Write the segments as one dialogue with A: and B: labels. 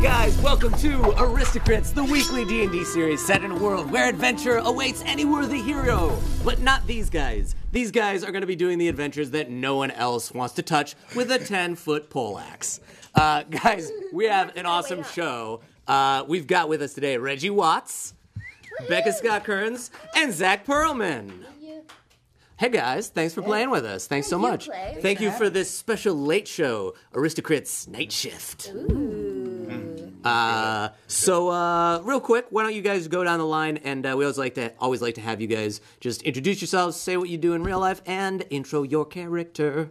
A: Hey guys, welcome to AristoCrits, the weekly D&D series set in a world where adventure awaits any worthy hero, but not these guys. These guys are going to be doing the adventures that no one else wants to touch with a 10-foot poleaxe. Uh, guys, we have an awesome show. Uh, we've got with us today Reggie Watts, Becca Scott Kearns, and Zack Pearlman. Hey guys, thanks for playing with us. Thanks so much. Thank you for this special late show, AristoCrits Night Shift. Uh, so uh, real quick, why don't you guys go down the line? And uh, we always like to always like to have you guys just introduce yourselves, say what you do in real life, and intro your character.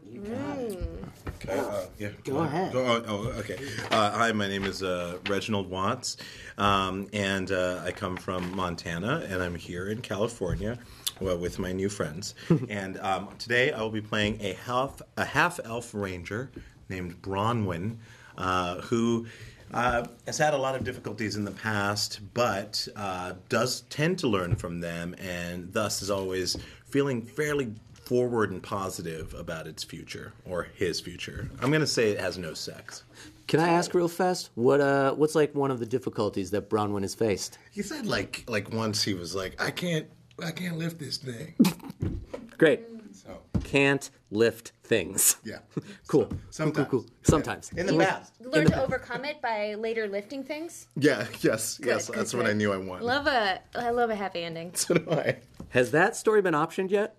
B: Okay, uh, yeah. Go
C: ahead.
B: oh, oh, okay. Uh, hi, my name is uh, Reginald Watts, um, and uh, I come from Montana, and I'm here in California well, with my new friends. and um, today I will be playing a half a half elf ranger named Bronwyn, uh, who. Uh, has had a lot of difficulties in the past, but uh, does tend to learn from them, and thus is always feeling fairly forward and positive about its future or his future. I'm going to say it has no sex.
A: Can I ask real fast what uh what's like one of the difficulties that Bronwyn has faced?
B: He said like like once he was like I can't I can't lift this thing.
A: Great,
B: So
A: can't lift things.
B: yeah,
A: Cool. Cool,
B: sometimes.
A: cool, cool. Sometimes.
B: in the past.
D: Learn to overcome it by later lifting things.
B: Yeah, yes, yes,
D: good,
B: that's
D: good.
B: what I knew I wanted.
D: Love a I love a happy ending.
B: So do I.
A: Has that story been optioned yet?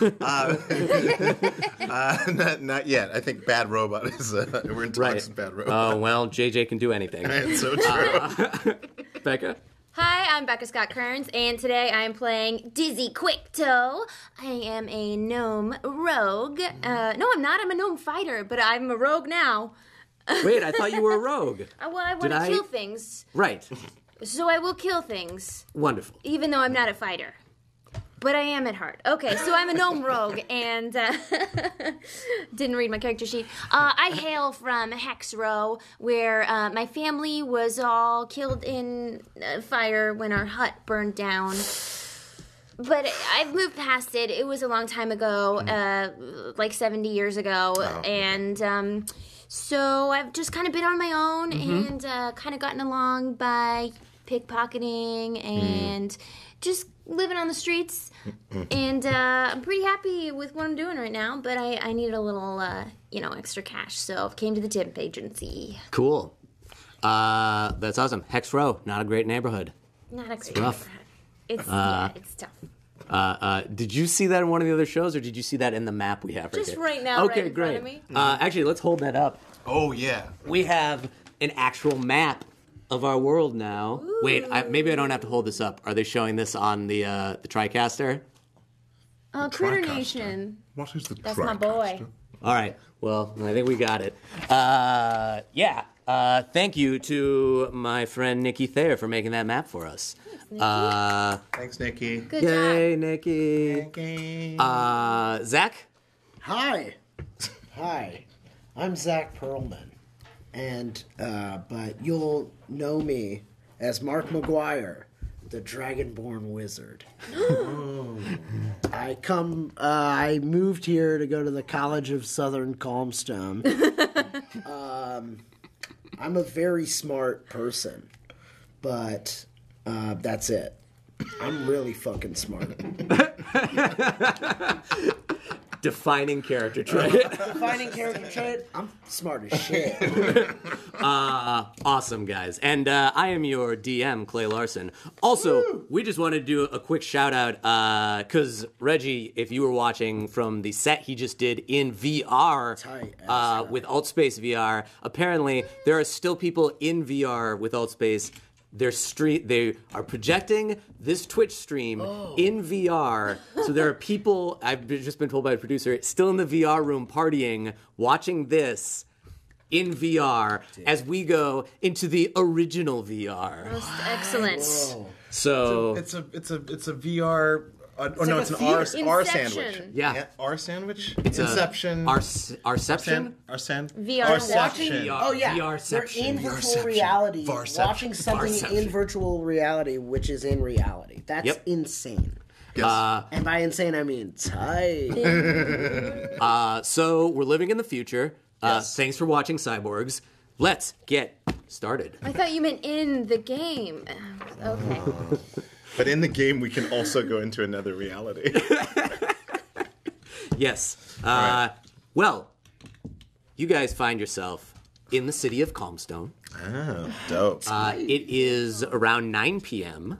B: Uh, not, not yet. I think Bad Robot is. Uh, we're in talks
A: Right.
B: with Bad Robot.
A: Oh well, JJ can do anything.
B: it's so true.
A: Becca.
D: Hi, I'm Becca Scott Kearns, and today I'm playing Dizzy Quicktoe. I am a gnome rogue. Uh, no, I'm not. I'm a gnome fighter, but I'm a rogue now.
A: Wait, I thought you were a rogue.
D: Well, I want
A: Did
D: to
A: I-
D: kill things,
A: Right.
D: so I will kill things,
A: Wonderful.
D: even though I'm not a fighter. But I am at heart. Okay, so I'm a gnome rogue, and uh, didn't read my character sheet. Uh, I hail from Hexrow, where uh, my family was all killed in uh, fire when our hut burned down. But I've moved past it. It was a long time ago, uh, like 70 years ago, and um, so I've just kind of been on my own and uh, kind of gotten along by pickpocketing and just living on the streets. and uh, I'm pretty happy with what I'm doing right now, but I, I needed a little, uh, you know, extra cash, so I came to the temp agency.
A: Cool. Uh, that's awesome. Hex Row, not a great neighborhood.
D: Not a great
A: rough.
D: neighborhood. It's yeah, it's tough.
A: Uh, uh, did you see that in one of the other shows, or did you see that in the map we have right
D: Just
A: here?
D: right now,
A: Okay,
D: right in
A: great.
D: front of me.
A: Uh, actually, let's hold that up.
B: oh yeah.
A: We have an actual map of our world now. Wait, I, maybe I don't have to hold this up. Are they showing this on the uh, the TriCaster?
D: Uh, Critter
B: Tricaster.
D: Nation.
B: What is the
D: That's my boy.
A: All right. Well, I think we got it. Uh, yeah. Uh, thank you to my friend Nikki Thayer for making that map for us. Uh,
B: Thanks, Nikki.
D: Good
A: yay,
D: job.
A: Nikki.
B: Okay.
A: Uh, Zack.
C: Hi. Hi. I'm Zack Pearlman. And, uh, but you'll know me as Mark McGuire, the Dragonborn Wizard. I come, uh, I moved here to go to the College of Southern Calmstone. um, I'm a very smart person, but uh, that's it. I'm really fucking smart.
A: Defining character trait.
C: Defining character trait, I'm smart as shit.
A: uh, awesome, guys. And uh, I am your DM, Clay Larsen. Also, we just wanted to do a quick shout out because Reggie, if you were watching from the set he just did in VR
C: Tight ass
A: uh,
C: guy.
A: with Altspace VR, apparently there are still people in VR with Altspace. They're street. They are projecting this Twitch stream oh. in VR. So there are people. I've just been told by a producer, still in the VR room partying, watching this in VR as we go into the original VR.
D: Most excellent.
A: So
B: It's a it's a it's a VR. Uh, or no,
C: like
B: it's an R,
D: theater.
B: R sandwich.
A: Yeah.
B: R sandwich.
A: it's a-
B: Inception.
A: Arce- Arception.
B: San, Arsen.
D: VR
B: Arception.
A: VR.
C: Oh yeah,
A: VRception.
C: you're in virtual reality,
B: VRception.
C: watching something
A: VRception.
C: in virtual reality, which is in reality. That's
A: Yep.
C: insane.
B: Yes.
A: Uh,
C: And by insane, I mean tight.
A: Uh, so we're living in the future. Uh,
B: Yes.
A: Thanks for watching Cyborgs. Let's get started.
D: I thought you meant in the game. Okay.
B: But in the game, we can also go into another reality.
A: Yes. Uh,
B: right.
A: Well, you guys find yourself in the city of Calmstone.
B: oh, dope.
A: Uh, it is around 9 p.m.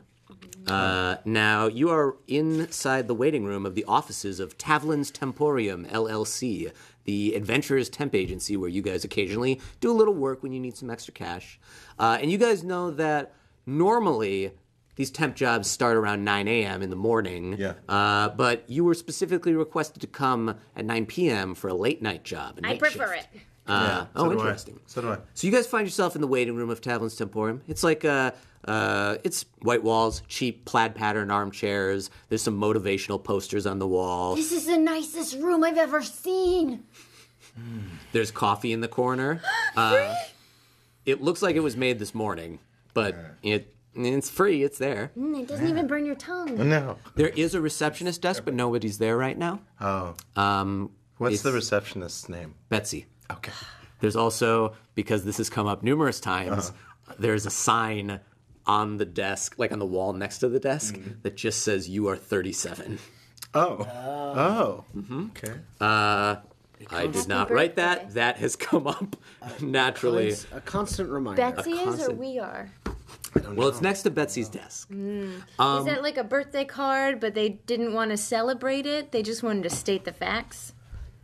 A: Uh, now, you are inside the waiting room of the offices of Tavlin's Temporium LLC, the adventurers temp agency where you guys occasionally do a little work when you need some extra cash. Uh, and you guys know that normally these temp jobs start around 9 a.m. in the morning.
B: Yeah.
A: Uh, but you were specifically requested to come at 9 p.m. for a late night job. a
D: I
A: night
D: prefer
A: shift.
D: it.
A: Uh,
B: so
A: oh,
B: do I.
A: interesting.
B: So do I.
A: So you guys find yourself in the waiting room of Tavlin's Temporium. It's like uh, uh, it's white walls, cheap plaid pattern armchairs. There's some motivational posters on the wall.
D: This is the nicest room I've ever seen.
A: There's coffee in the corner. Uh, it looks like it was made this morning, but it it's free. It's there.
D: Mm, it doesn't even burn your tongue.
B: no.
A: There is a receptionist desk, but nobody's there right now.
B: Oh.
A: Um,
B: What's the receptionist's name?
A: Betsy.
B: Okay.
A: There's also because this has come up numerous times.
B: Uh-huh.
A: There's a sign on the desk, like on the wall next to the desk,
B: Mm-hmm.
A: that just says "You are 37."
B: Oh. Oh. Okay.
A: Uh, I did
D: Happy
A: not write that. That has come up naturally.
C: It's a constant reminder.
D: Betsy is or
A: constant-
D: we are?
A: Well, it's next to Betsy's desk.
D: is
A: Um,
D: that like a birthday card, but they didn't want to celebrate it? They just wanted to state the facts?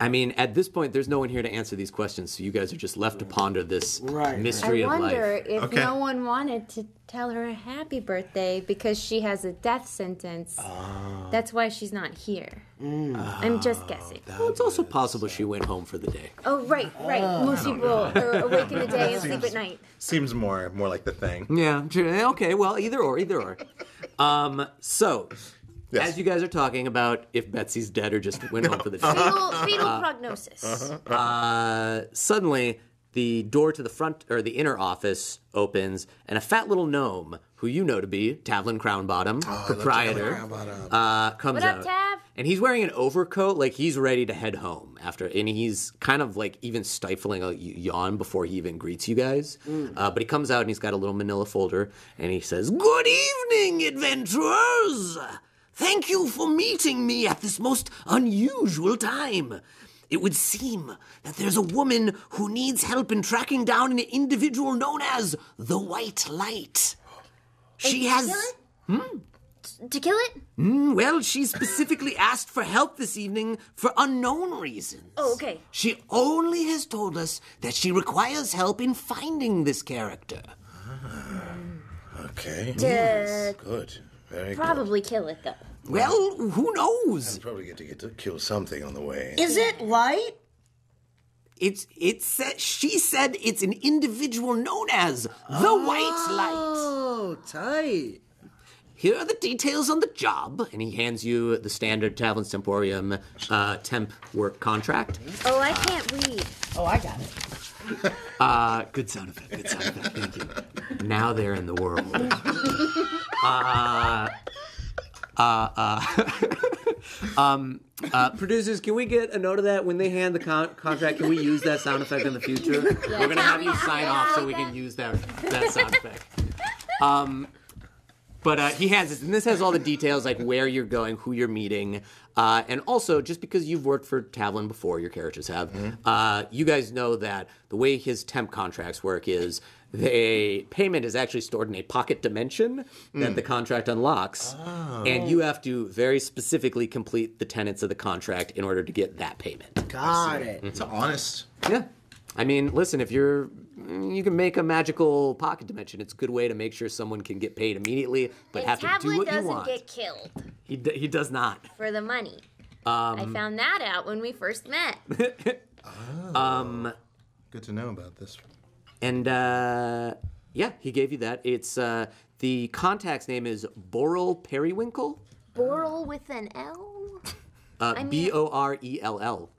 A: I mean, at this point, there's no one here to answer these questions, so you guys are just left to ponder this
C: Right.
A: mystery
D: I
A: of life.
D: I wonder if
B: Okay.
D: no one wanted to tell her a happy birthday because she has a death sentence.
A: Ah.
D: That's why she's not here. I'm just guessing.
A: Well, it's also possible she went home for the day.
D: Oh, right, right. Most people are awake in the day and sleep at night.
B: Seems more more like the thing.
A: Yeah. Okay. Well, either or, either or. Um. So,
B: Yes.
A: as you guys are talking about if Betsy's dead or just went home for the day,
D: Fetal, fetal prognosis.
A: uh, suddenly the door to the front or the inner office opens, and a fat little gnome, who you know to be Tavlin Crownbottom, proprietor, uh, comes
D: What up,
A: out.
D: Tav?
A: And he's wearing an overcoat, like he's ready to head home after, and he's kind of like even stifling a y- yawn before he even greets you guys. Uh, but he comes out and he's got a little manila folder, and he says, "Good evening, adventurers! Thank you for meeting me at this most unusual time." It would seem that there's a woman who needs help in tracking down an individual known as the White Light. She has.
D: Kill it? To kill it?
A: Mm, Well, she specifically asked for help this evening for unknown reasons.
D: Oh, okay.
A: She only has told us that she requires help in finding this character.
B: Ah, Okay.
D: To
B: Good. Very
D: probably kill it, though.
A: Well, who knows?
B: Probably get to get to kill something on the way.
C: Is it light?
A: It's it said she said it's an individual known as the White Light.
C: Oh, tight.
A: Here are the details on the job, and he hands you the standard Tavlin's Temporium uh, temp work contract.
D: Oh, I can't read.
C: Oh, I got it.
A: Uh, good sound effect. Good sound effect. Thank you. Now they're in the world. uh, uh, uh, um, uh, producers, can we get a note of that when they hand the con- contract? Can we use that sound effect in the future? We're gonna have you sign off so we can use that that sound effect. Um, but uh, he has this, and this has all the details like where you're going, who you're meeting, uh, and also just because you've worked for Tavlin before, your characters have, uh, you guys know that the way his temp contracts work is the payment is actually stored in a pocket dimension that the contract unlocks, and you have to very specifically complete the tenets of the contract in order to get that payment.
C: Got it.
B: It's honest.
A: Yeah. I mean, listen, if you're you can make a magical pocket dimension. It's a good way to make sure someone can get paid immediately, but
D: And
A: have to do what you want.
D: doesn't get killed
A: He, d- he does not.
D: for the money.
A: Um,
D: I found that out when we first met.
B: Oh, Good to know about this.
A: And uh, yeah, he gave you that. It's uh, the contact's name is Borell Periwinkle.
D: Boral with an L?
A: Uh,
D: mean-
A: B O R E L L.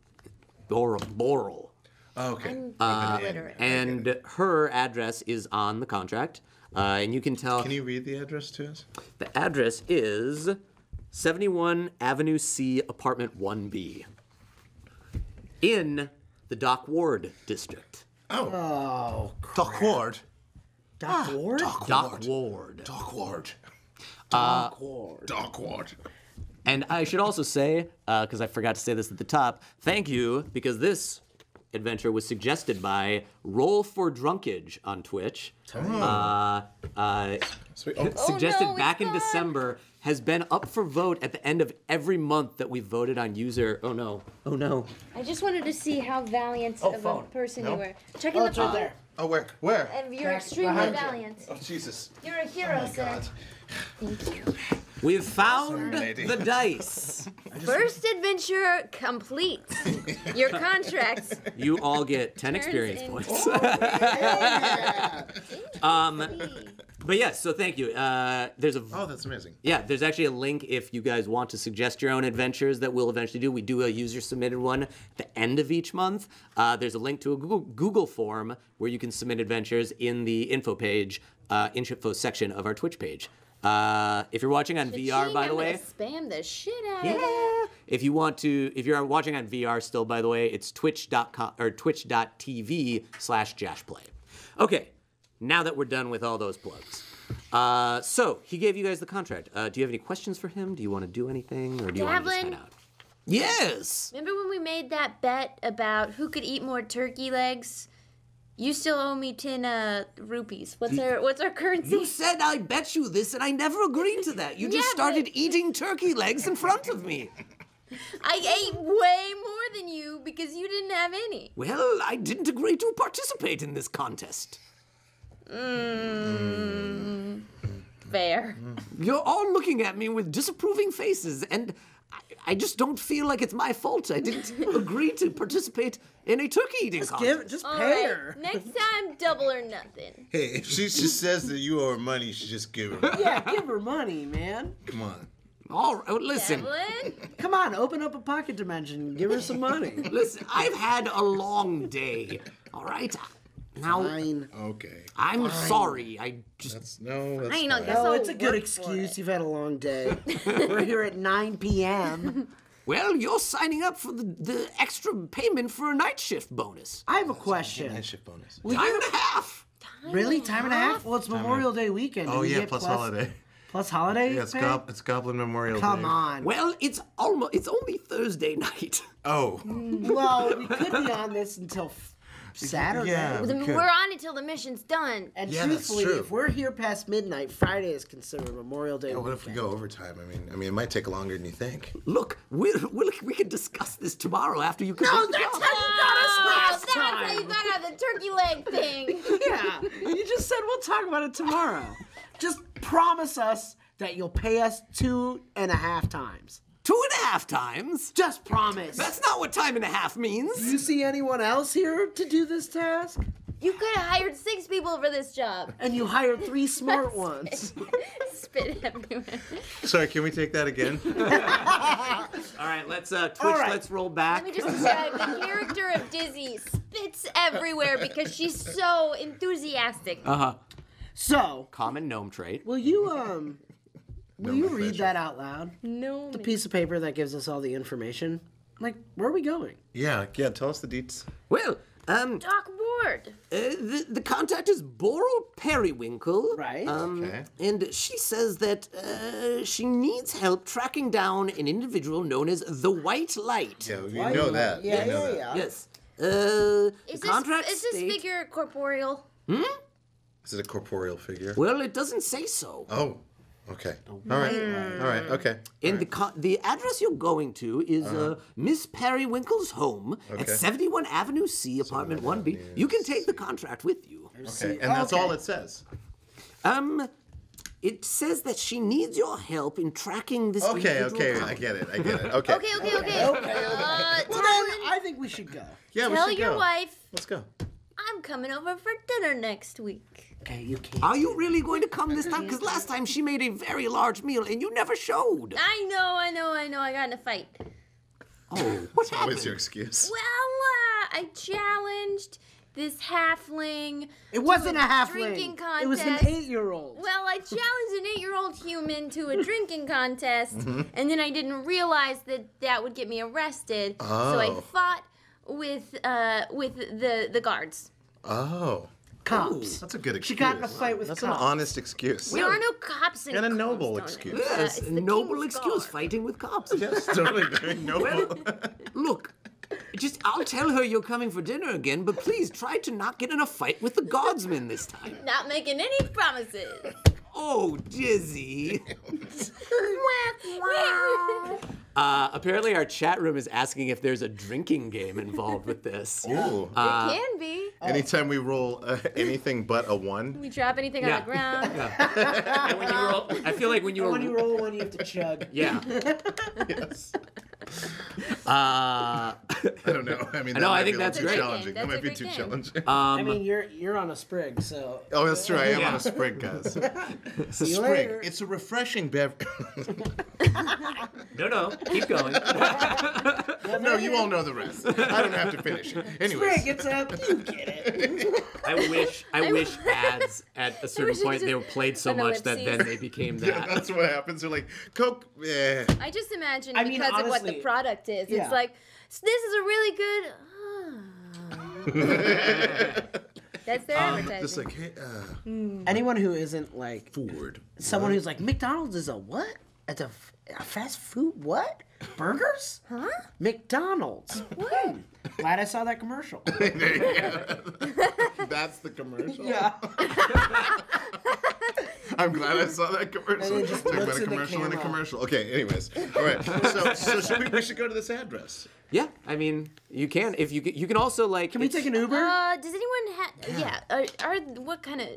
A: Borell. Borell.
B: Okay.
D: I'm
A: Uh,
D: illiterate.
A: And her address is on the contract. Uh, and you can tell
B: Can you read the address to us?
A: the address is 71 Avenue C, apartment 1B, in the Dock Ward district.
B: Oh. Dock Ward.
C: Doc Ward?
A: Doc Ward.
B: Doc Ward.
C: Doc Ward.
B: Doc Ward.
A: And I should also say, because I forgot to say this at the top, thank you because this adventure was suggested by Roll for Drunkage on Twitch. Uh, uh,
B: Sweet. Oh,
A: suggested
D: no,
A: back in
D: gone.
A: December has been up for vote at the end of every month that we voted on user. Oh no! Oh no!
D: I just wanted to see how valiant of
A: phone.
D: a person
B: No?
D: you were. Check in
C: Oh,
D: the
C: it's right
D: phone.
C: there.
B: oh where? Where?
D: And you're
C: Back
D: extremely
C: behind you.
D: valiant.
B: Oh, Jesus.
D: You're a hero,
B: Oh,
D: sir.
B: God.
D: Thank you.
A: We've found
B: lady.
A: the dice.
D: First adventure complete. Your contracts.
A: You all get ten experience
D: in-
A: points. um, but yes, so thank you. Uh, there's a
B: Oh, that's amazing.
A: Yeah, there's actually a link if you guys want to suggest your own adventures that we'll eventually do. We do a user submitted one at the end of each month. Uh, there's a link to a Google, Google form where you can submit adventures in the info page, uh, info section of our Twitch page. Uh, if you're watching on VR, by the way,
D: spam the shit out of it.
A: If you want to, if you're watching on VR still, by the way, it's twitch.com or twitch.tv slash jashplay. Okay, now that we're done with all those plugs. Uh, so he gave you guys the contract. Uh, do you have any questions for him? Do you want to do anything, or do you want to just head out? Yes.
D: Remember when we made that bet about who could eat more turkey legs? You still owe me ten uh, rupees. What's our What's our currency?
A: You said I bet you this, and I never agreed to that. You just
D: Yeah,
A: started
D: but-
A: eating turkey legs in front of me.
D: I ate way more than you because you didn't have any.
A: Well, I didn't agree to participate in this contest. Mmm.
D: Fair.
A: You're all looking at me with disapproving faces, and I, I just don't feel like it's my fault. I didn't agree to participate in a turkey eating
C: Just
A: contest.
C: give, just
D: All
C: pay
D: right,
C: her.
D: Next time, double or nothing.
B: Hey, if she just says that you owe her money, you should just give her. money.
C: Yeah, give her money, man.
B: Come on.
A: All right, listen,
D: Devlin?
C: Come on, open up a pocket dimension. Give her some money.
A: listen. I've had a long day. All right. Now
C: Fine.
B: Okay.
A: I'm sorry. I just
B: That's no. That's
D: I ain't no
B: fine.
D: guess
C: Oh,
D: I'll
C: it's a good
D: work for
C: excuse.
D: it.
C: You've had a long day. We're here at 9 p.m.
A: well, you're signing up for the, the extra payment for a night shift bonus.
C: I have a question.
B: Night shift bonus.
C: Will
A: Time
C: you-
A: and a half.
C: really? Time and a half? Well, it's Memorial Day weekend.
B: Oh
C: Do we
B: yeah,
C: get
B: plus holiday.
C: Plus holiday?
B: Yeah, it's,
C: pay?
B: gob- it's Goblin Memorial Day.
C: Come on.
A: Well, it's almost. It's only Thursday night.
B: Oh.
C: Mm, well, we could be on this until f- Saturday.
B: Yeah. we
D: we're on until the mission's done.
C: And
B: Yeah, that's
C: truthfully,
B: true.
C: if we're here past midnight, Friday is considered Memorial Day.
B: Yeah, what if we go overtime? I mean, I mean, it might take longer than you think.
A: Look, we we we can discuss this tomorrow after you.
C: No,
A: complete
C: that's
A: job.
C: how you got us
D: Oh,
C: last
D: that's how you got out the turkey leg thing.
C: Yeah, you just said we'll talk about it tomorrow. Just promise us that you'll pay us two and a half times.
A: Two and a half times.
C: Just promise.
A: That's not what time and a half means.
C: Do you see anyone else here to do this task?
D: You could have hired six people for this job.
C: And you hired three smart ones.
D: Spit everywhere.
B: Sorry, can we take that again?
A: All right, let's uh, Twitch.
C: right.
A: Let's roll back.
D: Let me just describe the character of Dizzy spits everywhere because she's so enthusiastic.
A: Uh huh.
C: So,
A: Common gnome trait.
C: will you um will you read that out loud?
D: no.
C: The piece of paper that gives us all the information. Like, where are we going?
B: yeah, yeah. Tell us the deets.
A: Well, um,
D: Dock Ward.
A: uh, the the contact is Borell Periwinkle.
C: Right.
A: Um,
B: Okay.
A: And she says that uh, she needs help tracking down an individual known as the White Light.
B: Yeah, we know that.
C: Yeah,
B: we know
C: yeah,
B: that.
C: yeah.
A: Yes. Uh, the
D: Is
A: contract
D: this, is this
A: state-
D: figure corporeal? Hmm?
B: Is it a corporeal figure?
A: Well, it doesn't say so.
B: Oh, okay. All right. All right. Okay.
A: And the co- the address you're going to is uh, Miss Periwinkle's home at 71 Avenue C, apartment 1B. You can take the contract with you.
B: Okay. And that's all it says.
A: Um, it says that she needs your help in tracking this.
B: Okay.
A: individual
B: Okay. I get it. I get it. Okay.
D: Okay, okay, okay. Uh,
C: Well, then I think we should go.
B: Yeah. we
D: tell
B: should
D: your
B: go.
D: wife
B: Let's go.
D: I'm coming over for dinner next week.
C: Okay, you can't.
A: Are you really going to come this time? Because last time she made a very large meal and you never showed.
D: I know, I know, I know. I got in a fight.
A: Oh, what
B: Always
A: happened?
B: your excuse.
D: Well, uh, I challenged this halfling.
C: It wasn't a halfling.
D: drinking
C: It was an eight-year-old.
D: Well, I challenged an eight-year-old human to a drinking contest,
B: Mm-hmm.
D: and then I didn't realize that that would get me arrested. So I
B: Oh.
D: fought with uh with the the guards.
B: Oh.
C: Cops.
B: That's a good excuse.
C: She
B: excuse.
C: got in a fight with
B: That's
C: cops.
B: an honest excuse.
D: There are no cops in
B: And a noble
D: Calmstone.
B: excuse.
A: Yes,
D: it's
A: a noble excuse
D: Guard.
A: fighting with cops.
B: Yes, totally very noble.
A: Look, just I'll tell her you're coming for dinner again, but please try to not get in a fight with the guardsmen this time.
D: Not making any promises.
A: Oh, Dizzy. Uh, apparently, our chat room is asking if there's a drinking game involved with this.
B: Ooh.
A: Uh,
D: it can be.
B: Anytime we roll uh, anything but a one,
D: We drop anything
A: Yeah.
D: on the ground.
A: And when you roll, I feel like when you
C: When you
A: roll,
C: roll one, you have to chug.
A: yeah.
B: yes.
A: Uh,
B: I don't know. I mean, that
A: know, I think
B: be
A: that's
B: little
A: great.
B: challenging.
D: That's
B: that might be too
D: game.
B: challenging.
C: I
A: um,
C: mean, you're you're on a sprig, so
B: oh, that's true. I am
A: yeah.
B: on a sprig, guys. It's a
C: you
B: sprig.
C: later.
B: It's a refreshing beverage.
A: no, no, keep going.
B: no, you all know the rest. I don't have to finish it. Anyways,
C: sprig. It's a you get it.
A: I wish, I wish ads at a certain point they were played so much that then they became that.
B: yeah,
A: that.
B: that's what happens. They're like, Coke. Eh.
D: I just imagine
C: I mean,
D: because of what the product is.
C: Yeah.
D: It's like this is a really good. That's their advertising.
B: Just like, hey, uh,
C: Anyone who isn't like
B: Ford.
C: someone who's like McDonald's is a what? It's a, f- a fast food what? Burgers? Huh? McDonald's. Hmm. Glad I saw that commercial.
B: That's the commercial.
C: yeah.
B: I'm glad I saw that commercial.
C: And it just
B: Talking about a commercial and a commercial. Okay, anyways. All right. So, so should we, we should go to this address.
A: Yeah, I mean, you can if you can- you can also like.
C: Can we take an Uber?
D: Uh, does anyone have? Yeah. Are, are what kind of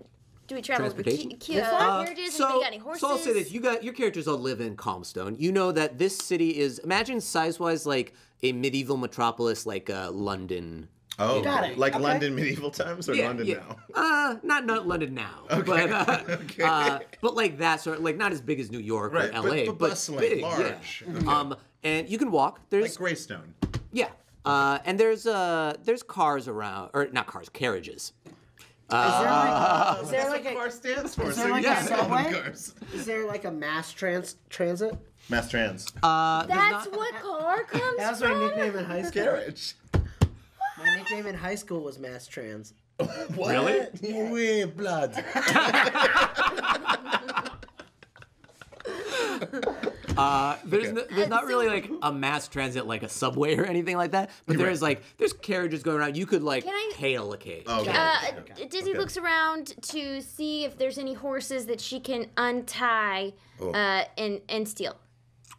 D: do we travel? with?
A: Transportation?
D: Ki- ki- uh,
A: Uh, so,
D: Anybody got any horses?
A: so I'll say this: you got your characters all live in Calmstone. You know that this city is imagine size-wise like a medieval metropolis, like uh, London.
B: Oh,
C: Got it.
B: like
C: Okay.
B: London medieval times or London now?
A: Uh, not not London now, but uh,
B: Okay.
A: uh, but like that sort, of, like not as big as New York
B: Right,
A: or
B: but-
A: L.A.,
B: but
A: but,
B: bustling,
A: big,
B: large.
A: Yeah.
B: Okay.
A: Um, and you can walk. There's
B: Like Greystone.
A: yeah, uh, and there's uh there's cars around, or not cars, carriages.
C: Is there like, is there like a,
B: car stands for.
C: is there
B: so
C: like
B: you
C: a subway? is there like a mass trans transit?
B: Mass trans.
A: Uh,
D: That's
A: not-
D: what car comes
C: That was
D: from.
C: my nickname in high school.
B: Carriage.
C: My nickname in high school was mass trans.
B: What?
A: Really?
B: Oui, blood.
A: Uh, there's
B: Okay.
A: no, there's not really like a mass transit like a subway or anything like that, but
B: You're
A: there's
B: right.
A: like there's carriages going around. You could like
D: Can I-
A: hail a carriage.
B: Okay.
D: Uh,
B: Okay.
D: Dizzy
B: Okay.
D: looks around to see if there's any horses that she can untie
B: Oh.
D: uh, and and steal.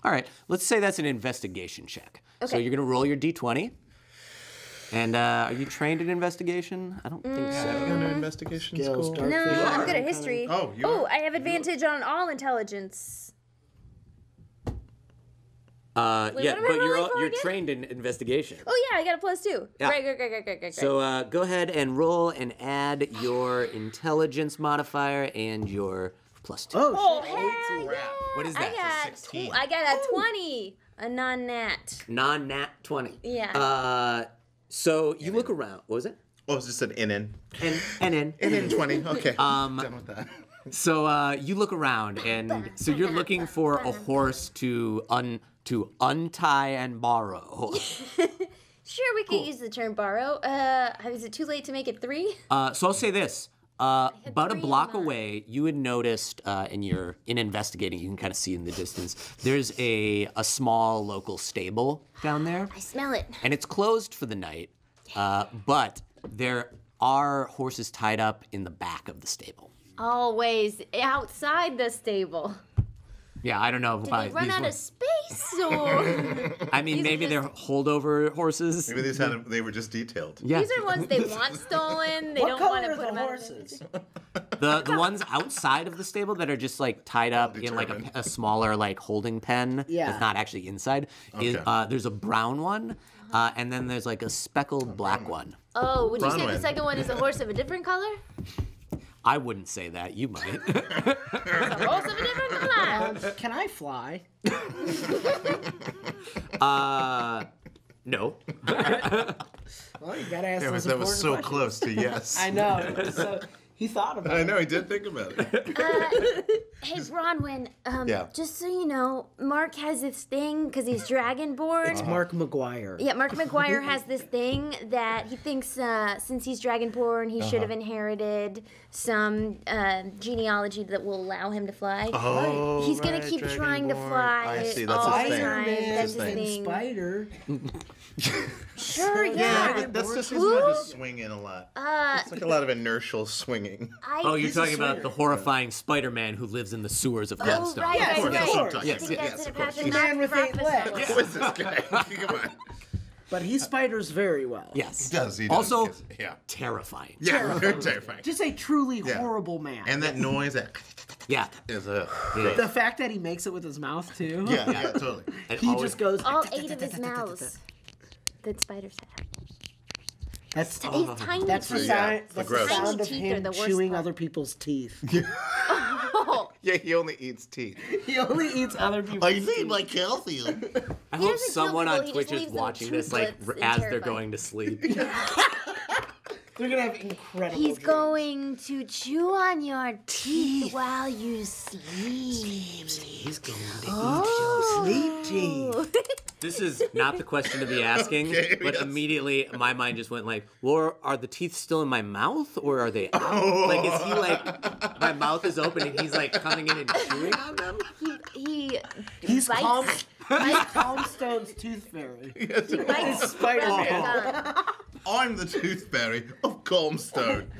A: All right, let's say that's an investigation check.
D: Okay.
A: So you're gonna roll your d20. And uh, are you trained in investigation? I don't think so.
B: You go investigation
C: Skills,
B: school?
D: No, I'm good at history.
B: Oh, you
D: Oh. I have advantage on all intelligence.
A: Uh,
D: Wait,
A: yeah,
D: what am I
A: but you're all, you're
D: again?
A: trained in investigation.
D: Oh yeah, I got a plus two.
A: Yeah.
D: Great, great, great, great, great, great.
A: So uh, go ahead and roll and add your intelligence modifier and your plus two.
C: Oh,
D: Oh,
C: shit.
D: hell yeah!
A: What is
D: I
A: that?
D: got,
B: It's 16.
D: tw- I got a twenty, a non-nat.
A: Non-nat 20.
D: Yeah.
A: Uh, so you look around. What was it?
B: Oh, it's just an NN.
A: And and in.
B: NN 20. Okay.
A: Um,
B: Done with that.
A: So uh, you look around, and so you're looking for a horse to un to untie and borrow.
D: Sure, we could use the term borrow. Uh, is it too late to make it three?
A: Uh, so I'll say this. Uh, about a block away, you had noticed uh, in your in investigating, you can kind of see in the distance. There's a a small local stable down there,
D: I smell it.
A: and it's closed for the night. Uh, but there are horses tied up in the back of the stable.
D: Always outside the stable.
A: Yeah, I don't know
D: Did
A: why
D: they run
A: these
D: out
A: were-
D: of space, or
A: I mean,
D: these are
A: maybe they're holdover horses.
B: Maybe these had they were just detailed.
A: Yeah,
D: these are ones they want stolen? They
C: What
D: don't
C: color
D: want to
C: are
D: put
C: the
D: them out.
C: horses?
A: the the ones outside of the stable that are just like tied up in like a,
B: determined.
A: a smaller like holding pen
C: Yeah.
A: that's not actually inside. Is,
B: Okay.
A: uh, there's a brown one, uh, and then there's like a speckled black one.
D: Oh, would you say the second one is a horse of a different color?
A: I wouldn't say that. You might.
D: A horse of a different color.
C: Can I fly?
A: uh, no.
C: Well, you gotta ask
B: Damn it,
C: those
B: that was so
C: questions.
B: close to yes.
C: I know. So He thought about it.
B: I know he did think about it.
D: Hey, Bronwyn, um,
B: Yeah.
D: just so you know, Mark has this thing because he's Dragonborn.
C: It's Mark McGuire.
D: Yeah, Mark McGuire has this thing that he thinks uh, since he's Dragonborn, he should have inherited some uh, genealogy that will allow him to fly.
B: Oh,
D: he's gonna
B: right,
D: keep trying to fly
B: I see. That's
D: all
B: his
D: the
B: thing.
D: time. That's his
C: and
D: thing.
C: Spider.
D: Sure, yeah.
B: That's just he's not just swinging a lot.
D: Uh,
B: It's like a lot of inertial swinging.
D: I,
A: Oh, you're talking about the horrifying Spider-Man who lives in the sewers of
D: Oh,
A: Gladstone.
D: right,
C: Yes, of course.
D: I
A: Yes,
D: think
A: yes,
D: that's
B: of
D: an
B: course.
D: Apache
C: Man with eight
D: breakfast
C: legs.
D: hour.
B: Who is this guy? Come on.
C: But he spiders very well.
A: Yes.
B: He does, he does,
A: Also,
B: yes, yeah.
A: terrifying.
B: Yeah, terrifying.
C: Just a truly
B: Yeah.
C: horrible man.
B: And that noise that
A: Yeah.
B: is a
C: the fact that he makes it with his mouth too.
B: yeah, yeah, totally.
A: And
C: He
A: always-
C: just goes.
D: All eight of his mouths that spiders have.
C: That's
D: His tiny
C: that's the
D: teeth.
C: sound.
B: the
C: That's the sound of
D: Tiny teeth are
C: him
D: the
C: chewing
D: part.
C: other people's teeth.
B: Yeah, he only eats teeth.
C: he only eats other people's.
B: need my calcium.
A: I
D: He
A: hope
D: doesn't kill
A: someone
D: people,
A: on
D: he
A: Twitch is
D: leaves them
A: watching this like
D: toothless
A: r-
D: and
A: as they're
D: terrifying.
A: going to sleep.
C: They're gonna have incredible.
D: he's
C: dreams.
D: going to chew on your teeth while you sleep.
A: He's going to
D: Oh.
C: sleep teeth.
A: This is not the question to be asking,
B: Okay,
A: but
B: yes.
A: immediately my mind just went like, well, are the teeth still in my mouth or are they out? Oh. Like, is he like, my mouth is open and he's like coming in and chewing on them?
D: He, he
C: He's
D: bites,
C: calm.
D: bites,
C: He's Calmstone's tooth fairy.
D: bites
C: Spider-Man.
D: rather
B: I'm the tooth fairy of Calmstone.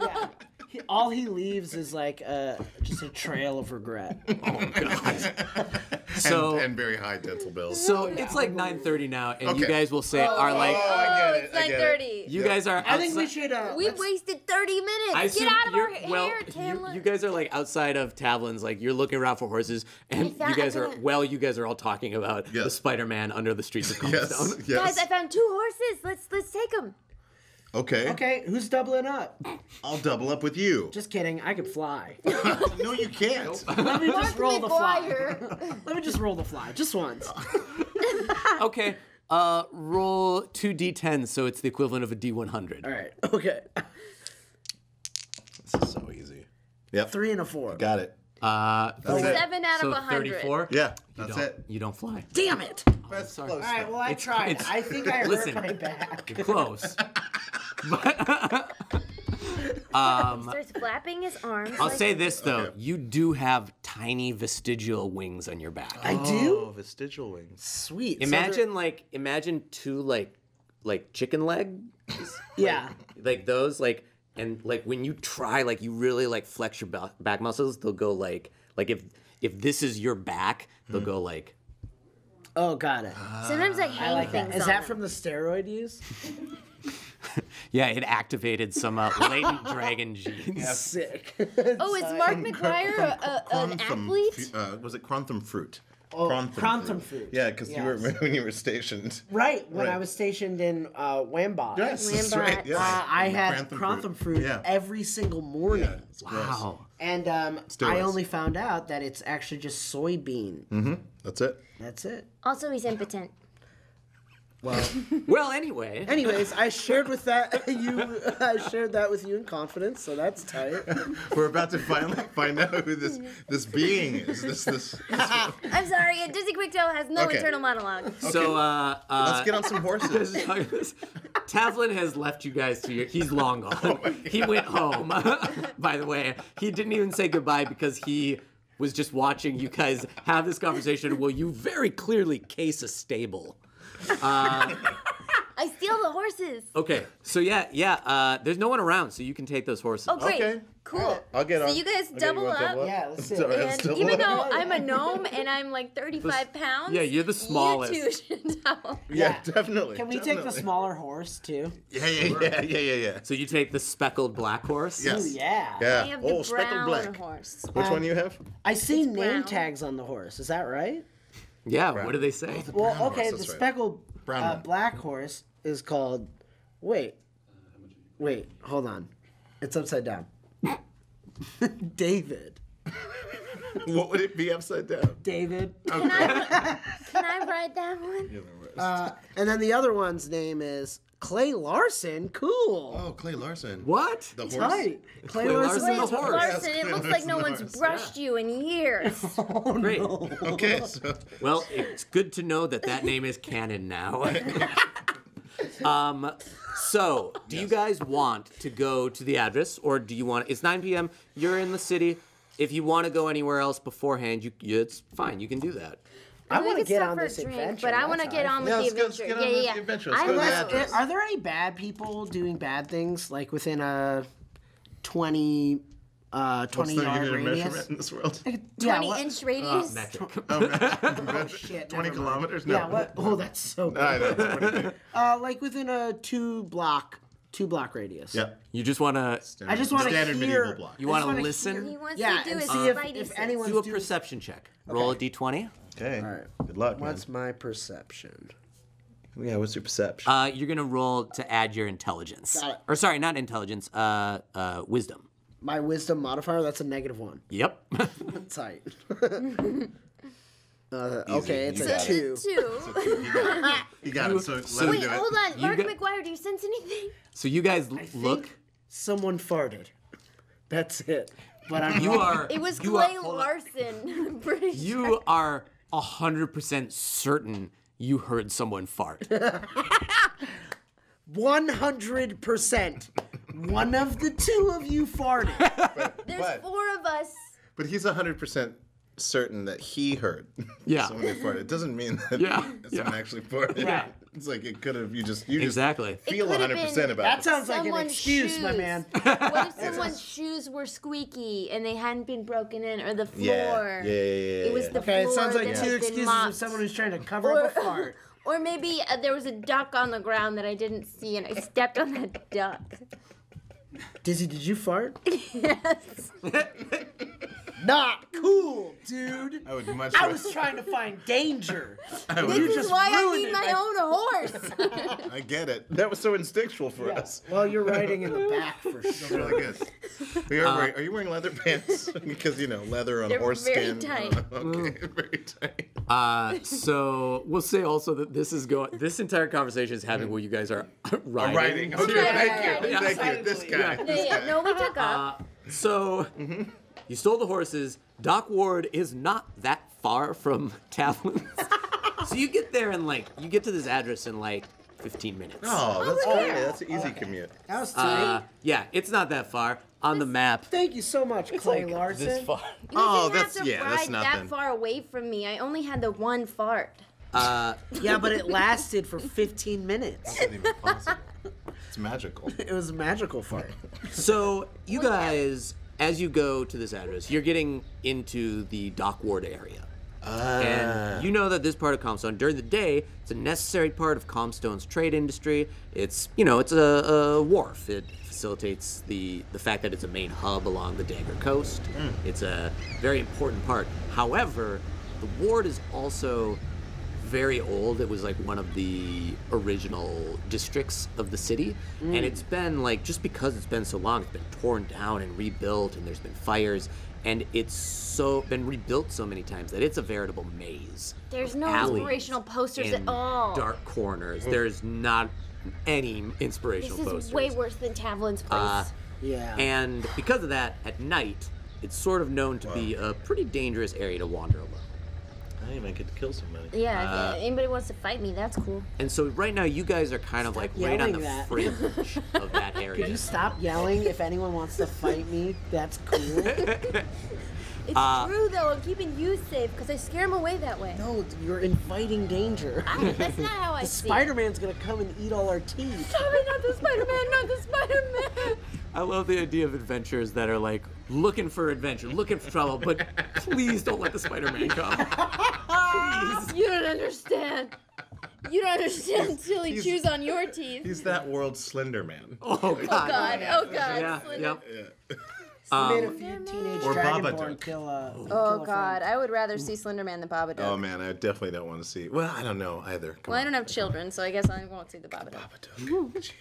C: Yeah. He, all he leaves is like uh, just a trail of regret. oh god.
A: So,
B: and, and very high dental bills.
A: so it's like 9.30 now and you guys will say, are like,
B: Oh, I get
D: Oh,
B: it.
D: it's
B: I get it.
D: 9:30.
A: you guys are
C: I think we
A: outside-
C: should. Uh,
D: We've wasted 30 minutes.
A: I
D: Get out of our
A: you're- well,
D: hair,
A: you, you guys are like outside of Tavlin's, like you're looking around for horses, and
D: found-
A: you guys are well, you guys are all talking about the Spider-Man under the streets of Calmstone.
B: Yes, yes.
D: Guys, I found two horses. Let's let's take them.
B: Okay.
C: Okay, who's doubling up?
B: I'll double up with you.
C: Just kidding. I could fly.
B: no, you can't.
C: Let me just roll the fly. Let me just roll the fly, just once.
A: Okay, uh, roll two d10s, so it's the equivalent of a d100.
C: All right. Okay.
B: This is so easy. Yep.
C: Three and a four.
B: Got it.
A: Uh,
B: That's it.
D: Seven out
A: so
D: of a hundred.
A: 34.
B: Yeah, that's
A: don't,
B: it.
A: You don't fly.
C: Damn it!
B: That's
A: sorry.
B: close.
C: All right. Well, I
A: It's-
C: tried.
A: it's-
C: I think I hurt
A: listen.
C: my back.
A: You're close. but um,
D: Starts flapping his arms.
A: I'll
D: like-
A: say this though:
B: Okay.
A: you do have tiny vestigial wings on your back.
C: I do.
B: Oh, vestigial wings.
C: Sweet. So
A: Imagine like imagine two like like chicken
C: legs. yeah.
A: like those like and like when you try like you really like flex your back muscles, they'll go like like if if this is your back, they'll go like
C: Oh, got it.
D: Sometimes I hang
C: I like
D: things
C: that. Is
D: on
C: that
D: them.
C: from the steroid use?
A: yeah, it activated some uh, latent dragon genes.
C: Sick.
D: Oh, is Mark McGuire a, a, an athlete?
B: fu- uh, was it Cronthum fruit?
C: Oh, Cronthum fruit.
B: Yeah, because you were when you were stationed.
C: Right when I was stationed in uh, Wambot.
B: Yes, that's right. Yeah.
C: Uh, I had
B: Cranthum
C: Cronthum fruit,
B: Yeah.
C: every single morning.
B: Yeah, it's gross.
A: Wow.
C: And um, I only found out that it's actually just soybean.
B: Mm-hmm. That's it.
C: That's it.
D: Also, he's impotent.
C: Well,
A: Well, anyway,
C: anyways, I shared with that you. I shared that with you in confidence, so that's tight.
B: We're about to finally find out who this this being is. This this.
D: I'm sorry, a Disney Quicktail has no
B: Okay.
D: internal monologue. Okay.
A: so uh, uh
B: Let's get on some horses.
A: Tavlin has left you guys to your. He's long gone. he went home. By the way, he didn't even say goodbye because he was just watching you guys have this conversation. Well, you very clearly case a stable.
D: I steal the horses.
A: Okay, so yeah, yeah. Uh, there's no one around, so you can take those horses.
D: Oh, great.
B: Okay.
D: Cool.
B: I'll get
D: So
B: on.
D: you guys
B: Okay, you
D: double
B: want
D: up?
C: Yeah, let's see.
B: Sorry, I'm
D: And
B: still
D: even
B: alive.
D: though I'm a gnome and I'm like 35 pounds,
A: yeah, you're the smallest.
D: You two should double.
B: Yeah,
C: Yeah.
B: definitely.
C: Can we take the smaller horse too?
B: Yeah, yeah, yeah, yeah, yeah, yeah.
A: So you take the speckled black horse.
B: Yes.
C: Ooh, yeah.
B: Yeah.
D: I have
B: oh,
D: the
B: speckled black.
D: horse.
B: Which one do you have?
C: I see name
D: brown.
C: tags on the horse. Is that right?
A: Yeah. What do they say?
C: Well,
B: Brown
C: okay.
B: horse,
C: The
B: that's right.
C: speckled
B: Brown
C: uh, black horse is called. Wait. Wait. Hold on. It's upside down. David.
B: What would it be upside down?
C: David.
D: Can I, can I ride that one?
C: Uh, and then the other one's name is Clay Larsen, cool.
B: Oh, Clay Larsen.
A: What?
B: The horse.
C: Tight. Clay,
A: Clay
C: Larsen.
A: Larsen, the horse.
D: Larsen, it
B: Clay
D: looks like no one's
B: horse,
D: brushed you in years.
A: oh, Great.
B: Okay, so
A: Well, it's good to know that that name is canon now. um, so, do you guys want to go to the address, or do you want? It's 9 p.m. You're in the city. If you want to go anywhere else beforehand, you it's fine. You can do that.
C: I want to get on
D: a
C: this
D: drink,
C: adventure.
D: But I want to get on with
B: Yeah,
D: the
B: let's go- let's
D: adventure.
B: get on
D: yeah,
B: with
D: yeah,
B: the
D: yeah.
B: adventure. Let's
D: I
B: go to the.
C: Are there any bad people doing bad things like within a 20, uh, 20
B: what's
C: yard
B: unit
C: radius?
B: measurement in this world?
D: 20
C: what-
D: inch radius. Metric.
C: Oh, shit,
B: 20 kilometers? No.
C: Yeah, what? Oh, that's so good.
B: I know, it's pretty big.
C: Uh, like within a two block, two block radius.
B: Yeah.
A: You just want to
C: I just want to
B: Standard
C: hear.
B: medieval block.
A: you want to
C: wanna
A: listen.
D: he wants
C: Yeah,
D: to do
C: and
D: his
C: see if, if anyone's
A: Do a
C: doing-
A: perception check. Roll a d20.
B: Okay.
C: All right.
B: Good luck, man.
C: What's my perception?
B: Yeah, what's your perception?
A: Uh, you're gonna roll to add your intelligence,
C: Got it.
A: or sorry, not intelligence. Uh, uh, wisdom.
C: My wisdom modifier, that's a negative one.
A: Yep.
C: Tight. uh, okay, it's
B: You
C: a
B: got it.
C: two.
D: Two.
B: you got it, so let
A: so-
B: him
D: Wait,
B: do it.
D: hold on. Mark
A: got-
D: McGuire, do you sense anything?
A: so you guys l-
C: think
A: look.
C: Someone farted. That's it. But I'm
A: You are.
D: It was
A: you are-
D: Clay
A: hold on.
D: Larsen. I'm pretty sure.
A: You are hundred percent certain you heard someone fart.
C: 100%. One of the two of you farted.
D: There's
B: But-
D: four of us.
B: But he's 100% certain that he heard
A: Yeah.
B: someone that farted. It doesn't mean that
A: Yeah,
B: someone
A: yeah.
B: actually farted.
C: Yeah.
B: It's like it could have, you just, you
A: Exactly.
B: just feel 100% about
C: That
B: it.
C: sounds like an
D: Someone's
C: excuse, my man.
D: What if someone's shoes were squeaky and they hadn't been broken in, or the floor?
B: Yeah, yeah, yeah, yeah,
D: It was
B: yeah.
D: the
C: Okay, it sounds like two excuses
D: mopped.
C: of someone who's trying to cover up a fart.
D: Or maybe uh, there was a duck on the ground that I didn't see, and I stepped on that duck.
C: Dizzy, did you fart?
D: yes.
C: Not cool, dude.
B: I would much
C: I was trying to find danger.
B: I, would-
D: This is
C: just
D: why I
C: ruined
D: need
C: it.
D: my own horse.
B: I get it. That was so instinctual for us.
C: Well, you're riding in the back for sure.
B: Really good. Are you, wearing, uh, are you wearing leather pants? because, you know, leather on
D: They're
B: horse
D: very
B: skin.
D: tight.
B: okay, very tight.
A: Uh, so we'll say also that this is going. This entire conversation is happening mm-hmm. while you guys are oh, riding.
B: Writing. Okay,
D: Yeah,
B: thank you.
D: yeah.
B: Thank you. This guy.
D: yeah, yeah. No, we took off.
A: Uh, so mm-hmm. You stole the horses. Dock Ward is not that far from Tavlin's. so you get there in like you get to this address in like 15 minutes.
B: Oh, that's
D: look
B: great. That's an easy commute.
C: That was tight.
A: Uh, yeah, it's not that far on the map.
C: Thank you so much, Clay Larsen.
A: This far.
D: You
B: Oh,
D: didn't
B: that's-
D: have to
B: yeah,
D: ride
B: that's
D: that
B: nothing.
D: far away from me. I only had the one fart.
A: Uh,
C: Yeah, but it lasted for 15 minutes.
B: That's not even possible. It's magical.
C: It was a magical fart.
A: so you guys, as you go to this address, you're getting into the Dock Ward area. And ah. you know that this part of Calmstone, during the day, it's a necessary part of Calmstone's trade industry. It's, you know, it's a, a wharf. It facilitates the, the fact that it's a main hub along the Dagger coast. Hmm. It's a very important part. However, the ward is also very old. It was like one of the original districts of the city. And it's been like, just because it's been so long, it's been torn down and rebuilt, and there's been fires. And it's so been rebuilt so many times that it's a veritable maze.
D: There's no inspirational posters at all.
A: Dark corners. There's not any inspirational
D: This is
A: posters.
D: way worse than Tavlin's place.
A: Uh,
C: Yeah.
A: And because of that, at night, it's sort of known to be a pretty dangerous area to wander alone.
B: I even get to kill somebody.
D: yeah,
A: uh,
D: if anybody wants to fight me, that's cool.
A: And so right now, you guys are kind of like right on the
C: that.
A: fringe of that area.
C: Could you stop yelling if anyone wants to fight me? That's cool.
D: It's
A: Uh,
D: true though. I'm keeping you safe because I scare him away that way.
C: No, you're inviting danger.
D: I, that's not how I see. it.
C: Spider Man's gonna come and eat all our teeth.
D: Sorry, not the Spider-Man, not the Spider-Man.
A: I love the idea of adventures that are like looking for adventure, looking for trouble, but please don't let the Spider-Man come. please.
D: You don't understand. You don't understand until he
B: he's-
D: chews on your teeth.
B: He's that world's Slender Man.
A: Oh God.
D: God, oh God.
A: Yeah.
D: Slender.
A: Yep.
B: Yeah.
C: I made a few teenage
B: Or Babadook.
C: kill a.
D: Oh God, I would rather see Slenderman than Babadook.
B: Oh man, I definitely don't want to see. Well, I don't know either. Come
D: well, I don't have children, so I guess I won't see the Babadook.
B: Babadook.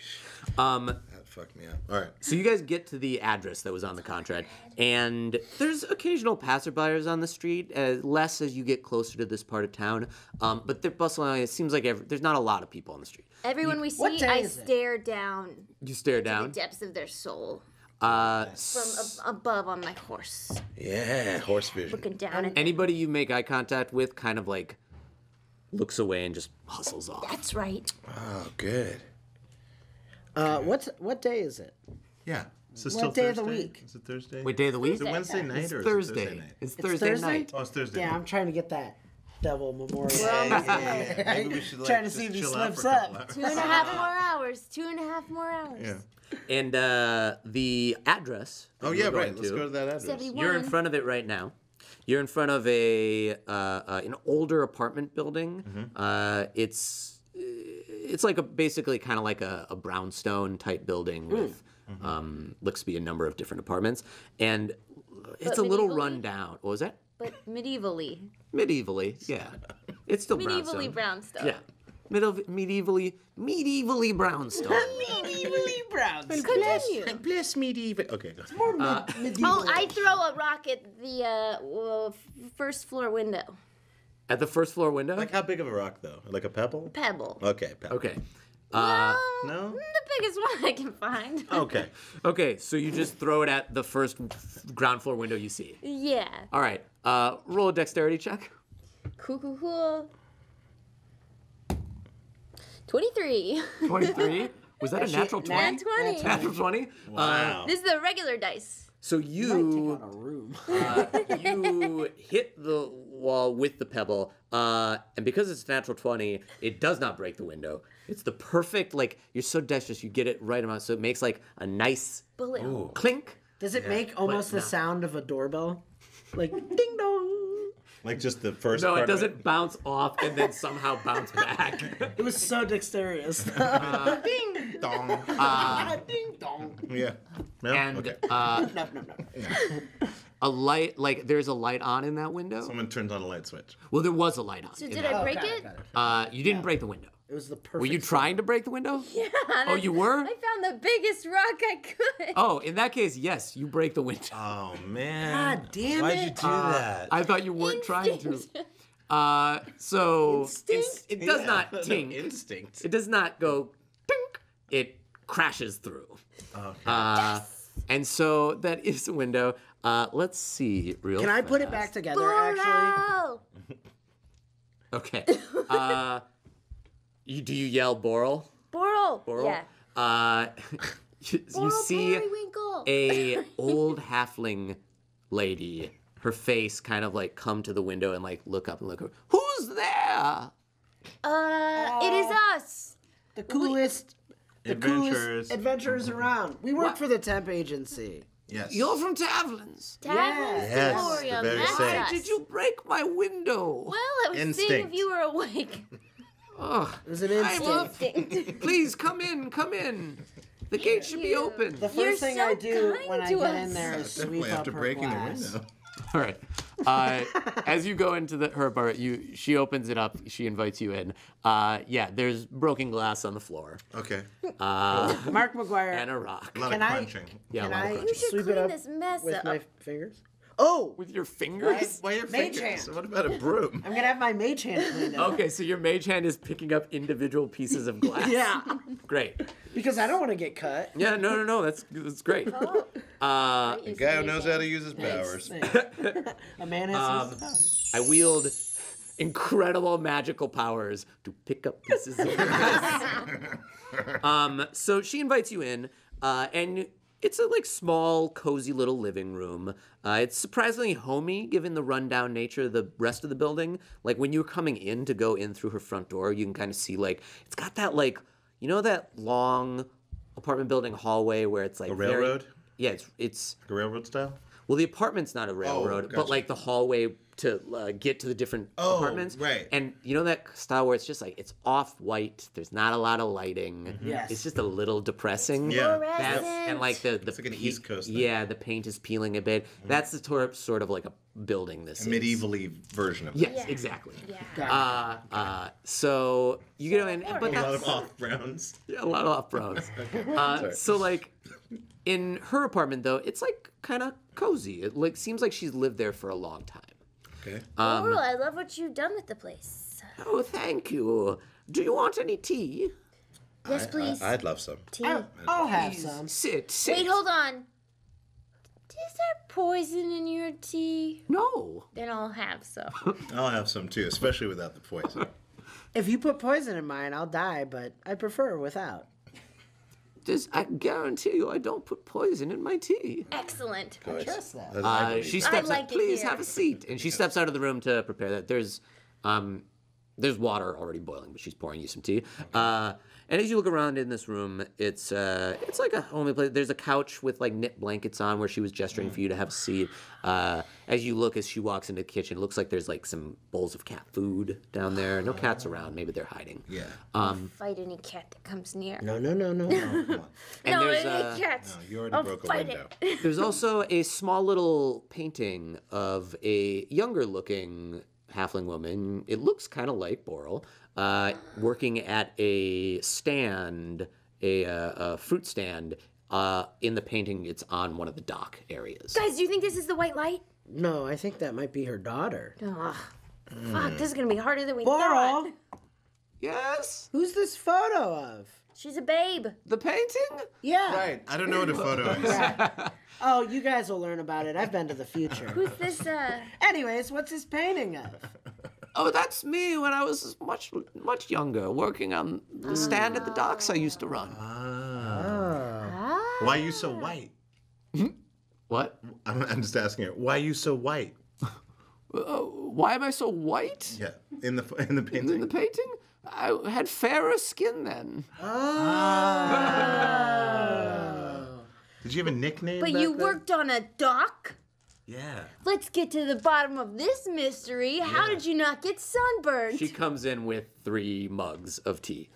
A: Um,
B: That fucked me up. All right.
A: So you guys get to the address that was on the contract, and there's occasional passerbyers on the street, uh, less as you get closer to this part of town. Um, but they're bustling. It seems like every, there's not a lot of people on the street.
D: Everyone we see, I stare down
A: You stare down.
D: the
A: down.
D: depths of their soul
A: Uh,
D: from ab- above on my horse,
B: Yeah, horse vision.
D: looking down at.
A: anybody you make eye contact with, kind of like looks away and just hustles off.
D: That's right.
B: Oh, good.
C: Uh, what's what day is it?
B: Yeah. Is this
C: What
B: still
C: day of the
B: Thursday?
C: week?
B: Is it Thursday?
A: Wait, day of the week?
B: Is it Wednesday night
A: It's
B: or
A: Thursday.
B: is it Thursday night?
A: It's Thursday,
C: Thursday?
A: night.
B: Oh, it's Thursday.
C: Yeah, I'm trying to get that devil memorial.
B: Yeah, maybe we should like,
C: Trying to
B: just
C: see if he
B: chill out for
C: slips up.
D: Two and a half more hours. Two and a half more hours.
B: Yeah.
A: And uh, the address.
B: Oh yeah,
A: going
B: right. Let's go to that address.
D: Seventy-one.
A: You're in front of it right now. You're in front of a uh, uh, an older apartment building. Uh, it's it's like a basically kind of like a, a brownstone type building with um, looks to be a number of different apartments, and it's
D: But
A: a little rundown. What was that?
D: But medievally,
A: Medievally, yeah. It's still
D: medievally
A: brownstone.
D: brownstone.
A: Yeah. Medieval, medievally, medievally brownstone.
C: Medievally brown.
D: Continue.
B: Bless medieval. Okay, go.
D: Oh, I throw a rock at the uh, w- f- first floor window.
A: At the first floor window.
B: Like how big of a rock though? Like a pebble?
D: Pebble.
B: Okay, pebble.
A: okay. Uh,
D: Oh,
B: No?
D: The biggest one I can find.
B: Okay.
A: okay. So you just throw it at the first ground floor window you see.
D: Yeah.
A: All right. Uh, roll a dexterity check.
D: Cool, cool, cool. 23.
A: 23. Was that a natural 20?
D: Nat 20.
A: Natural 20?
B: Wow.
D: This is the regular dice.
A: So you
C: a room.
A: you hit the wall with the pebble, uh, and because it's a natural 20, it does not break the window. It's the perfect, like, you're so dexterous, you get it right amount, so it makes, like, a nice
D: Bullet. hole.
A: clink.
C: Does it make almost the
A: no.
C: sound of a doorbell? Like ding dong.
B: Like just the first
A: No,
B: part
A: it doesn't bounce off and then somehow bounce back.
C: It was so dexterous.
B: Ding dong.
C: ding dong.
B: yeah. No?
A: And
B: okay.
A: uh,
C: No, no, no.
A: a light, like, there's a light on in that window.
B: Someone turns on a light switch.
A: Well, there was a light on.
D: So did
A: that-
D: I break
C: got it,
D: it?
A: Uh, you didn't break the window.
C: It was the perfect.
A: Were you trying to break the window?
D: Yeah.
A: Oh, you were?
D: I found the biggest rock I could.
A: Oh, in that case, yes, you break the window.
B: Oh man.
C: God damn it.
B: Why'd you do that?
A: I thought you weren't trying to. Uh, so it's, it does
B: Yeah,
A: not
B: no, instinct.
A: It does not go tink. It crashes through.
B: Okay.
A: Uh, And so that is a window. Uh, let's see. Real.
C: Can I put it back together? Actually,
D: Boro!
A: Okay. Uh, you do you yell Borell?
D: Boro!
A: Borell?
D: Yeah.
A: Uh, you, you see a old halfling lady. Her face kind of like come to the window and like look up and look. Over. Who's there?
D: Uh, it is us.
C: the coolest, the
B: Adventurers.
C: coolest adventurers around. We work for the temp agency.
B: Yes.
A: You're from Tavlin's.
D: Taverns
B: Yes,
D: Emporium,
B: the very
D: that's
B: same.
D: us.
A: Did you break my window?
D: Well, I was seeing
B: Instinct.
D: if you were awake.
A: Ugh.
C: It was an
A: I'm
C: instinct.
A: up. Please come in, come in. The gate should be open.
C: The 1st
D: You're
C: thing
D: so
C: I do when I
D: to
C: get
D: us.
C: in there is sweep up
B: after
C: her
B: breaking
C: glass.
B: the window.
A: All right. Uh, as you go into the, her apartment, you she opens it up. She invites you in. Uh, yeah, there's broken glass on the floor
B: Okay.
A: uh,
C: Mark McGuire,
A: and a rock.
B: A lot
C: Can
B: of
C: I-
B: crunching.
A: Yeah,
C: can
A: a lot of
C: I
A: crunching.
D: You should
C: sweep
D: clean this mess
C: with
D: up.
C: my fingers? Oh,
A: with your fingers.
B: Why your
C: Mage
B: fingers?
C: hand.
B: What about a broom?
C: I'm gonna have my mage hand cleaned up.
A: Okay, so your mage hand is picking up individual pieces of glass.
C: Yeah,
A: Great.
C: because I don't want to get cut.
A: Yeah, no, no, no. That's that's great. Uh,
B: A guy who knows how to use his powers.
C: A man has
A: Um,
C: his powers.
A: I wield incredible magical powers to pick up pieces of glass. um, so she invites you in, uh, and it's a like small, cozy little living room. Uh, it's surprisingly homey, given the rundown nature of the rest of the building. Like when you're coming in to go in through her front door, you can kind of see like it's got that like you know that long apartment building hallway where it's like
B: A
A: very-
B: railroad?
A: yeah, it's it's
B: The railroad style?
A: Well, the apartment's not a railroad, but
B: gotcha.
A: like the hallway to uh, get to the different
B: Oh,
A: apartments.
B: right.
A: And you know that style where it's just like it's off white. There's not a lot of lighting.
C: Yes.
A: It's just a little depressing.
B: Yeah.
A: That's,
D: Fluorescent.
A: and like the the
B: like an
A: pe-
B: East Coast thing.
A: Yeah, the paint is peeling a bit. That's the tor- sort of like a building. This is
B: Medievally version of
A: Yes,
D: Yeah.
A: exactly.
D: Yeah.
A: Uh, uh, so you get in, but
B: A lot of off browns.
A: yeah, a lot of off browns. Uh, so like in her apartment though, it's like kind of cozy. It like seems like she's lived there for a long time.
B: Okay.
D: Laurel, I love what you've done with the place.
A: Oh, thank you. Do you want any tea?
D: Yes, please.
B: I, would love some.
D: Tea.
C: I'll have some.
A: Sit, sit.
D: Wait, hold on. Is there poison in your tea?
A: No.
D: Then I'll have some.
B: I'll have some too, especially without the poison.
C: If you put poison in mine, I'll die, but I prefer without.
A: This, I guarantee you, I don't put poison in my tea.
D: Excellent.
C: Trust that.
A: Uh, she steps
D: like
A: up.
D: it
A: Please
D: here."
A: have a seat, and she steps out of the room to prepare that. There's, um, there's water already boiling, but she's pouring you some tea. Uh, and as you look around in this room, it's uh, it's like a homely place. There's a couch with like knit blankets on where she was gesturing for you to have a seat. Uh, as you look, as she walks into the kitchen, it looks like there's like some bowls of cat food down there. No cats around. Maybe they're hiding.
B: yeah.
D: Fight any cat that comes near.
C: No, no, no, no.
B: Come on.
A: And
D: no,
A: there's
D: any
A: uh,
D: cats.
B: No, you already
D: I'll
B: broke a
D: fight
B: window.
D: it.
A: There's also a small little painting of a younger looking halfling woman. It looks kind of like Borell, uh, working at a stand, a, uh, a fruit stand. Uh, in the painting, it's on one of the dock areas.
D: Guys, do you think this is the white light?
C: no, I think that might be her daughter.
D: Ugh. Fuck, this is gonna be harder than we
C: Borell,
D: thought.
A: Yes,
C: who's this photo of?
D: She's a babe.
A: the painting.
C: Yeah.
B: Right. I don't know what a photo is.
C: Oh, you guys will learn about it. I've been to the future.
D: Who's this? Uh,
C: Anyways, what's this painting of?
A: Oh, that's me when I was much much younger, working on the stand at the docks I used to run. Ah. Ah.
B: Why are you so white?
A: What?
B: I'm, I'm just asking her. Why are you so white?
A: Uh, why am I so white
B: Yeah. In the in the painting.
A: in the painting? I had fairer skin then. Ah.
B: Did you have a nickname?
D: but
B: back
D: you
B: then?
D: worked on a dock?
B: Yeah.
D: Let's get to the bottom of this mystery. How did you not get sunburned?
A: She comes in with three mugs of tea.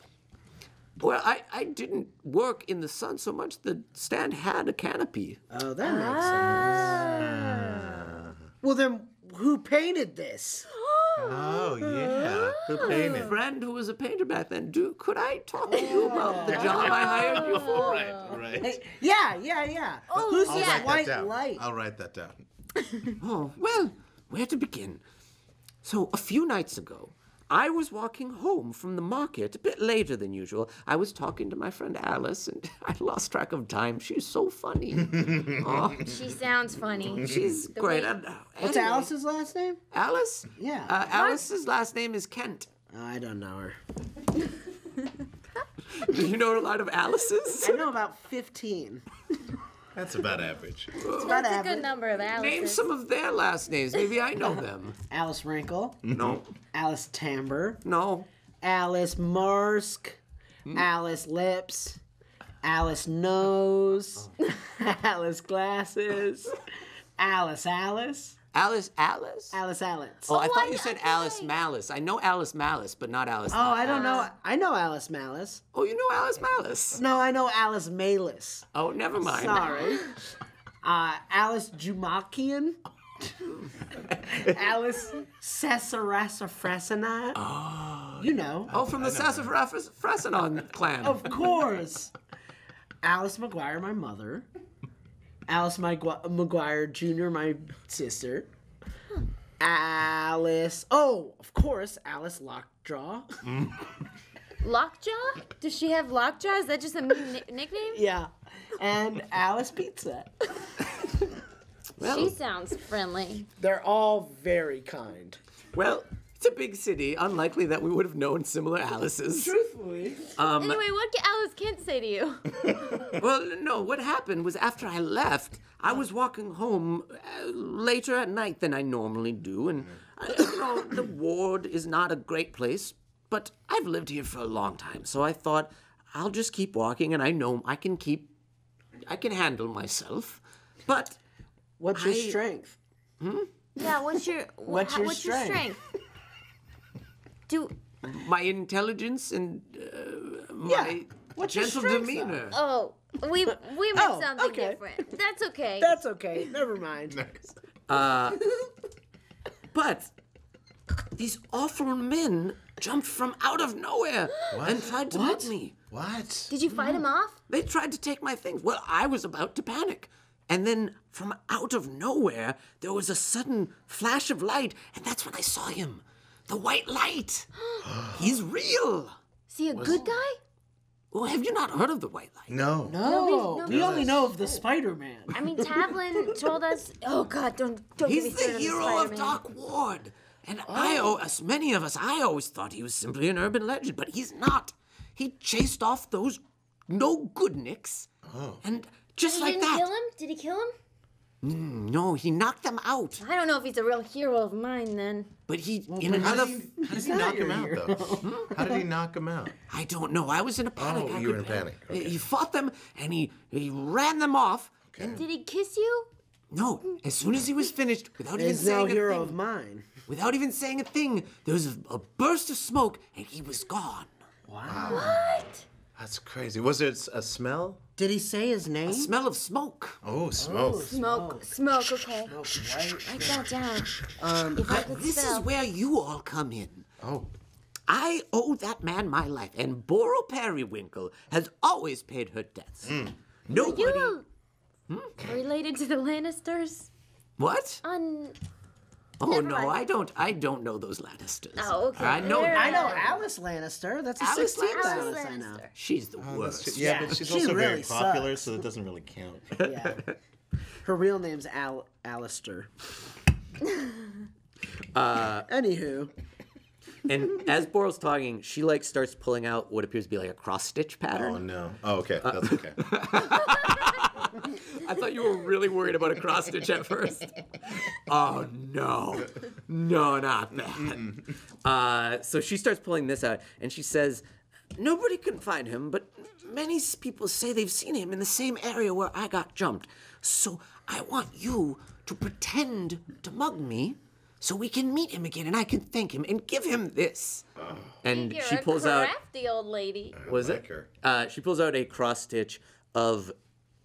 A: Well, I, I didn't work in the sun so much. The stand had a canopy.
C: Oh, that makes
D: Ah.
C: sense. Well, then, who painted this?
B: Oh yeah. Who painted?
A: friend who was a painter back then. Do could I talk to you about the job I hired you for?
B: Right. Right.
C: Yeah, yeah, yeah.
D: Oh,
C: Who's
D: I'll
C: this
D: write that
C: white
B: down.
C: light?
B: I'll write that down.
A: Oh well, where to begin? So a few nights ago, I was walking home from the market a bit later than usual. I was talking to my friend Alice, and I lost track of time. She's so funny. oh,
D: She sounds funny.
A: she's great.
D: way-
A: And, uh,
C: What's
A: anyway,
C: Alice's last name?
A: Alice?
C: Yeah.
A: Uh, Alice's last name is Kent.
C: I don't know her.
A: Do you know a lot of Alice's?
C: I know about 15.
B: That's about average.
C: It's about
D: That's a
C: average.
D: good number of
A: Name some of their last names. Maybe I know them.
C: Alice Wrinkle,
A: No,
C: Alice Timbre,
A: no.
C: Alice Marsk, mm. Alice Lips, Alice Nose, oh. Alice Glasses, Alice Alice,
A: Alice Alice?
C: Alice Alice.
A: Oh, I
D: Oh,
A: thought
D: I-
A: you said
D: okay.
A: Alice Malice. I know Alice Malice, but not Alice.
C: Oh, I don't know. I know Alice Malice.
A: Oh, you know Alice Malice.
C: No, I know Alice Malis.
A: Oh, never mind.
C: Sorry. Uh, Alice Jumakian. Alice Cesarasa Oh. You know.
A: Oh, from the Sassafras clan.
C: Of course. Alice McGuire, my mother. Alice Magu- McGuire Jr., my sister. Alice. Oh, of course, Alice Lockjaw.
D: Lockjaw? Does she have Lockjaw? Is that just a ni- nickname?
C: Yeah. And Alice Pizza.
D: She sounds friendly.
C: They're all very kind.
A: Well, it's a big city. Unlikely that we would have known similar Alice's.
C: Truthfully.
D: anyway, what did Alice Kent say to you?
A: Well, no, what happened was after I left, I was walking home uh, later at night than I normally do, and uh, you know the ward is not a great place, but I've lived here for a long time, so I thought I'll just keep walking, and I know I can keep, I can handle myself. But
C: What's your
A: I-
C: strength?
D: Yeah, what's your
C: What's
D: wha-
C: your
D: what's your
C: strength?
D: Strength? Do
A: My intelligence and uh, my
C: What's your
A: gentle
C: strengths,
A: demeanor.
D: oh we we meant
C: Oh,
D: something
C: okay.
D: different. That's okay.
C: That's okay. Never mind.
A: But these awful men jumped from out of nowhere and tried to mug me.
B: What?
D: Did you fight him off?
A: They tried to take my things. Well, I was about to panic. And then from out of nowhere, there was a sudden flash of light, and that's when I saw him. The white light. He's real.
D: Is he a good guy?
A: Well, have you not heard of the white light?
B: No.
C: No,
D: Nobody's-
C: we only know of the Spider-Man.
D: I mean, Tavlin told us. Oh God, don't don't get me
A: He's the
D: started on
A: hero of Dock Ward. And oh. I, oh, as many of us, I always thought he was simply an urban legend, but he's not. He chased off those no good nicks. Oh. And just
D: He
A: like
D: didn't
A: that.
D: kill him? Did he kill him?
A: Mm, no, he knocked them out.
D: I don't know if he's a real hero of mine then.
A: But he, in
B: How
A: another.
B: did he, how did he knock him out, though? How did he hmm? knock him out?
A: I don't know. I was in a oh, panic.
B: Oh,
A: I
B: you were in a panic. Okay.
A: He fought them and he, he ran them off.
D: And did he kiss you?
A: No, as soon as he was finished, without even
C: Is no
A: saying a
C: hero
A: thing,
C: of mine.
A: without even saying a thing, there was a, a burst of smoke and he was gone. Wow.
D: What?
B: That's crazy. Was it a smell?
C: Did he say his name?
A: A Smell of smoke.
B: Oh, smoke.
D: Smoke, smoke. Okay, write that down.
C: Um,
D: if I could
A: This is where you all come in.
B: Oh.
A: I owe that man my life, and Boro Periwinkle has always paid her debts. Nobody.
D: you related to the Lannisters?
A: What?
D: On
A: Oh
D: Never
A: no,
D: mind.
A: I don't. I don't know those Lannisters.
D: Oh, okay.
A: I know.
D: They're-
C: I know Alice Lannister. That's the
A: Alice
C: 16th
A: Lannister.
C: Alice I know.
A: She's the worst.
B: Yeah,
C: Yeah,
B: but she's
C: she
B: also very popular,
C: sucks.
B: so it doesn't really count.
C: Yeah. Her real name's Al Alistair. uh, Anywho,
A: And as Borell's talking, she like starts pulling out what appears to be like a cross stitch pattern.
B: Oh, no. Oh, okay. That's okay.
A: I thought you were really worried about a cross stitch at first. Oh no, no, not that. Uh, so she starts pulling this out, and she says, "Nobody can find him, but many people say they've seen him in the same area where I got jumped. So I want you to pretend to mug me." So we can meet him again, and I can thank him and give him this. And
D: You're
A: she
D: a
A: pulls out
D: crafty old lady.
A: was
B: like
A: it?
B: her.
A: Uh, she pulls out a cross stitch of.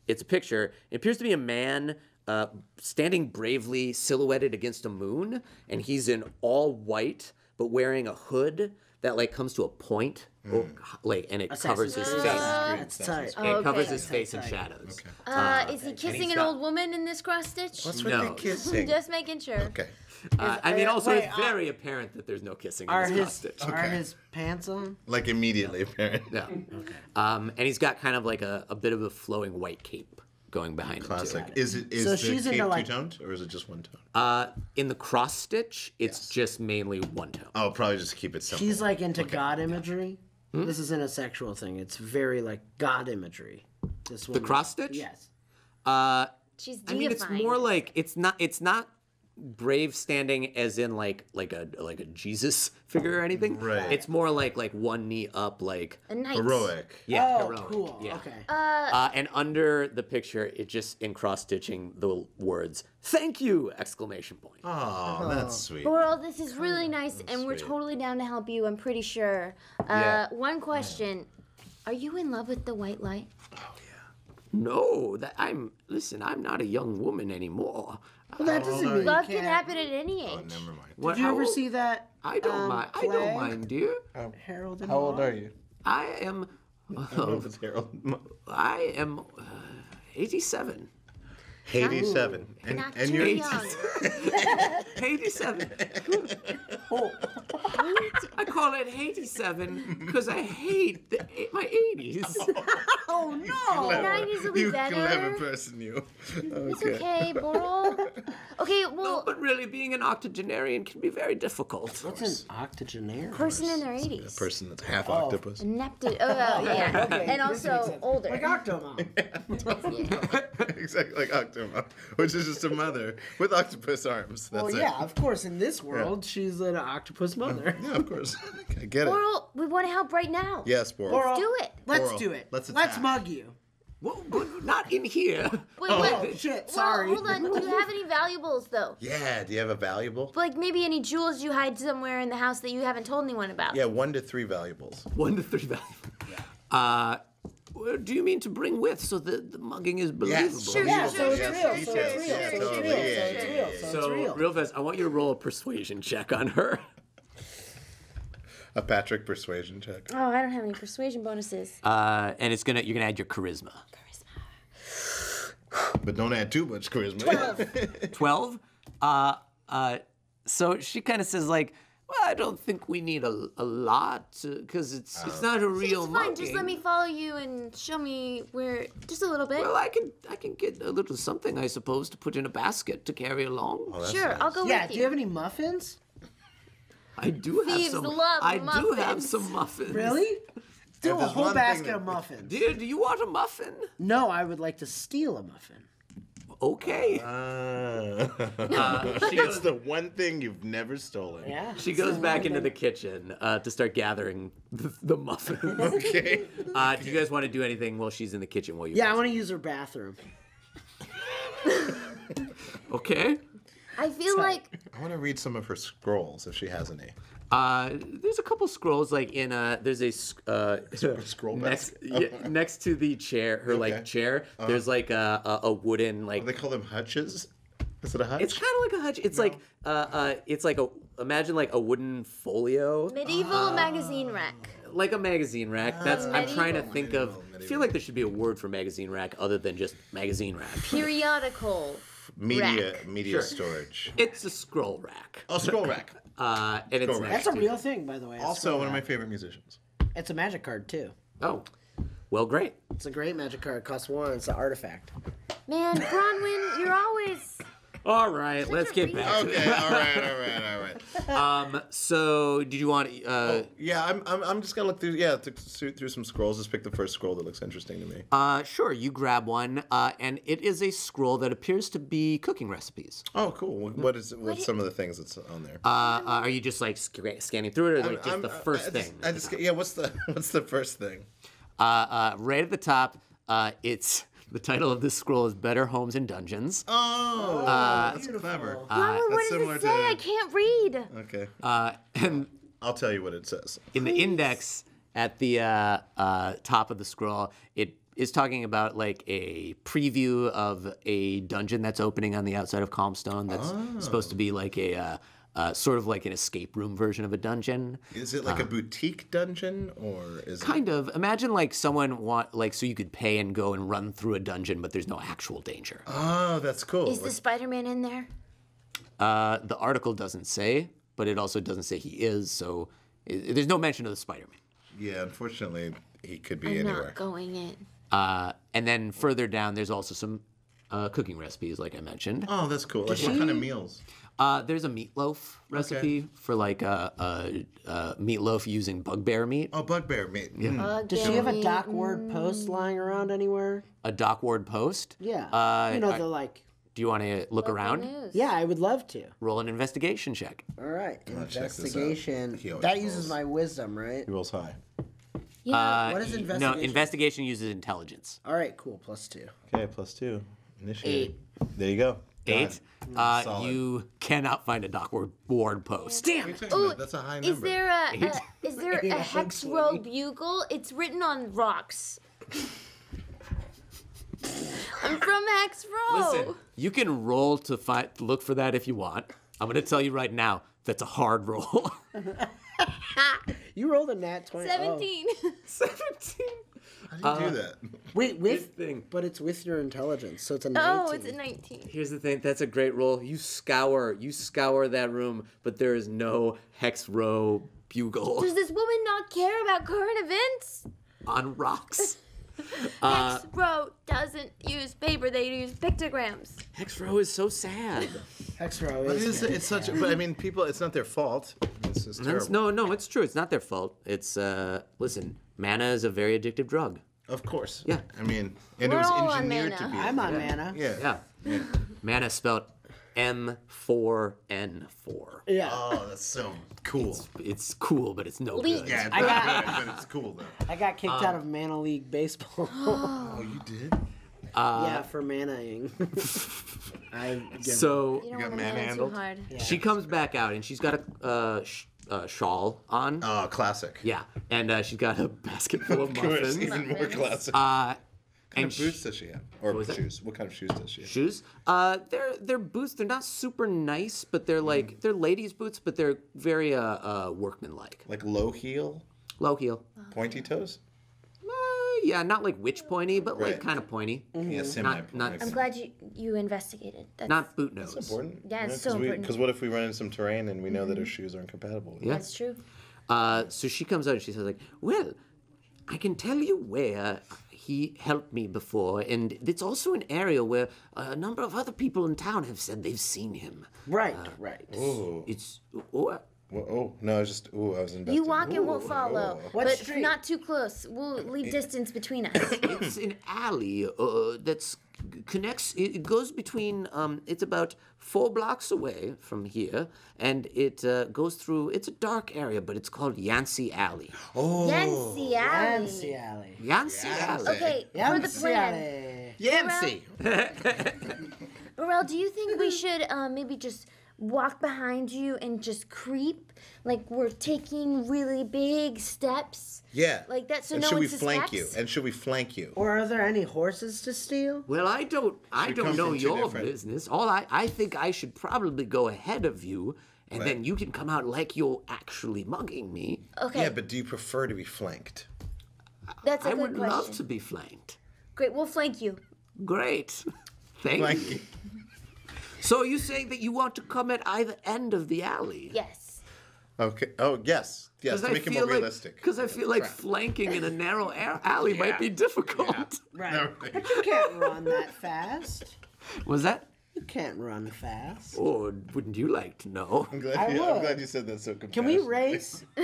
A: It's a picture. It appears to be a man uh, standing bravely silhouetted against a moon, and he's in all white, but wearing a hood that like comes to a point, or, like, and it covers his
C: Assassin's
A: face.
C: Creed. That's tight.
A: It
D: Okay.
A: covers his face in shadows.
D: Uh, is he kissing an
A: got-
D: old woman in this cross stitch?
B: What's with
A: No.
B: the kissing?
D: Just making sure.
B: Okay.
A: Uh, I mean, also
C: wait,
A: it's
C: uh,
A: very apparent that there's no kissing in
C: Are
A: this cross
C: his
A: stitch.
C: are his pants on?
B: Like immediately, apparent.
A: Yeah. Um, and he's got kind of like a, a bit of a flowing white cape going behind
B: Classic.
A: him too.
B: Is it is
C: So
B: the
C: she's
B: cape
C: into, like-
B: two-toned or is it just one tone?
A: Uh, in the cross stitch, it's
B: Yes.
A: just mainly one tone.
B: Oh, probably just keep it simple.
C: She's like into god imagery. This isn't a sexual thing. It's very like god imagery. This one.
A: The cross stitch?
C: Yes.
A: Uh,
D: She's
A: I mean, it's more like it's not. It's not brave standing as in like like a like a Jesus figure or anything.
B: Right.
A: It's more like like one knee up, like
D: a knight.
B: heroic.
A: yeah,
C: Oh,
A: heroic.
C: cool.
A: Yeah.
C: Okay.
A: Uh, and under the picture, it just in cross stitching the words "Thank you!" exclamation point.
B: Oh, that's sweet.
D: Borell, this is really nice, and we're totally down to help you. I'm pretty sure. Uh,
B: Yeah.
D: One question: Are you in love with the white light?
A: No, that I'm. Listen, I'm not a young woman anymore.
C: Well, that doesn't mean
D: Love can happen at any age.
B: Oh, never mind.
A: What,
C: Did you ever
A: old-
C: see that?
A: I don't
C: um,
A: mind. I don't mind, dear.
C: Harold and
E: How old are you?
A: I am.
B: It's Harold.
A: I am. Uh, 87.
B: Eighty-seven. And,
D: Not
B: and
D: too
B: you're
D: young.
A: 87. I call it 87 because I hate the, my 80s.
C: Oh no!
D: Nineties will be
B: you
D: better.
B: clever person, you.
D: It's okay, Borell. Okay, well.
A: No, but really, being an octogenarian can be very difficult.
C: What's an octogenarian?
D: person in their eighties.
B: A Person that's half oh. octopus.
D: Neptune. Oh, well, yeah.
C: Okay,
D: And also older.
C: Like Octomom.
B: exactly like Octomom, which is just a mother with octopus arms. That's
C: well,
B: it.
C: yeah, of course. In this world, she's an octopus mother.
B: Yeah, of course. I get it.
D: Borell, we want to help right now.
B: Yes, Borell.
C: Borell, Let's
D: Do it.
C: Let's
B: Borell,
C: do it.
B: let's
C: Let's mug you.
A: Well, but not in here.
D: Wait,
C: Oh
D: what?
C: shit!
D: Well,
C: Sorry.
D: hold on. Do you have any valuables though?
B: Yeah. Do you have a valuable?
D: Like maybe any jewels you hide somewhere in the house that you haven't told anyone about.
B: Yeah, one to three valuables.
A: One to three value. Uh, what do you mean to bring with so that the mugging is believable?
D: Sure,
C: yeah,
D: sure,
C: so it's
D: sure,
C: real.
D: sure,
C: So it's real.
D: sure,
C: So it's real.
B: totally.
C: So it's real. So
A: So,
C: it's real.
A: real fast, I want you to roll a persuasion check on her.
B: A Patrick persuasion check.
D: Oh, I don't have any persuasion bonuses.
A: Uh, and it's gonna you're gonna add your charisma.
B: But don't add too much charisma.
A: Twelve. Uh, uh, so she kind of says like, well, I don't think we need a, a lot because it's oh. it's not a real
D: It's fine.
A: mugging.
D: Just let me follow you and show me where. Just a little bit.
A: Well, I can I can get a little something, I suppose, to put in a basket to carry along.
B: Oh, that's
D: sure,
B: nice.
D: I'll go
C: Yeah.
D: with you.
C: Yeah, Do you have any muffins?
A: I do have
D: Thieves
A: some.
D: love
A: I do have some muffins.
C: Really? Do a whole basket
B: that-
C: of muffins.
A: Dear, do you want a muffin?
C: No, I would like to steal a muffin.
A: Okay.
B: Ah.
A: she
B: It's
A: goes,
B: the one thing you've never stolen.
C: Yeah.
A: she goes back into the kitchen uh, to start gathering the, the muffins.
B: Okay.
A: Uh, do you guys want to do anything while she's in the kitchen while you?
C: Yeah, I want to use her bathroom.
A: Okay.
D: I feel like
B: I want to read some of her scrolls if she has any.
A: Uh, there's a couple scrolls like in a there's a uh,
B: scroll
A: next yeah, next to the chair her
B: Okay.
A: like chair. There's like a, a, a wooden like
B: They call them hutches. Is it a hutch?
A: It's kind of like a hutch. It's like uh, uh, it's like a imagine like a wooden folio,
D: medieval magazine rack.
A: like a magazine rack. That's I'm trying to
D: Medieval.
A: think of.
B: Medieval,
A: I feel like there should be a word for magazine rack other than just magazine rack.
D: Periodical.
B: Media
D: rack.
B: media
A: Sure.
B: storage.
A: It's a scroll rack,
B: Oh, scroll rack.
A: uh, and it's
B: rack.
C: That's a real thing, by the way.
B: Also,
C: scroll
B: one of my favorite musicians.
C: It's a magic card too.
A: Oh, well, great.
C: It's a great magic card. It costs one. It's an artifact.
D: Man, Bronwyn, you're always.
A: All right, let's get back to
B: Okay, all right, all right, all right.
A: it. Um, so did you want? Uh,
B: Yeah, I'm, I'm, I'm just gonna look through. Yeah, through, through some scrolls. Just pick the first scroll that looks interesting to me.
A: uh, sure. You grab one, uh, and it is a scroll that appears to be cooking recipes.
B: Oh, cool. What is what's some of the things that's on there?
A: Uh, uh, are you just like sc- scanning through it, or like just
B: I'm-
A: the first
B: I just-
A: thing?
B: I just, yeah. What's the what's the first thing?
A: Uh, uh, right at the top, uh, it's the title of this scroll is "Better Homes and Dungeons."
B: Oh, that's clever.
D: Bronwyn,
B: that's
D: what does
B: similar
D: it say?
B: to-
D: I can't read.
B: Okay,
A: Uh, and
B: I'll tell you what it says.
A: in the index at the uh, uh, top of the scroll, it is talking about like a preview of a dungeon that's opening on the outside of Calmstone. That's supposed to be like a uh, uh, sort of like an escape room version of a dungeon.
B: Is it like a boutique dungeon or is it?
A: Kind of. Imagine like someone want like so you could pay and go and run through a dungeon, but there's no actual danger.
B: Oh, that's cool.
D: Is the Spider Man in there?
A: Uh, the article doesn't say, but it also doesn't say he is. So i there's no mention of the Spider-Man.
B: yeah, unfortunately, he could be
D: I'm
B: anywhere.
D: not going in.
A: Uh, and then further down, there's also some uh, cooking recipes, like I mentioned.
B: Oh, that's cool. Like what kind of meals?
A: Uh, there's a meatloaf recipe for like a, a, a meatloaf using bugbear meat,
B: Oh, bugbear meat. Yeah.
C: Does she have a Dock Ward post lying around anywhere?
A: a Dock Ward post.
C: Yeah.
A: Uh,
C: you know
A: I-
C: the like.
A: Do you want to look around?
C: Yeah, I would love to.
A: Roll an investigation check.
C: All right,
B: check this out.
C: investigation.
B: He always
C: That
B: rolls.
C: uses my wisdom, right?
B: He rolls high.
D: Yeah.
A: Uh,
C: What is
A: y- No,
C: investigation?
A: investigation uses intelligence.
C: All right, cool. Plus two.
B: Okay, plus two. Initiate.
C: Eight.
B: There you go.
A: Eight. Uh,
B: Solid.
A: you cannot find a dockward ward post.
C: Damn
B: What
C: it!
D: Ooh.
B: That's a high number.
D: Is there a, a is there a hex
C: 20.
D: row bugle? It's written on rocks. I'm from Hex Row.
A: Listen, you can roll to find look for that if you want. I'm gonna tell you right now that's a hard roll.
C: You rolled a nat twenty. oh.
D: Seventeen.
A: Seventeen.
B: How do you do that?
C: Wait, with
A: thing.
C: but it's with your intelligence, so it's a nineteen.
D: oh, it's a nineteen.
A: Here's the thing. That's a great roll. You scour, you scour that room, but there is no hex row bugle
D: Does this woman not care about current events?
A: on rocks.
D: Hex Row doesn't use paper; they use pictograms.
A: Hex row is so sad.
C: Hex row is.
B: it's, it's such. But I mean, people. It's not their fault. It's just
A: That's-
B: terrible.
A: no, no, it's true. It's not their fault. It's uh, listen, mana is a very addictive drug.
B: Of course.
A: Yeah.
B: I mean, and
D: We're
B: it was
D: all on
B: engineered to
D: mana.
B: be.
C: I'm on mana.
B: Yeah.
A: Yeah, mana spelled M4N4.
C: Yeah.
B: Oh, that's so cool.
A: It's cool, but it's no
D: Leak.
A: good.
B: Yeah, it's
C: I got-
B: not good, but it's cool though.
C: I got kicked out of Mana League Baseball.
B: Oh, you did?
C: yeah, for manaing. I give
A: So
D: You don't
B: got
D: want to man too
B: manhandled?
D: hard.
A: she comes back out and she's got a uh, sh- uh, shawl on.
B: Oh, classic.
A: yeah, and uh, she's got a basket full of
B: Of course,
A: muffins.
B: even more classic.
A: Uh,
B: what kind
A: and
B: of boots does she have? Or
A: was that?
B: shoes? What kind of shoes does she have?
A: shoes. Uh, they're they're boots. They're not super nice, but they're like they're ladies' boots, but they're very uh, uh workmanlike.
B: Like low heel,
A: Low heel.
B: pointy toes?
A: Uh, yeah, not like witch pointy, but like
B: Right.
A: kind of pointy.
B: Yeah, semi
A: Not- not-
D: I'm glad you you investigated. That's,
A: Not boot nose.
B: important.
D: Yeah, it's so important.
B: Because what if we run into some terrain and we know that our shoes aren't compatible? with?
A: Yeah.
D: That's true.
A: Uh, so she comes out and she says like, "Well, I can tell you where he helped me before, and it's also an area where a number of other people in town have said they've seen him.
C: Right, right.
B: Ooh.
A: It's oh,
B: Well, oh, no, I was just, ooh, I was invested.
D: You walk and we'll
B: Ooh,
D: follow,
B: oh.
C: What
D: but
C: street?
D: not too close. We'll leave distance between us.
A: it's an alley uh, that's connects. It it goes between. Um, it's about four blocks away from here, and it uh, goes through. It's a dark area, but it's called Yancey Alley.
B: Oh,
D: Yancy Alley.
C: Fancy alley.
A: Yancey Alley.
D: Okay, for the plan,
C: alley.
B: Yancy.
D: Borell, do you think we should uh, maybe just walk behind you and just creep, like we're taking really big steps?
B: Yeah.
D: Like that, so
B: and
D: no
B: should
D: one
B: we flank you? And should we flank you?
C: Or are there any horses to steal?
A: Well, I don't. I
B: We
A: don't know your
B: different-
A: business. All I, I think I should probably go ahead of you, and then you can come out like you're actually mugging me.
D: Okay,
B: Yeah, but do you prefer to be flanked?
D: that's a
A: I
D: good
A: would
D: question.
A: love to be flanked.
D: Great, we'll flank you.
A: Great. Thank
B: Flank
A: you.
B: You.
A: So you saying that you want to come at either end of the alley?
D: Yes.
B: Okay. Oh, yes. Yes, to
A: I
B: make it more
A: like,
B: realistic.
A: Because I feel like flanking in a narrow a- alley might be difficult.
C: Right.
B: No.
C: But you can't run that fast.
A: Was that?
C: You can't run fast.
A: Or wouldn't you like to know?
B: I'm glad,
C: I
B: you, I'm
C: would.
B: glad you said that so compassionately.
C: Can we race?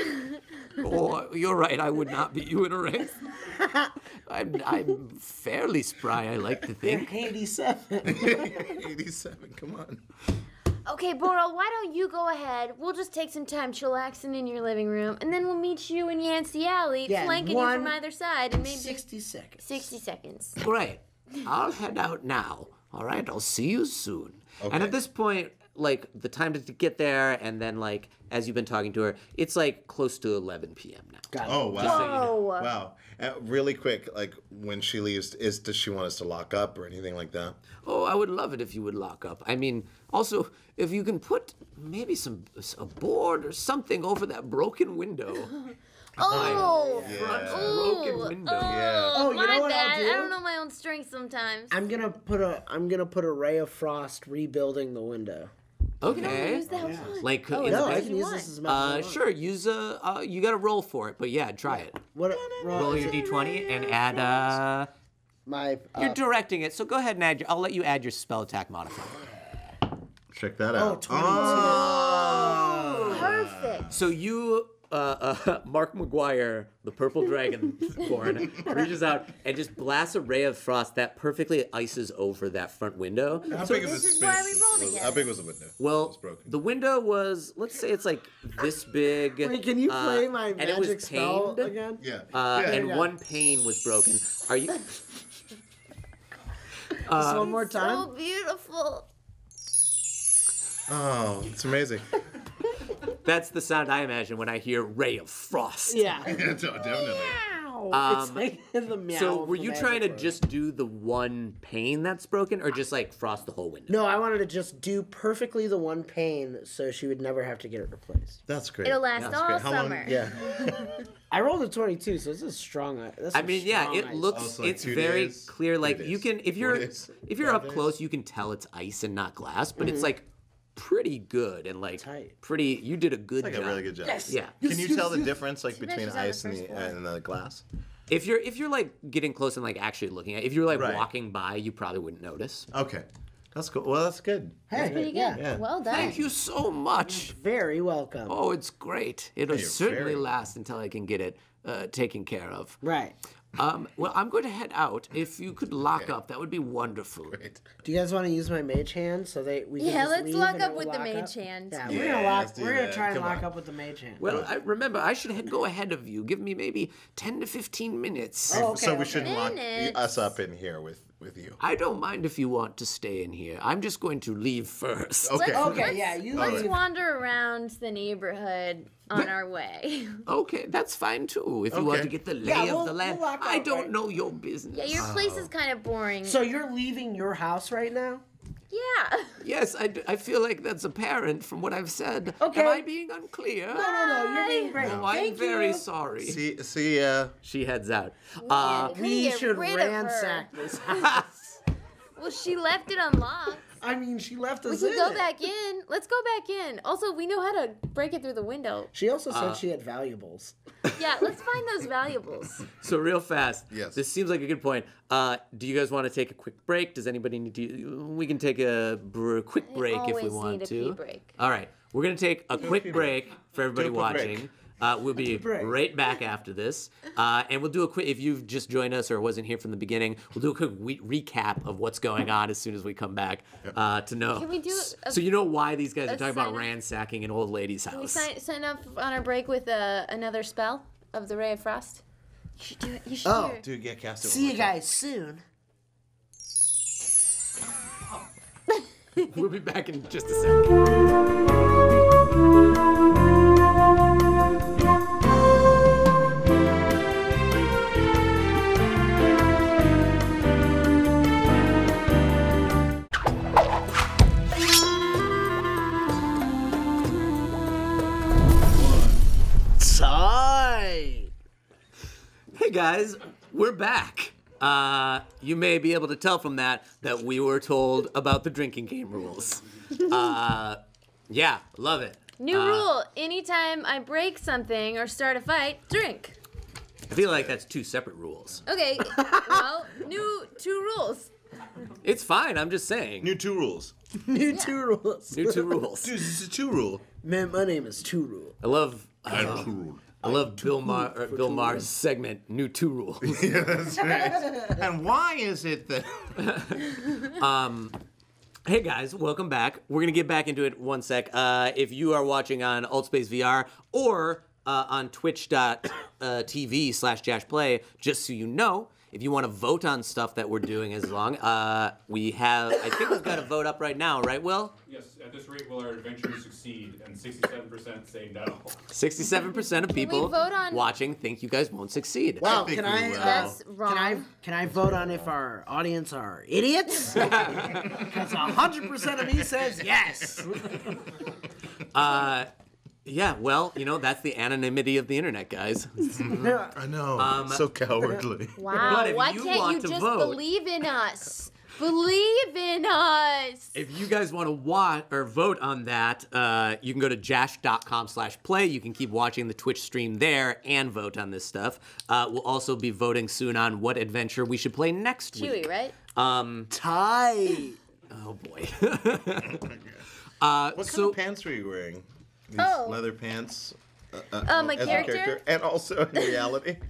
A: or oh, you're right, I would not beat you in a race. I'm, I'm fairly spry, I like to
C: You're
A: think.
C: 87.
B: 87, come on.
D: Okay, Borell, why don't you go ahead? We'll just take some time chillaxing in your living room, and then we'll meet you in Yancey Alley,
C: Yeah,
D: flanking
C: one-
D: you from either side, and maybe
C: 60 seconds.
D: 60 seconds.
A: Great. I'll head out now. All right, I'll see you soon.
B: Okay.
A: And at this point, like the time to get there, and then like as you've been talking to her, it's like close to 11 p.m. now.
C: Got it.
B: Oh, wow.
D: Whoa.
B: Wow. Uh, really quick, like when she leaves, is does she want us to lock up or anything like that?
A: Oh, I would love it if you would lock up. I mean, also if you can put maybe some a board or something over that broken window.
D: Oh!
A: Broken
D: Ooh.
A: window.
B: Yeah.
C: Oh, you
D: my
C: know what I'll
D: bad.
C: do?
D: I don't know my own strength sometimes.
C: I'm gonna put a I'm gonna put a ray of frost rebuilding the window.
A: Okay.
D: Use that one.
A: Like
D: Oh, no,
C: No, I
D: If
C: can
D: you
C: use
D: want.
C: this as much as I
A: Uh,
C: want.
A: sure. Use a. Uh, you got to roll for it, but yeah, try it.
C: What?
A: Roll your d20 and add. Uh,
C: my
A: you're
C: uh,
A: directing it, so go ahead and add. Your, I'll let you add your spell attack modifier.
B: Check that
C: oh,
B: out.
C: 22.
D: Perfect.
A: So you, uh, uh, Mark McGuire, the purple dragon born, reaches out and just blasts a ray of frost that perfectly ices over that front window.
B: How
A: So-
B: big
D: this is why
B: space
D: we roll
B: was- How big was the window?
A: well, the window was, let's say it's like this big.
C: Wait, can you
A: uh,
C: play my
A: and it was
C: magic spell
A: paned,
C: again?
B: Yeah.
A: Uh,
B: yeah.
A: and
C: yeah.
A: one pane was broken. Are you?
C: Just one more time.
D: So beautiful.
B: Oh, it's amazing.
A: That's the sound I imagine when I hear ray of frost.
C: Yeah.
B: yeah, no, definitely.
C: it's like the meow.
A: So were you trying to
C: word.
A: just do the one pane that's broken, or just like frost the whole window?
C: No, I wanted to just do perfectly the one pane so she would never have to get it replaced.
B: That's great.
D: It'll last
B: That's
D: all
B: great.
D: Summer.
B: long? Yeah.
C: I rolled a 22, so this is strong. uh, This
A: I
C: is
A: mean, yeah, it
C: ice.
A: looks
B: Also, like
A: it's very
B: days,
A: clear. Like you can if you're
B: days,
A: if you're
B: five
A: up close, you can tell it's ice and not glass. But
C: Mm-hmm.
A: it's like pretty good and like
C: Tight.
A: pretty. You did a good
B: Like
A: job.
B: a really good job. Yes.
A: Yeah.
B: Can you tell the difference like
D: bad
B: between
D: she's on the
B: ice and
D: first
B: the,
D: floor.
B: and the glass?
A: If you're if you're like getting close and like actually looking at, if you're like
B: Right.
A: walking by, you probably wouldn't notice.
B: Okay. That's cool. Well, that's good.
C: Hey,
D: Pretty good.
C: yeah.
B: Yeah.
D: Well done.
A: Thank you so much.
C: Very welcome.
A: Oh, it's great. It'll
B: you're
A: certainly
B: very-
A: last until I can get it uh, taken care of.
C: Right.
A: Um, well, I'm going to head out. If you could lock up, that would be wonderful.
C: Do you guys want to use my mage hand so they we can
D: Yeah,
C: just
D: let's
C: leave
D: lock up
C: we'll
D: with the mage
C: up?
D: hand.
C: Yeah,
B: Yeah,
C: we're gonna lock. We're gonna
B: that.
C: try and lock
B: on.
C: up with the mage hand.
A: Well, I remember I should head, go ahead of you. Give me maybe 10 to 15 minutes.
C: Oh, okay,
B: so we
C: okay.
B: should lock
D: Minutes.
B: us up in here with with you.
A: I don't mind if you want to stay in here. I'm just going to leave first.
B: Okay.
D: Let's-
C: Okay,
D: let's-
C: yeah, you
D: Let's
C: leave.
D: wander around the neighborhood on our way.
A: Okay, that's fine too. If you want to get the lay
C: Yeah,
A: of
C: we'll-
A: the land,
C: we'll lock
A: I don't
C: right?
A: know your business.
D: Yeah, your place is oh. kind of boring.
C: So you're leaving your house right now?
D: Yeah.
A: Yes, I, I feel like that's apparent from what I've said.
C: Okay.
A: Am I being unclear?
C: No, no, no. You're being great.
A: Oh, I'm
C: Thank
A: very
C: you.
A: sorry.
B: See, see, uh,
A: She heads out. Uh,
D: Couldn't
C: We should
D: rid of her.
C: ransack this house.
D: Well, she left it unlocked.
C: I mean, she left us.
D: We
C: us
D: can
C: in
D: go
C: it.
D: back in. Let's go back in. Also, we know how to break it through the window.
C: She also said
A: Uh,
C: she had valuables.
D: Yeah, let's find those valuables.
A: so real fast.
B: Yes.
A: This seems like a good point. Uh, do you guys want to take a quick break? Does anybody need to? We can take a br- quick break if we want
D: need a
A: to.
D: pee break.
A: All right, we're gonna take a quick break for everybody
B: watching. break.
A: Watching. Uh, we'll be right back after this, uh, and we'll do a quick. If you've just joined us or wasn't here from the beginning, we'll do a quick we- recap of what's going on as soon as we come back uh, to know.
D: Can we do a-
A: so you know why these guys are talking about
D: up?
A: ransacking an old lady's house.
D: Can we
A: house?
D: sign, sign up on our break with uh, another spell of the Ray of Frost? You should do it. You should
C: Oh.
D: do it.
B: dude, get cast.
C: See you guys soon.
A: we'll be back in just a second. Hey guys, we're back. Uh, you may be able to tell from that that we were told about the drinking game rules. Uh, yeah, love it.
D: New
A: Uh,
D: rule: anytime I break something or start a fight, drink.
A: I feel like that's two separate rules.
D: Okay. well, new two rules.
A: It's fine. I'm just saying.
B: New two rules.
C: New two rules.
A: New two rules.
B: Dude, this is a two rule.
C: Man, my name is Two Rule.
A: I love.
B: I
A: Uh,
B: rule.
A: I love Bill Maher. Or Bill Maher's segment. New two rules.
B: Yeah, that's right. and why is it that?
A: Hey guys, welcome back. We're gonna get back into it one sec. Uh, if you are watching on Altspace VR or uh, on Twitch.tv slash JashPlay, just so you know, if you want to vote on stuff that we're doing as long, uh, we have. I think we've got a vote up right now, right? Will
E: Yes, at this rate, will our adventure succeed? And 67% say no.
A: sixty-seven percent of people
D: vote on-
A: watching think you guys won't succeed.
C: Wow,
B: think
C: can
B: we
C: I?
B: will.
C: Uh,
D: That's
C: Can I? Can I vote on if our audience are idiots? Because hundred percent of me says yes.
A: Uh, yeah. Well, you know that's the anonymity of the internet, guys.
B: I know. so cowardly.
D: Wow.
A: But if
D: Why
A: you
D: can't
A: want
D: you
A: to
D: just
A: vote-
D: believe in us? Believe in us.
A: If you guys want to watch or vote on that, uh, you can go to jash.com slash play. You can keep watching the Twitch stream there and vote on this stuff. Uh, we'll also be voting soon on what adventure we should play next
D: Chewy,
A: week.
D: right?
A: Um,
C: Tight.
A: oh boy.
B: What kind
A: So-
B: of pants were you wearing? These
D: Oh.
B: leather pants. Uh, uh,
D: Uh, my
B: as a
D: character?
B: and also in reality.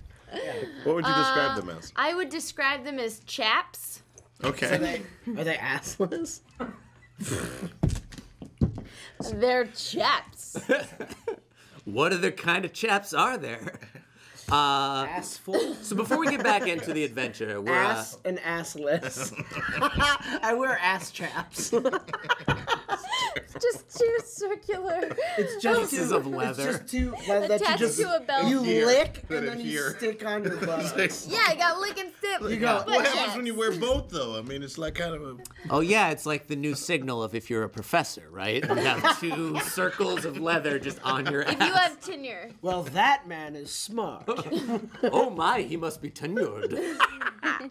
B: What would you describe them as?
D: I would describe them as chaps.
B: Okay.
C: Are they assless?
D: They're chaps.
A: what other kind of chaps are there? Uh,
C: Assful.
A: so before we get back into the adventure, we're uh,
C: Ass and assless. I wear ass chaps.
D: just too circular.
C: It's just
A: Pieces
C: too,
A: of leather.
C: It's just too that, that you
D: Attached
C: just
D: to a belt.
C: you
B: Here.
C: lick and
B: it
C: then you stick on your butt.
D: Yeah, I got lick and sip.
C: You go,
D: Butt
B: What
D: chaps.
B: happens when you wear both, though? I mean, it's like kind of a.
A: oh yeah, it's like the new signal of if you're a professor, right? You have two circles of leather just on your ass.
D: If you have tenure.
C: well, that man is smart.
A: oh my, he must be tenured.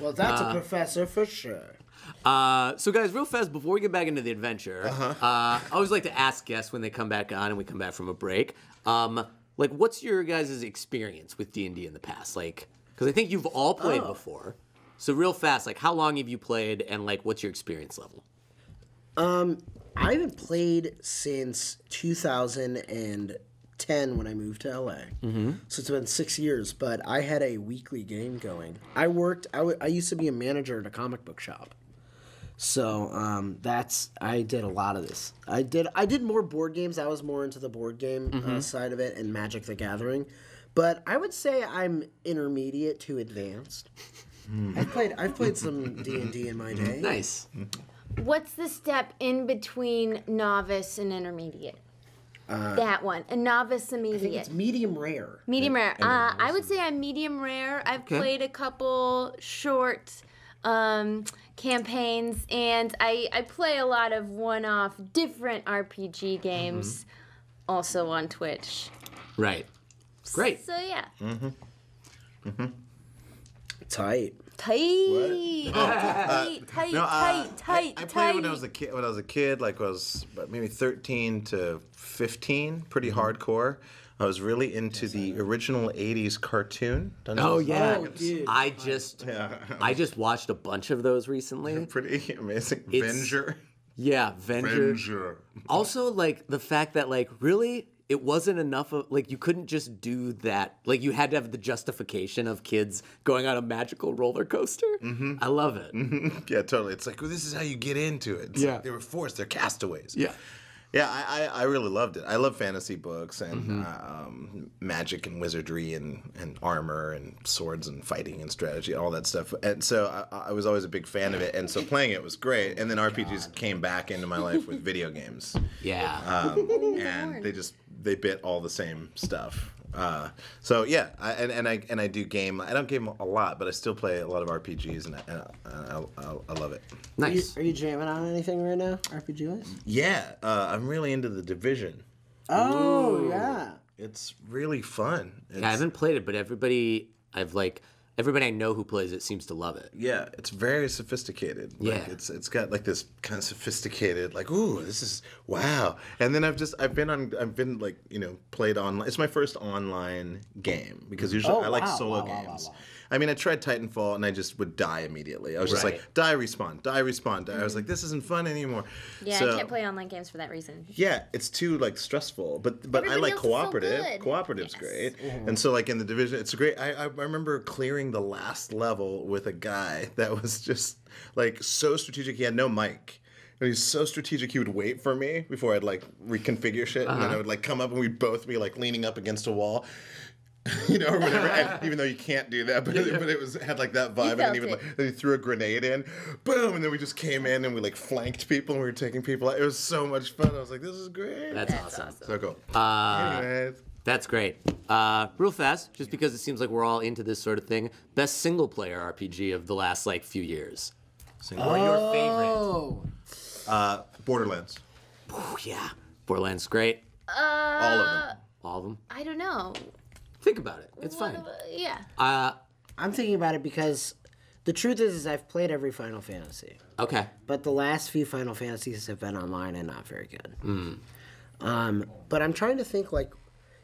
C: Well, that's a professor for sure.
A: Uh, so, guys, real fast before we get back into the adventure, uh I always like to ask guests when they come back on and we come back from a break, um, like, what's your guys' experience with D and D in the past? Like, because I think you've all played before. So, real fast, like, how long have you played, and like, what's your experience level?
C: Um, I haven't played since 10 when I moved to LA. Mm-hmm. So it's been six years, but I had a weekly game going. I worked, I, w- I used to be a manager at a comic book shop. So um, that's I did a lot of this. I did I did more board games. I was more into the board game uh, side of it and Magic the Gathering, but I would say I'm intermediate to advanced. I've played I've played some D and D in my day.
A: Nice.
D: What's the step in between novice and intermediate? That one, a novice
C: Uh, I think
D: immediate.
C: it's medium rare.
D: Medium rare. Uh, I would say I'm medium rare. I've played a couple short um, campaigns, and I, I play a lot of one off different RPG games also on Twitch.
A: Right. Great.
D: So, yeah. Mm-hmm. Mm-hmm.
C: Tight.
D: Tight. tight, tight,
B: No, uh,
D: tight, tight,
B: I, I
D: tight.
B: played when I was a kid. When I was a kid, like I was maybe 13 to 15, pretty
A: Mm-hmm.
B: hardcore. I was really into the original 80s cartoon. Dungeons
A: Oh yeah.
B: Dragons.
C: dude.
A: I just I just watched a bunch of those recently.
B: Pretty amazing.
A: It's-
B: Venger.
A: Yeah, Venger. Also, like the fact that like really it wasn't enough of like you couldn't just do that. Like you had to have the justification of kids going on a magical roller coaster.
B: Mm-hmm.
A: I love it.
B: Yeah, totally. It's like well, this is how you get into it. It's
A: Yeah.
B: like they were forced. They're castaways.
A: Yeah.
B: Yeah, I, I, I really loved it. I love fantasy books and
A: Mm-hmm.
B: uh, um, magic and wizardry and, and armor and swords and fighting and strategy, all that stuff. And so I, I was always a big fan of it. And so playing it was great. And then RPGs came back into my life with video games,
A: Yeah.
B: um, and they just they bit all the same stuff. Uh, so yeah, I, and, and I and I do game. I don't game a lot, but I still play a lot of RPGs, and I, and I, I, I love it.
C: Are you,
A: nice.
C: are you jamming on anything right now, RPG wise?
B: Yeah, uh, I'm really into the division.
C: Oh yeah.
B: It's really fun. It's,
A: Yeah, I haven't played it, but everybody I've like everybody I know who plays it seems to love it.
B: Yeah, it's very sophisticated. Like,
A: Yeah.
B: it's it's got like this kind of sophisticated, like, ooh, this is wow. And then I've just I've been on I've been like you know played online. It's my first online game because usually
C: Oh,
B: I like
C: wow,
B: solo
C: wow, wow, wow,
B: games.
C: wow.
B: I mean, I tried Titanfall and I just would die immediately. I was just
A: Right.
B: like, die, respawn, die, respawn. Die. I was like, this isn't fun anymore.
D: yeah,
B: So-
D: I can't play online games for that reason.
B: yeah, it's too like stressful, but but I like
D: else is so
B: cooperative. Cooperative's
D: Yes.
B: great, mm-hmm. and so like in the division, it's great. I, I remember clearing the last level with a guy that was just like so strategic. He had no mic. And he's so strategic. He would wait for me before I'd like reconfigure shit, and then uh-huh. I would like come up and we'd both be like leaning up against a wall, you know, or whatever. and even though you can't do that, but, but it was had like that vibe. And then even
D: it.
B: like they threw a grenade in, boom, and then we just came in and we like flanked people and we were taking people out. It was so much fun. I was like, this is great.
A: That's, awesome.
B: so cool.
A: Uh,
B: Anyways,
A: That's great. Uh, real fast, just because it seems like we're all into this sort of thing. Best single player RPG of the last like few years. Or your favorite?
C: Oh.
B: uh, Borderlands,
A: Oh yeah, Borderlands great.
B: all of them.
A: All of them.
D: I don't know.
A: Think about it. It's
D: What
A: fine.
D: about- yeah.
A: Uh,
C: I'm thinking about it because the truth is, is I've played every Final Fantasy,
A: okay.
C: but the last few Final Fantasies have been online and not very good.
A: Hmm.
C: Um, but I'm trying to think like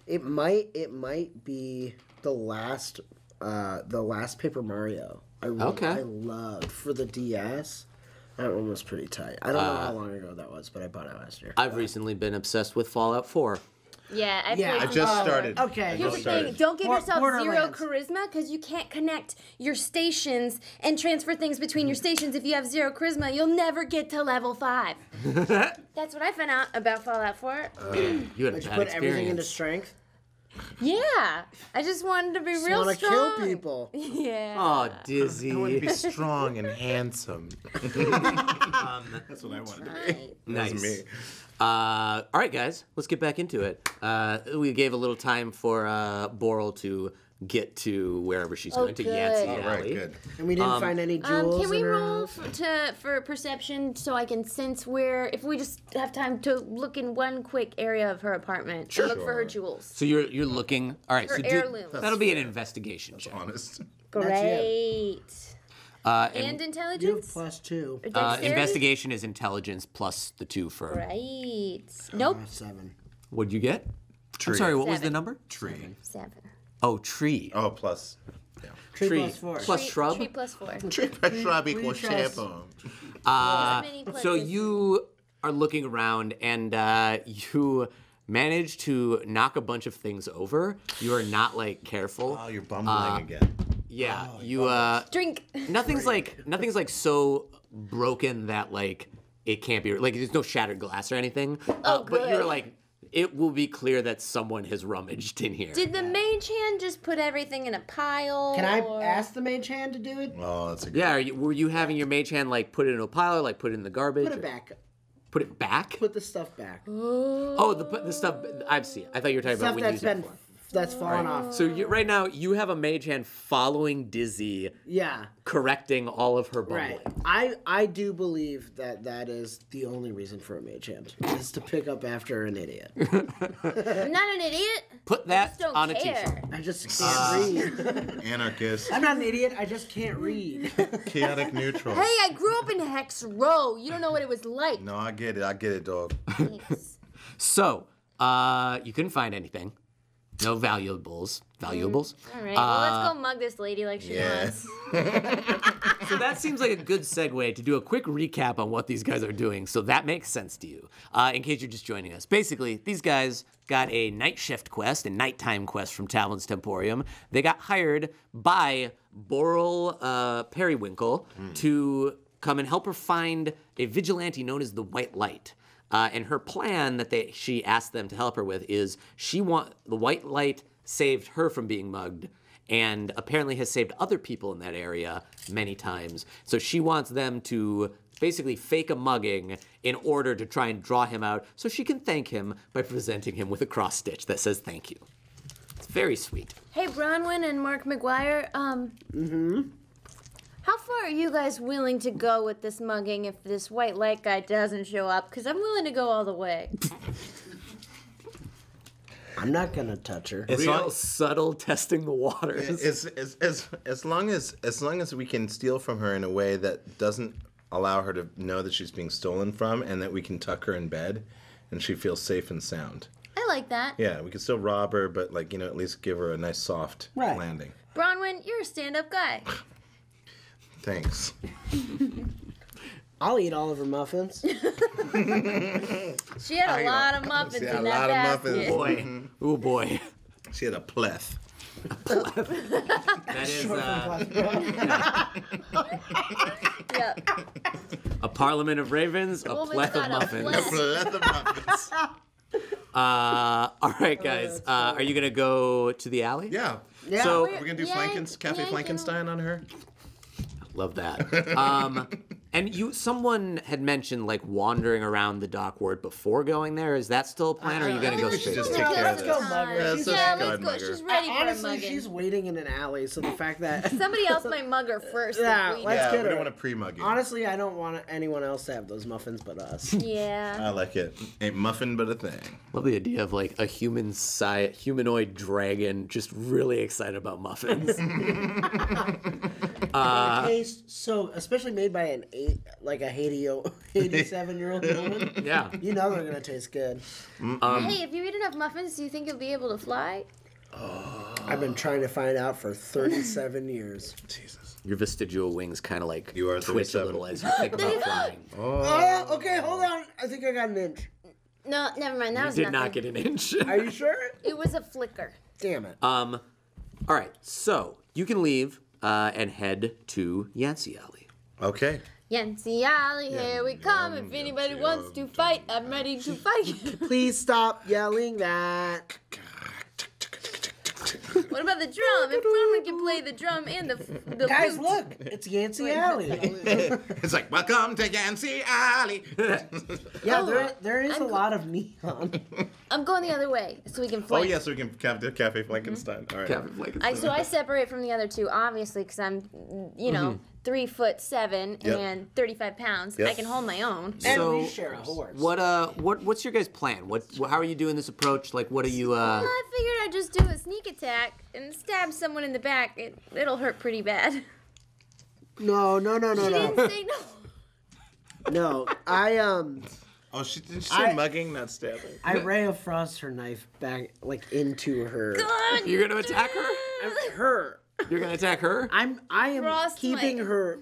C: it might it might be the last uh, the last Paper Mario. I really,
A: Okay.
C: I loved for the DS. That one was pretty tight. I don't know
A: Uh,
C: how long ago that was, but I bought it last year.
A: I've recently been obsessed with Fallout 4.
D: Yeah, I
C: Yeah,
D: played
B: I
D: some
B: just
D: more.
B: started.
C: Okay.
D: Here's the
B: started.
D: thing: don't give
C: Bor-
D: yourself zero charisma because you can't connect your stations and transfer things between your stations. If you have zero charisma, you'll never get to level five. That's what I found out about Fallout 4.
A: Uh, you had a
C: But you
A: bad
C: put everything into strength.
D: Yeah, I just wanted to be
C: Just
D: real
C: want to
D: strong.
C: kill people.
D: Yeah.
A: Oh, dizzy.
B: I want to
A: Dizzy.
B: be strong and handsome. That's what I wanted to be.
A: nice.
B: That's me.
A: Uh, all right, guys, let's get back into it. Uh, we gave a little time for uh, Borell to get to wherever she's
D: Oh,
A: going to
D: good.
A: Yancey
D: All
B: All right,
A: Alley.
B: good.
C: And we didn't find any jewels.
D: Um, can we
C: in her
D: roll
C: house?
D: for, to for perception so I can sense where if we just have time to look in one quick area of her apartment to look for her jewels.
A: So you're you're looking. All right,
D: Her
A: so do,
D: heirlooms.
A: that'll be an investigation check.
B: Honest.
D: Great.
A: Uh,
D: And
A: and,
C: You have
D: intelligence.
C: plus two.
A: uh,
D: Dexterity?
A: investigation is intelligence plus the two for.
D: Right. Nope.
C: Uh, seven.
A: What'd you get?
B: Tree.
A: I'm sorry, what was the
D: Seven.
A: number?
B: Tree.
D: Seven.
A: Oh, tree.
B: Oh, plus. Yeah.
C: Tree,
A: Tree
C: plus four.
A: plus
D: Tree-
A: shrub.
D: Tree plus four.
B: Tree plus shrub equals shampoo.
A: Uh, so you are looking around and uh, you manage to knock a bunch of things over. You are not like careful.
B: Oh, you're bumbling again.
A: yeah, you uh
D: Drink.
A: nothing's like nothing's like so broken that like it can't be like there's no shattered glass or anything.
D: Oh,
A: uh, but you're like it will be clear that someone has rummaged in here.
D: Did the mage hand just put everything in a pile?
C: Can I
D: or-
C: ask the mage hand to do it?
B: Oh, that's a good.
A: yeah, are you, were you having your mage hand like put it in a pile or like put it in the garbage?
C: Put it
A: or-
C: back.
A: Put it back?
C: Put the stuff back.
A: Oh, oh the the stuff I've seen. I thought you were talking
C: Stuff
A: about when
C: that's
A: you used it
C: been
A: before.
C: That's fallen off.
A: So you, right now you have a mage hand following Dizzy,
C: Yeah.
A: correcting all of her bumbling.
C: Right. I I do believe that that is the only reason for a mage hand is to pick up after an idiot.
D: I'm not an idiot.
A: Put that
D: just
A: on a
D: care.
A: t-shirt.
C: I just can't read.
B: Anarchist,
C: I'm not an idiot. I just can't read.
B: chaotic neutral.
D: Hey, I grew up in Hex Row. You don't know what it was like.
B: No, I get it. I get it, dog.
D: Thanks.
A: So, uh, you couldn't find anything. No valuables. Valuables.
D: All right. Well, let's go mug this lady like she
B: Yeah.
D: wants.
A: So that seems like a good segue to do a quick recap on what these guys are doing. So that makes sense to you, uh, in case you're just joining us. Basically, these guys got a night shift quest, a nighttime quest from Tavlin's Temporium. They got hired by Borell uh, Periwinkle to come and help her find a vigilante known as the White Light. Uh, and her plan that they she asked them to help her with is she want the White Light saved her from being mugged and apparently has saved other people in that area many times. So she wants them to basically fake a mugging in order to try and draw him out so she can thank him by presenting him with a cross stitch that says thank you. It's very sweet.
D: Hey, Bronwyn and Mark McGuire. Um. Mm-hmm. How far are you guys willing to go with this mugging if this white light guy doesn't show up? Because I'm willing to go all the way.
C: I'm not gonna touch her.
B: It's
A: Real
B: not-
A: subtle testing the waters.
B: as, as, as, as long as as long as we can steal from her in a way that doesn't allow her to know that she's being stolen from and that we can tuck her in bed and she feels safe and sound.
D: I like that.
B: Yeah, we can still rob her, but like, you know, at least give her a nice soft
C: Right.
B: landing.
D: Bronwyn, you're a stand-up guy.
B: Thanks.
C: I'll eat all of her muffins.
D: She had a lot of muffins
B: She had
D: in
B: a
D: that
B: lot of
D: basket.
B: muffins.
A: boy. Oh boy.
B: She had a pleth.
A: That is uh,
D: Yep.
A: a parliament of ravens, a
D: Woman's
A: pleth of
D: got a
A: muffins.
D: pleth.
B: Pleth of muffins.
A: Uh, all right, guys. Uh, are you gonna go to the alley?
B: Yeah.
C: Yeah.
A: So
B: We're gonna do
D: Yank-
B: Flankens, Cafe
D: yanking-
B: Flankenstein on her.
A: Love that. Um, and you, someone had mentioned like wandering around the dock ward before going there. Is that still a plan, or are you gonna go straight?
B: just take
A: it?
B: care
C: let's
B: of
C: go
B: this.
C: mug her.
B: Yeah,
C: She's
D: Yeah,
B: let's go
D: let's go. She's ready for a
C: Honestly,
D: mugging.
C: she's waiting in an alley, so the fact that
D: Somebody else might mug her first. if
C: Yeah,
D: we
C: let's
B: Yeah,
C: get
B: we
C: her.
B: don't want to pre-mug you.
C: honestly, I don't want anyone else to have those muffins but us.
D: Yeah.
B: I like it. Ain't muffin but a thing.
A: Love the idea of like a human si- humanoid dragon just really excited about muffins.
C: They taste so, especially made by an eight, like a 87 year old woman.
A: yeah.
C: You know they're gonna taste good.
D: hey, if you eat enough muffins, do you think you'll be able to fly?
C: I've been trying to find out for 37 years.
B: Jesus.
A: Your vestigial wings kind of like
B: You are
A: twitch a
B: 37.
A: little as you think about flying.
C: Oh, okay, hold on. I think I got an inch.
D: No, never mind. That was
A: Did
D: nothing.
A: not get an inch.
C: Are you sure?
D: It was a flicker.
C: Damn it.
A: Um, all right, so you can leave uh, and head to Yancey Alley.
B: Okay.
D: Yancey Alley, here we come. If anybody wants to fight, I'm ready to fight.
C: Please stop yelling that.
D: what about the drum? If Bronwyn can play the drum and the the
C: Guys,
D: flute.
C: look, it's Yancey Alley.
B: It's like, welcome to Yancey Alley.
C: Yeah,
D: Oh,
C: there, there is a
D: I'm-
C: lot of neon.
D: I'm going the other way so we can
B: oh,
D: flank.
B: yeah, so we can have the Cafe Frankenstein. All right.
D: I, so I separate from the other two, obviously, because I'm, you know, three foot seven
B: Yep.
D: and 35 pounds.
B: Yep.
D: I can hold my own.
C: And
A: So,
C: we share a horse.
A: What uh, what what's your guys' plan? What how are you doing this approach? Like, what are you uh?
D: I figured I'd just do a sneak attack and stab someone in the back. It, it'll hurt pretty bad.
C: No, no, no, no,
D: She
C: no.
D: didn't say no.
C: No, I um,
B: Oh, she did she
C: I-
B: mugging, not stabbing?
C: I ray of frost her knife back like into her.
D: God
A: You're gonna attack her?
D: damn.
C: Her.
A: You're gonna attack her?
C: I'm. I am
D: Frost
C: keeping
D: my-
C: her.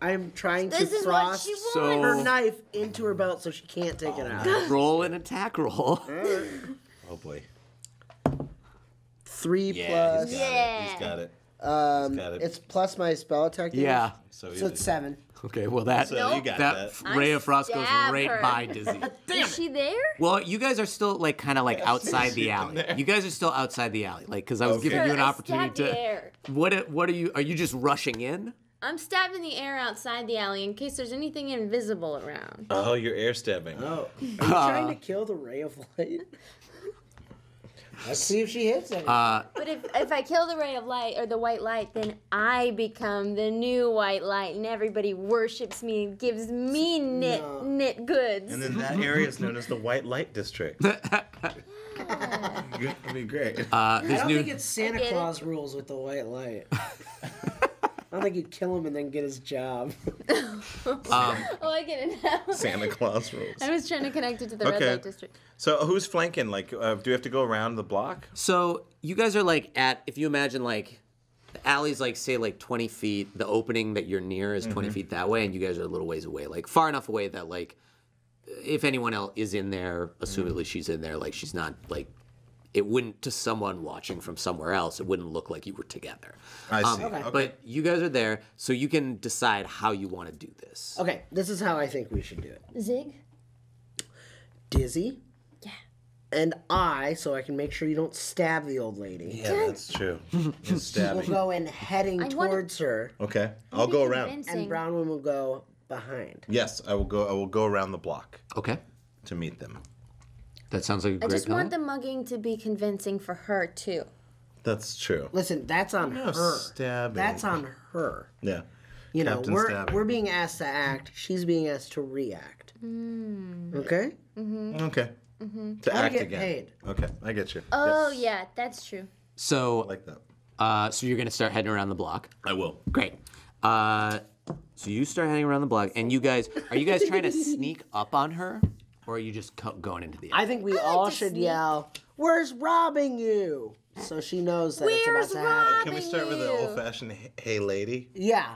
C: I am trying
D: This
C: to
D: is what
C: frost
D: she
A: So-
C: her knife into her belt so she can't take it out.
A: Roll an attack roll.
B: Oh boy.
C: Three
B: Yeah,
C: plus.
B: he's got it. He's got it.
C: Um,
B: He's got it.
C: it's plus my spell attack. damage.
A: Yeah.
B: So,
C: So it's seven.
A: Okay, well that
B: So
D: Nope.
B: you got
A: that
B: that.
A: ray of frost goes right
D: her.
A: by Dizzy.
D: Is she there?
A: Well, you guys are still like kind of like outside the alley. You guys are still outside the alley, like because I was
B: Okay.
A: giving you an
D: I
A: opportunity
D: stabbed the
A: to.
D: air.
A: What? What are you? Are you just rushing in?
D: I'm stabbing the air outside the alley in case there's anything invisible around.
B: Oh, you're air stabbing.
C: Oh, are you trying to uh. kill the ray of light? Let's see if she hits it.
A: Uh,
D: But if, if I kill the ray of light or the white light, then I become the new white light, and everybody worships me and gives me knit
C: No.
D: knit goods.
B: And then that area is known as the White Light District. That'd be great.
A: Uh,
C: I don't
A: new.
C: think it's Santa
D: get it.
C: Claus rules with the white light. I don't think you'd kill him and then get his job.
A: Um,
D: oh, I get it now.
B: Santa Claus rules.
D: I was trying to connect it to the red
B: Okay.
D: light district.
B: So who's flanking? Like, uh, do we have to go around the block?
A: So you guys are like at if you imagine like the alley's like say like 20 feet the opening that you're near is 20 feet that way and you guys are a little ways away like far enough away that like if anyone else is in there assumedly she's in there like she's not like it wouldn't to someone watching from somewhere else it wouldn't look like you were together
B: I
A: Um,
B: see. Okay.
A: but you guys are there so you can decide how you want to do this
C: Okay, this is how I think we should do it.
D: Zig?
C: Dizzy
D: Yeah.
C: and I, so I can make sure you don't stab the old lady.
B: Yeah, that's true. Just
C: We'll
B: stabbing.
C: go in heading
D: I wanna-
C: towards her,
B: Okay, I'll go around.
D: Convincing.
C: and Bronwyn will go behind.
B: Yes, I will go. I will go around the block
A: okay
B: to meet them.
A: That sounds like a
D: I
A: great I
D: just want the mugging to be convincing for her too.
B: That's true.
C: Listen, that's on
B: No
C: her.
B: stabbing.
C: That's on her.
B: Yeah.
C: You know,
B: Captain
C: we're
B: stabbing.
C: we're being asked to act. She's being asked to react. Okay. Mhm.
B: Okay. To
C: Gotta
B: act
C: get
B: again.
C: paid.
B: Okay, I get you.
D: Oh
B: Yes.
D: yeah, that's true.
A: so
B: I like that.
A: uh, so you're gonna start heading around the block
B: I will.
A: Great. Uh, so you start heading around the block, and you guys are you guys trying to sneak up on her, or are you just co- going into the?
C: I think we all
D: to
C: should
D: sneak.
C: yell, "Where's robbing you?" So she knows that
D: Where's
C: it's about to happen.
B: Can we start with an
D: you.
B: old-fashioned "Hey, lady"?
C: Yeah,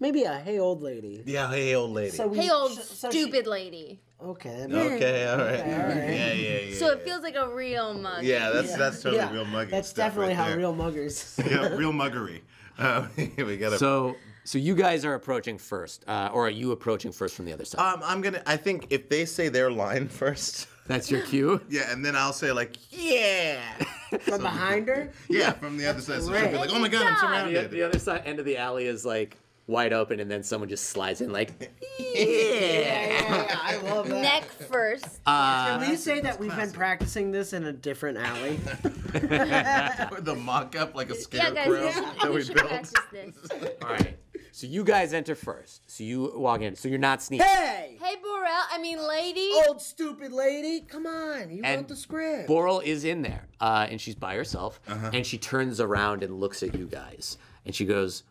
C: maybe a hey old lady.
B: Yeah, hey, old lady.
C: So we,
D: Hey, old
C: so she-
D: stupid lady.
C: okay.
B: okay, all right.
C: all right.
B: Yeah, yeah, yeah.
D: So it feels like a real mug.
B: Yeah, that's that's totally
C: yeah,
B: real muggy.
C: That's
B: stuff
C: definitely
B: right
C: how
B: there.
C: real muggers.
B: yeah, real muggery. Uh, we gotta.
A: So so you guys are approaching first, uh, or are you approaching first from the other side?
B: um, I'm gonna. I think if they say their line first,
A: That's your cue.
B: yeah, and then I'll say like, yeah,
C: From behind her.
B: yeah, from the other side. So she'll be like, oh my god, I'm
D: Yeah.
A: The,
B: surrounded.
A: the other side end of the alley is like wide open, and then someone just slides in like.
C: Yeah, yeah, I love that.
D: Neck first.
A: Uh,
C: Can we say that we've been practicing this in a different alley?
B: the mock-up like a
D: yeah, guys,
B: scarecrow
D: we should,
B: that
D: we
B: we built.
D: this.
A: all right. So you guys enter first. So you walk in. So you're not sneaking.
C: hey,
D: Hey, Borell. I mean, lady.
C: old stupid lady, come on! You
A: And
C: wrote the script.
A: Borell is in there, uh, and she's by herself,
B: Uh-huh.
A: and she turns around and looks at you guys, and she goes,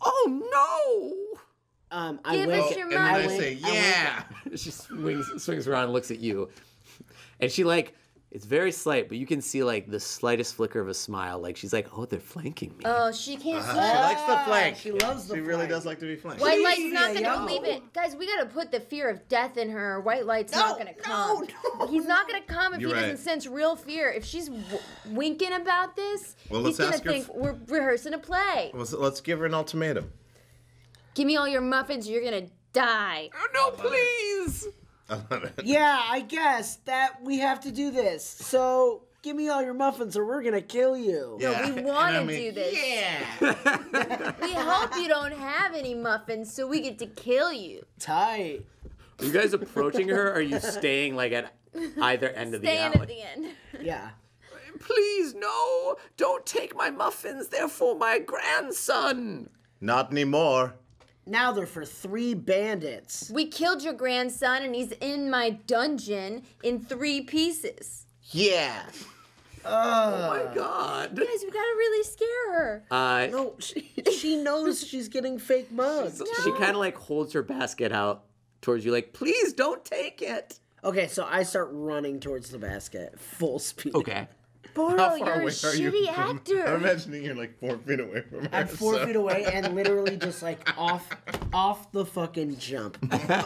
A: "Oh no!"
C: um, I
D: Give
C: wink.
D: us your
B: And then I
D: money.
B: say, yeah.
A: no!" she swings swings around and looks at you, and she like it's very slight, but you can see like the slightest flicker of a smile, like she's like, "Oh, they're flanking me."
D: Oh, she can't
B: Uh-huh. She likes the flank.
C: she loves the
B: She really does like to be flanked.
D: White light's not gonna
C: yo.
D: believe it, guys. We gotta put the fear of death in her. White light's
C: No,
D: not gonna
C: no,
D: come.
C: no.
D: He's not gonna come if
B: You're
D: he
B: right.
D: doesn't sense real fear. If she's w- winking about this,
B: Well,
D: he's gonna think
B: f-
D: we're rehearsing a play.
B: Let's, let's give her an ultimatum.
D: Give me all your muffins, or you're gonna die.
A: oh no, please!
B: I love it.
C: Yeah, I guess that we have to do this. So give me all your muffins, or we're gonna kill you.
D: No, we
B: And
D: want
B: I
D: to
B: mean,
D: do this.
B: Yeah.
D: We hope you don't have any muffins, so we get to kill you.
C: Tight.
A: Are you guys approaching her? Or are you staying like at either end of the
D: Staying at the end.
C: Yeah.
A: Please, no! Don't take my muffins. They're for my grandson.
B: Not anymore.
C: Now they're for three bandits.
D: We killed your grandson, and he's in my dungeon in three pieces.
B: Yeah.
A: Oh my god.
D: Guys, we gotta really scare her.
A: Uh,
C: No, she, she knows she's getting fake mugs.
A: She kind of like holds her basket out towards you, like, please don't take it.
C: Okay, so I start running towards the basket, full speed.
A: Okay.
D: Boro, you're a
B: away are you
D: shitty actor.
B: I'm imagining you're like four feet away from her.
C: I'm four
B: so-
C: feet away and literally just like off, off the fucking jump,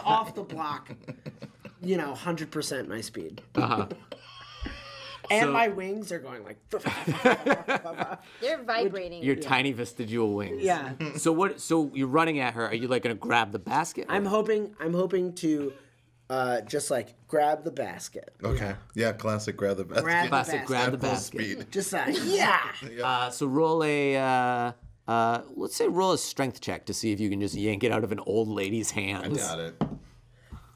C: off the block. You know, hundred percent my speed. Uh-huh. and
A: So-
C: my wings are going like.
D: They're vibrating.
A: Your tiny vestigial wings.
C: Yeah.
A: So what? So you're running at her. Are you like gonna grab the basket?
C: I'm hoping. I'm hoping to, uh, just like grab the basket.
B: Okay. Yeah, classic grab the basket.
C: Grab the
A: Classic,
C: basket.
A: grab the basket.
B: speed.
C: Just like yeah.
A: Uh, so roll a. Uh, uh, let's say roll a strength check to see if you can just yank it out of an old lady's hands.
B: I got it.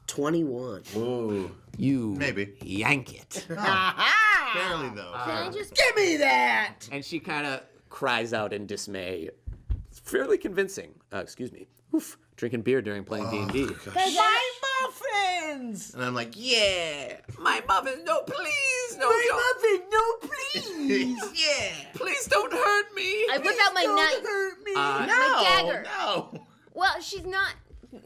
C: Twenty-one.
B: Ooh.
A: You
B: Maybe.
A: yank it,
B: Barely though.
D: Can I just
C: Give me that.
A: and she kind of cries out in dismay. It's fairly convincing. Uh, excuse me. Oof. Drinking beer during playing D and D.
C: My muffins.
B: and I'm like, yeah.
A: My muffin, no, please, no,
C: My
A: don't,
C: muffin. No, please.
B: yeah.
A: please don't hurt me.
D: I whip out my
C: Don't
D: knife.
C: hurt me.
A: Uh,
D: My dagger.
B: No.
D: Well, she's not.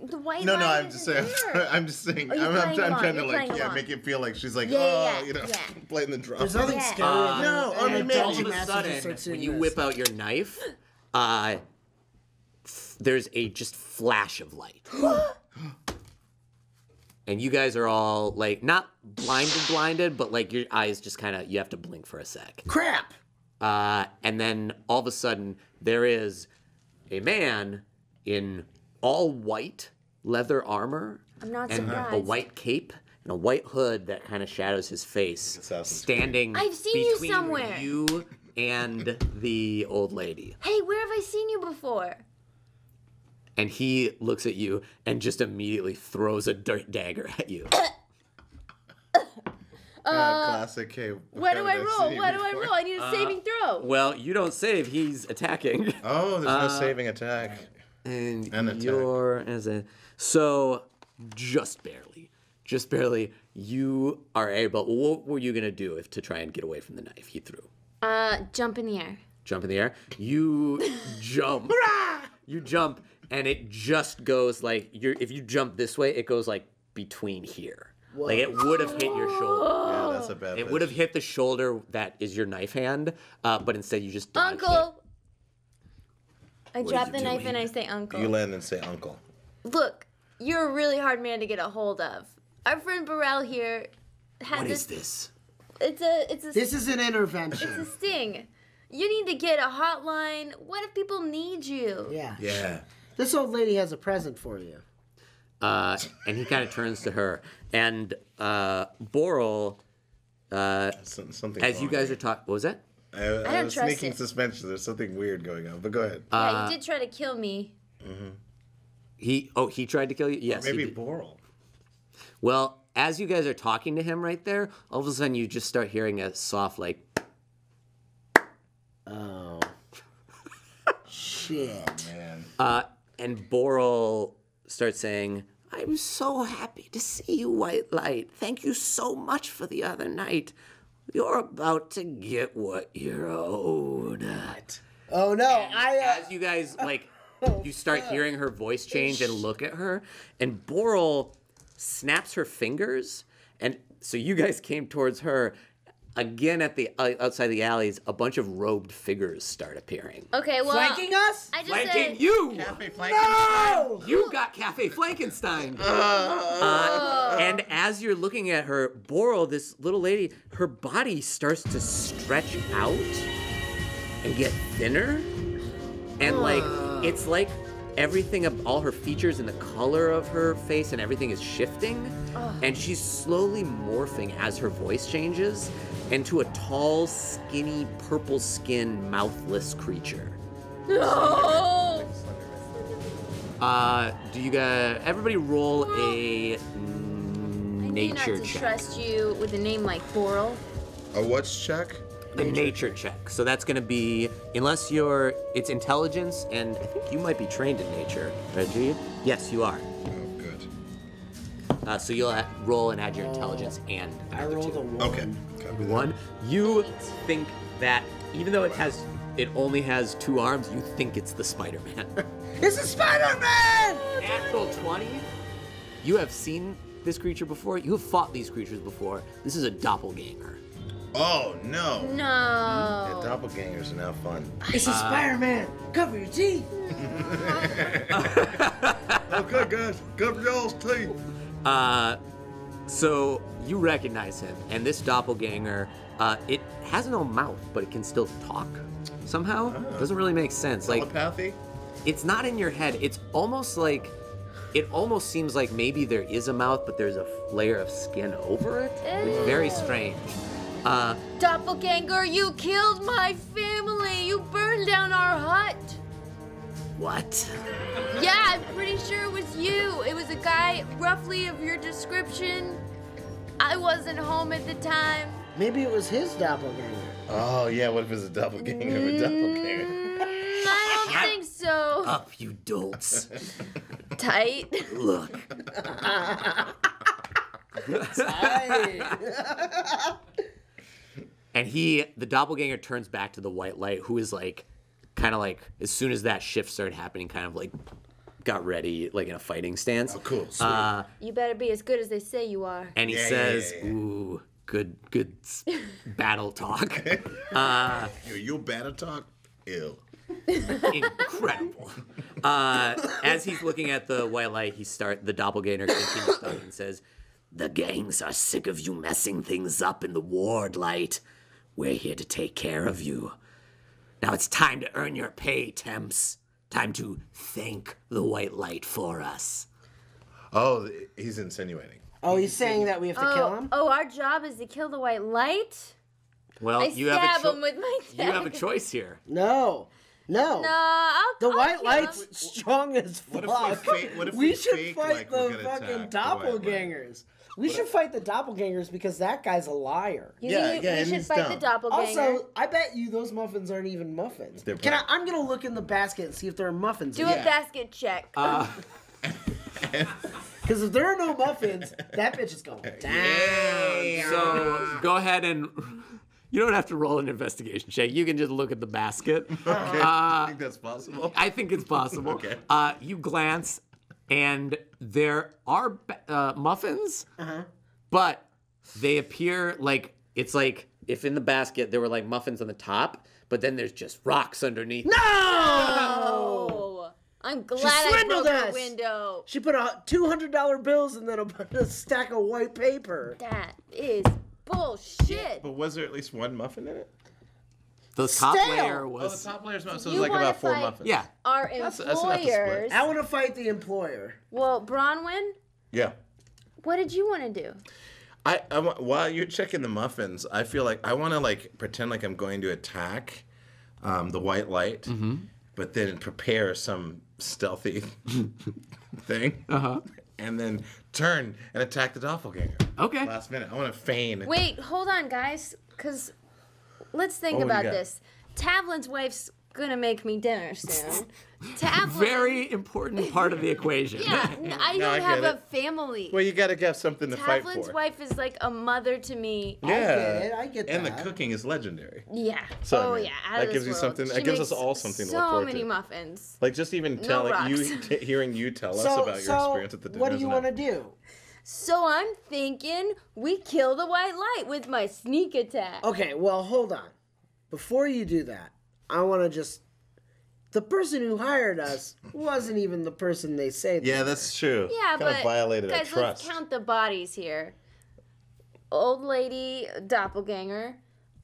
D: The white
B: No, no,
D: line
B: I'm just
D: isn't
B: saying.
D: there.
B: I'm just saying.
D: Oh, you're
B: I'm, I'm, I'm
D: along,
B: trying to
D: you're
B: like,
D: playing
B: yeah,
D: along.
B: make it feel like she's like,
D: Yeah,
B: oh,
D: yeah,
B: you know,
D: yeah.
B: playing the drum.
C: There's nothing
D: Yeah.
C: scary.
A: Uh,
B: no, I mean,
C: an
A: all of a sudden, when you whip out your knife, uh, f- there's a just flash of light. and you guys are all like not blinded, blinded, but like your eyes just kind of you have to blink for a sec.
C: crap.
A: Uh, and then all of a sudden, there is a man in all white leather armor
D: I'm not
A: and a white cape and a white hood that kind of shadows his face, standing
D: I've seen you
A: between
D: somewhere.
A: you and the old lady.
D: Hey, where have I seen you before?
A: And he looks at you and just immediately throws a dirt dagger at you.
B: Yeah, uh, uh, classic. Hey,
D: Where do I roll?
B: see you
D: Where do I roll? I need a uh, saving throw.
A: well, you don't save; he's attacking.
B: Oh, there's no saving attack.
A: and,
B: And attack.
A: you're as a so just barely, just barely. You are able. What were you gonna do if to try and get away from the knife he threw?
D: Uh, jump in the air.
A: Jump in the air. You jump. you jump, and it just goes like you're. If you jump this way, it goes like between here. Like it would have hit your shoulder.
B: Yeah, that's a bad.
A: It would have hit the shoulder that is your knife hand, uh, but instead you just dodged it.
D: Uncle. I
A: is
D: drop
A: it
D: the knife
A: doing?
D: and I say, Uncle.
B: You land and say uncle.
D: Look, you're a really hard man to get a hold of. Our friend Borell here had
A: What
D: this.
A: is this?
D: It's a it's a
C: This is an intervention.
D: it's a sting. You need to get a hotline. What if people need you?
C: Yeah.
B: Yeah.
C: This old lady has a present for you.
A: Uh, and he kind of turns to her, and uh, Borell, uh,
B: Some- Something.
A: as you guys are talking, what was that?
B: I, I,
D: don't
B: was
D: trust
B: sneaking
D: it.
B: suspension. There's something weird going on, but go ahead.
D: Yeah, you did try to kill me.
A: He oh he tried to kill you. Yes. he
B: Maybe
A: did.
B: Borell.
A: Well, as you guys are talking to him right there, all of a sudden you just start hearing a soft like.
C: Oh. Shit.
B: Man.
A: Uh, and Borell starts saying, I'm so happy to see you, White Light. Thank you so much for the other night. You're about to get what you're owed.
C: Oh no, I. Uh,
A: As you guys, like, you start hearing her voice change and look at her, and Borell snaps her fingers. And so you guys came towards her. Again, at the uh, outside the alleys, a bunch of robed figures start appearing.
D: Okay, well,
C: flanking us?
D: I just
A: Flanking
D: said,
A: you!
C: No!
A: You got Cafe Frankenstein. Uh, and as you're looking at her, Borell, this little lady, her body starts to stretch out and get thinner. And like, it's like everything of all her features and the color of her face and everything is shifting. And she's slowly morphing as her voice changes into a tall, skinny, purple skinned, mouthless creature.
D: no.
A: Uh, do you guys? Everybody roll a
D: I
A: mm,
D: may not
A: nature
D: to
A: check.
D: trust you with a name like Borell.
B: A what's check?
A: A nature check. So that's gonna be unless you're it's intelligence, and I think you might be trained in nature, Reggie. Yes, you are.
B: Oh, good.
A: Uh, so you'll ha- roll and add your intelligence and
C: I
A: another
C: rolled a one.
B: Okay. Copy
A: one. You think that even though it has it only has two arms, you think it's the Spider-Man.
C: It's a Spider-Man!
A: Natural 20. You have seen this creature before. You have fought these creatures before. This is a doppelganger.
B: Oh no.
D: No.
B: Yeah, doppelgangers are now fun.
C: It's a Spider-Man. Cover your teeth.
B: okay, guys, cover y'all's teeth.
A: Uh, so you recognize him, and this doppelganger Uh, it has no mouth, but it can still talk somehow. Doesn't really make sense. Like it's not in your head. It's almost like it almost seems like maybe there is a mouth, but there's a layer of skin over it. It's very strange. Uh,
D: Doppelganger, you killed my family. You burned down our hut.
A: What?
D: Yeah, I'm pretty sure it was you. It was a guy roughly of your description. I wasn't home at the time.
C: Maybe it was his doppelganger.
B: Oh, yeah, what if it's a doppelganger of a doppelganger?
D: Mm, I don't think so.
A: Up, you dolts!
D: Tight.
A: Look, Tight. and he, the doppelganger, turns back to the white light, who is like, kind of like, as soon as that shift started happening, kind of like got ready, like in a fighting stance.
B: Oh, cool. Sweet.
A: Uh,
D: You better be as good as they say you are.
A: and he
B: Yeah, yeah,
A: says,
B: yeah, yeah.
A: "Ooh, good, good battle talk."
B: Yo, you better talk? ill.
A: incredible. Uh, as he's looking at the white light, he start the doppelganger continues talking and says, "The gangs are sick of you messing things up in the ward light. We're here to take care of you. Now it's time to earn your pay, temps. Time to thank the white light for us."
B: Oh, he's insinuating.
C: Oh, he's saying that we have to kill
D: Oh,
C: him?
D: oh, our job is to kill the white light?
A: Well,
D: I
A: you have a
D: stab
A: cho-
D: him with my
A: you have a choice here.
C: No. No.
D: No, I'll,
C: The
D: I'll
C: white
D: kill
C: light's
D: him.
C: strong as fuck.
B: What if we fake- what if
C: we
B: we
C: should
B: fake
C: fight
B: like we're
C: the
B: gonna
C: fucking
B: attack the white light?
C: doppelgangers. We should fight the doppelgangers because that guy's a liar.
D: You
B: Yeah,
D: think
B: yeah,
D: we should fight
B: dumb.
D: the doppelganger?
C: Also, I bet you those muffins aren't even muffins.
B: They're
C: Can I? I'm gonna look in the basket and see if there are muffins.
D: Do
C: in
D: a
C: it.
D: basket check.
A: Uh,
C: Because if there are no muffins, that bitch is going down.
A: So go ahead and. You don't have to roll an investigation check. You can just look at the basket.
B: Okay. I think that's possible.
A: I think it's possible.
B: Okay.
A: Uh, you glance, and there are ba- uh, muffins, but they appear like it's like if in the basket there were like muffins on the top, but then there's just rocks underneath.
C: No!
D: I'm glad I
C: swindled
D: broke
C: us.
D: the window.
C: She put a two hundred dollar bills and then a, a stack of white paper.
D: That is bullshit.
B: But was there at least one muffin in it?
A: The top
C: Stale.
A: layer
B: Oh,
A: was.
B: the top layer's muffin. So
D: You
B: it's like about four
D: fight-
B: muffins.
A: yeah.
D: Our
B: That's- that's enough to split.
D: employers.
C: I want to fight the employer.
D: well, Bronwyn,
B: Yeah.
D: what did you want to do?
B: I, I wa- while you're checking the muffins, I feel like I want to like pretend like I'm going to attack um, the white light,
A: Mm-hmm.
B: but then prepare some stealthy thing, uh-huh. and then turn and attack the doppelganger.
A: Okay.
B: Last minute, I want to feign.
D: Wait, hold on, guys, because let's think
B: What
D: about this. Tavlin's wife's gonna make me dinner soon. Tavlin.
A: Very important part of the equation.
D: Yeah, n- I
B: No, I
D: don't have
B: get
D: a
B: it.
D: family.
B: Well, you got to have something to fight for.
D: Tavlin's wife is like a mother to me.
B: yeah,
C: get it, I get that.
B: and
C: that.
B: the cooking is legendary.
D: Yeah.
B: So,
D: oh
B: mean,
D: yeah. Out
B: that
D: of
B: gives
D: this
B: you
D: world.
B: something- that
D: She
B: gives us
D: makes
B: all something to
D: so
B: look forward to.
D: So many
B: to.
D: muffins.
B: Like just even telling you,
D: rocks.
B: t- hearing you tell us
C: So,
B: about your experience at the dinner.
C: what do you want to do?
D: So I'm thinking we kill the white light with my sneak attack.
C: Okay, well, hold on. Before you do that, I want to just. The person who hired us wasn't even the person they say. they
B: Yeah,
C: were.
B: that's true.
D: Yeah,
B: kind
D: but
B: of violated
D: guys,
B: our
D: let's count the bodies here. Old lady, doppelganger,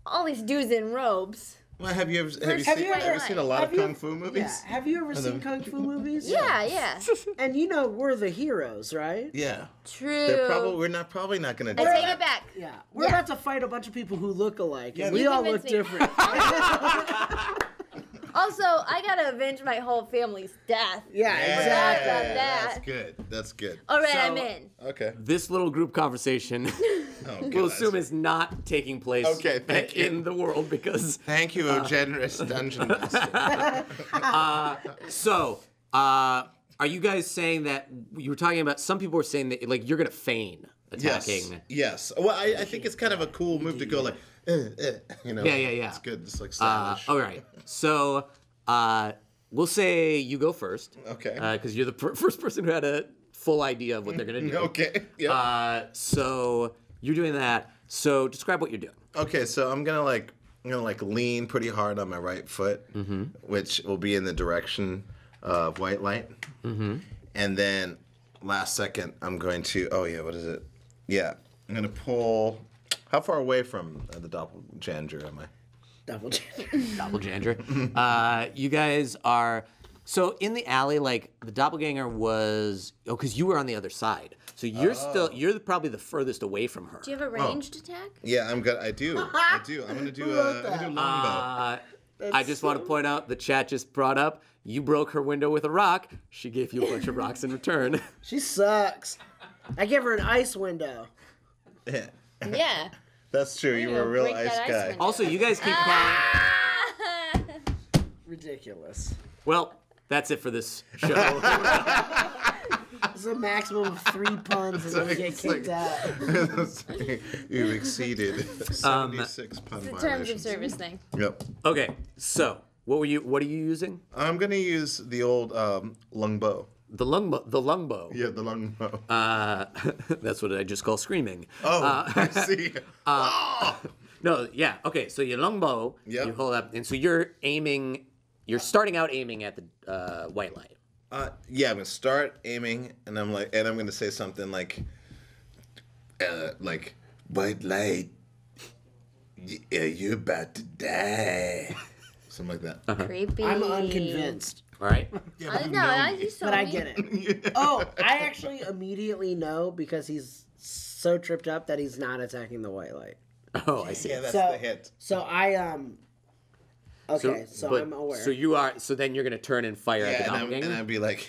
D: all these dudes in robes.
B: Well, have you ever have you,
C: Have
B: seen,
C: you
B: have you
C: ever-
B: seen a lot
C: have
B: of
C: you
B: kung
C: ever-
B: fu
C: Yeah.
B: movies?
C: Have you ever seen kung fu movies?
D: Yeah, yeah.
C: And you know we're the heroes, right?
B: Yeah.
D: True.
B: They're probably we're not probably not going to.
D: I take it back.
C: Yeah. We're
D: Yeah.
C: about to fight a bunch of people who look alike, and
B: Yeah,
C: we all look
D: me.
C: different.
D: Also, I gotta avenge my whole family's death.
C: yeah,
B: Yeah,
C: exactly.
D: about that.
B: That's good. That's good.
D: All right,
A: So-
D: I'm in.
B: Okay.
A: This little group conversation,
B: Oh,
A: we'll assume, is not taking place
B: Okay, thank you.
A: in the world because
B: Thank you, O generous dungeon master.
A: So, uh, are you guys saying that you were talking about? Some people were saying that like you're gonna feign attacking.
B: Yes. yes. Well, I, I think it's kind of a cool move to go like, you know.
A: Yeah, yeah, yeah.
B: It's good. It's like
A: Uh,
B: stylish.
A: all right. So, uh, we'll say you go first.
B: Okay.
A: Because you're the per- first person who had a full idea of what they're gonna do.
B: Okay. Yeah.
A: Uh, so you're doing that. So describe what you're doing.
B: Okay, so I'm gonna like I'm gonna like lean pretty hard on my right foot, which will be in the direction of white light, mm-hmm. and then last second I'm going to oh yeah what is it yeah I'm gonna pull How far away from uh, the doppelganger am I?
C: Double check.
A: doppelganger. uh, you guys are so in the alley. Like the doppelganger was oh, because you were on the other side. So you're still
B: Oh.
A: you're probably the furthest away from her.
D: Do you have a ranged attack?
B: Yeah, I'm good. I do. I do. I'm gonna do a. I'm gonna do a longbow.
A: Uh, I just want to point out the chat just brought up you broke her window with a rock. She gave you a bunch of rocks in return.
C: She sucks. I gave her an ice window.
B: Yeah,
D: Yeah.
B: That's true. You were a real ice
D: that ice
B: guy.
D: window.
A: Also, you guys keep calling.
C: Ridiculous.
A: Well, that's it for this show.
C: It's a maximum of three puns and then we get
B: It's like-
C: kicked out.
B: You've exceeded 76 pun
D: The terms of service thing.
B: Yep.
A: okay, so what were you? What are you using?
B: I'm gonna use the old um, longbow.
A: The lung, the lungbow.
B: Yeah, the longbow.
A: Uh, that's what I just call screaming.
B: oh, I see.
A: No, yeah, okay. So your longbow,
B: Yep.
A: you hold up, and so you're aiming. You're starting out aiming at the uh, white light.
B: Uh, yeah, I'm gonna start aiming, and I'm like, and I'm gonna say something like, uh, like white light. y- Yeah, you're about to die. Something like that.
D: Creepy.
C: I'm unconvinced.
A: All right.
D: I know. I just
C: But I get it. oh, I actually immediately know because he's so tripped up that he's not attacking the white light.
A: Oh, I see.
B: Yeah, that's
C: So-
B: the hit.
C: So I um. Okay, so,
A: but-
C: I'm aware.
A: So you are. So then you're gonna turn and fire
B: Yeah,
A: at the
B: and, I'm,
A: doppelganger.
B: and I'd be like,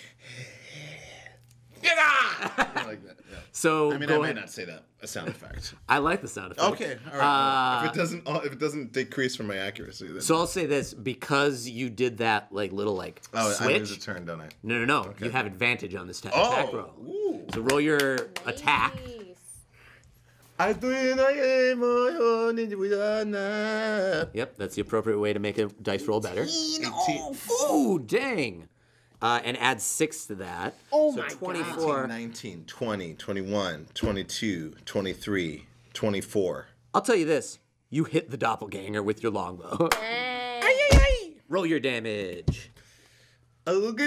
B: like that. Yeah.
A: so
B: I mean, I might
A: ahead.
B: not say that. A sound effect.
A: I like the sound effect.
B: Okay, all right.
A: Uh,
B: if it doesn't, if it doesn't decrease from my accuracy, then
A: So I'll say this because you did that like little like
B: oh, I lose a turn, don't I?
A: No, no, no. You have advantage on this ta-
B: Oh,
A: attack roll.
B: ooh.
A: So roll your attack.
D: Nice.
B: I do it, I am on it with Anna.
A: Yep, that's the appropriate way to make a dice roll better.
B: 18,
A: Ooh, dang. Uh, and add six to that.
C: Oh
A: so
C: my God.
A: 24.
B: 19, 20, 21, 22, 23, 24.
A: I'll tell you this. You hit the doppelganger with your longbow.
D: Hey.
A: roll your damage.
B: Hope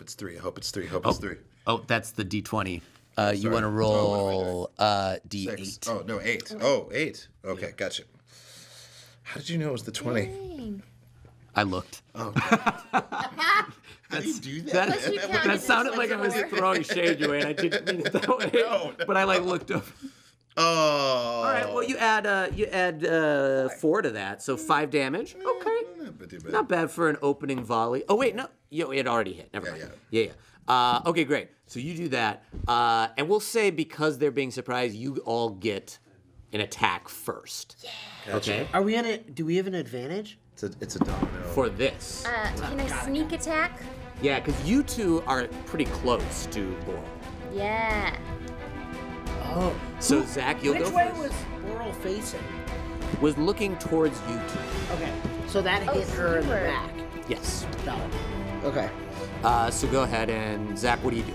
B: it's three. I hope it's three. Hope it's three.
A: Oh, that's the d20. Uh, you want to roll uh, d8.
B: Six. Oh no, eight. Oh, eight. Okay, gotcha. How did you know it was the twenty?
A: I looked.
B: How do you do that?
A: That,
D: Plus you
A: that
D: as
A: sounded like I was
D: four.
A: throwing shade your way, and I didn't mean it that way.
B: No,
A: But I like looked up.
B: Oh.
A: All right. Well, you add uh, you add uh, four to that, so five damage. Okay, not bad for an opening volley. Oh wait, no, yo, it already hit. Never
B: Yeah,
A: mind. Yeah, yeah. Uh, okay, great. So you do that, uh, and we'll say because they're being surprised, you all get an attack first. Okay.
C: Are we in it? Do we have an advantage?
B: It's a, it's a domino.
A: For this,
D: Uh, can I sneak attack?
A: yeah, because you two are pretty close to Borell.
D: Yeah.
C: Oh.
A: So Zach, you'll
C: Which
A: go
C: Which
A: way
C: was Laurel facing?
A: Was looking towards you two.
C: Okay. So that
D: Oh,
C: hit her in the back.
A: Yes.
C: Got it. Okay.
A: Uh, so go ahead and Zach, what do you do?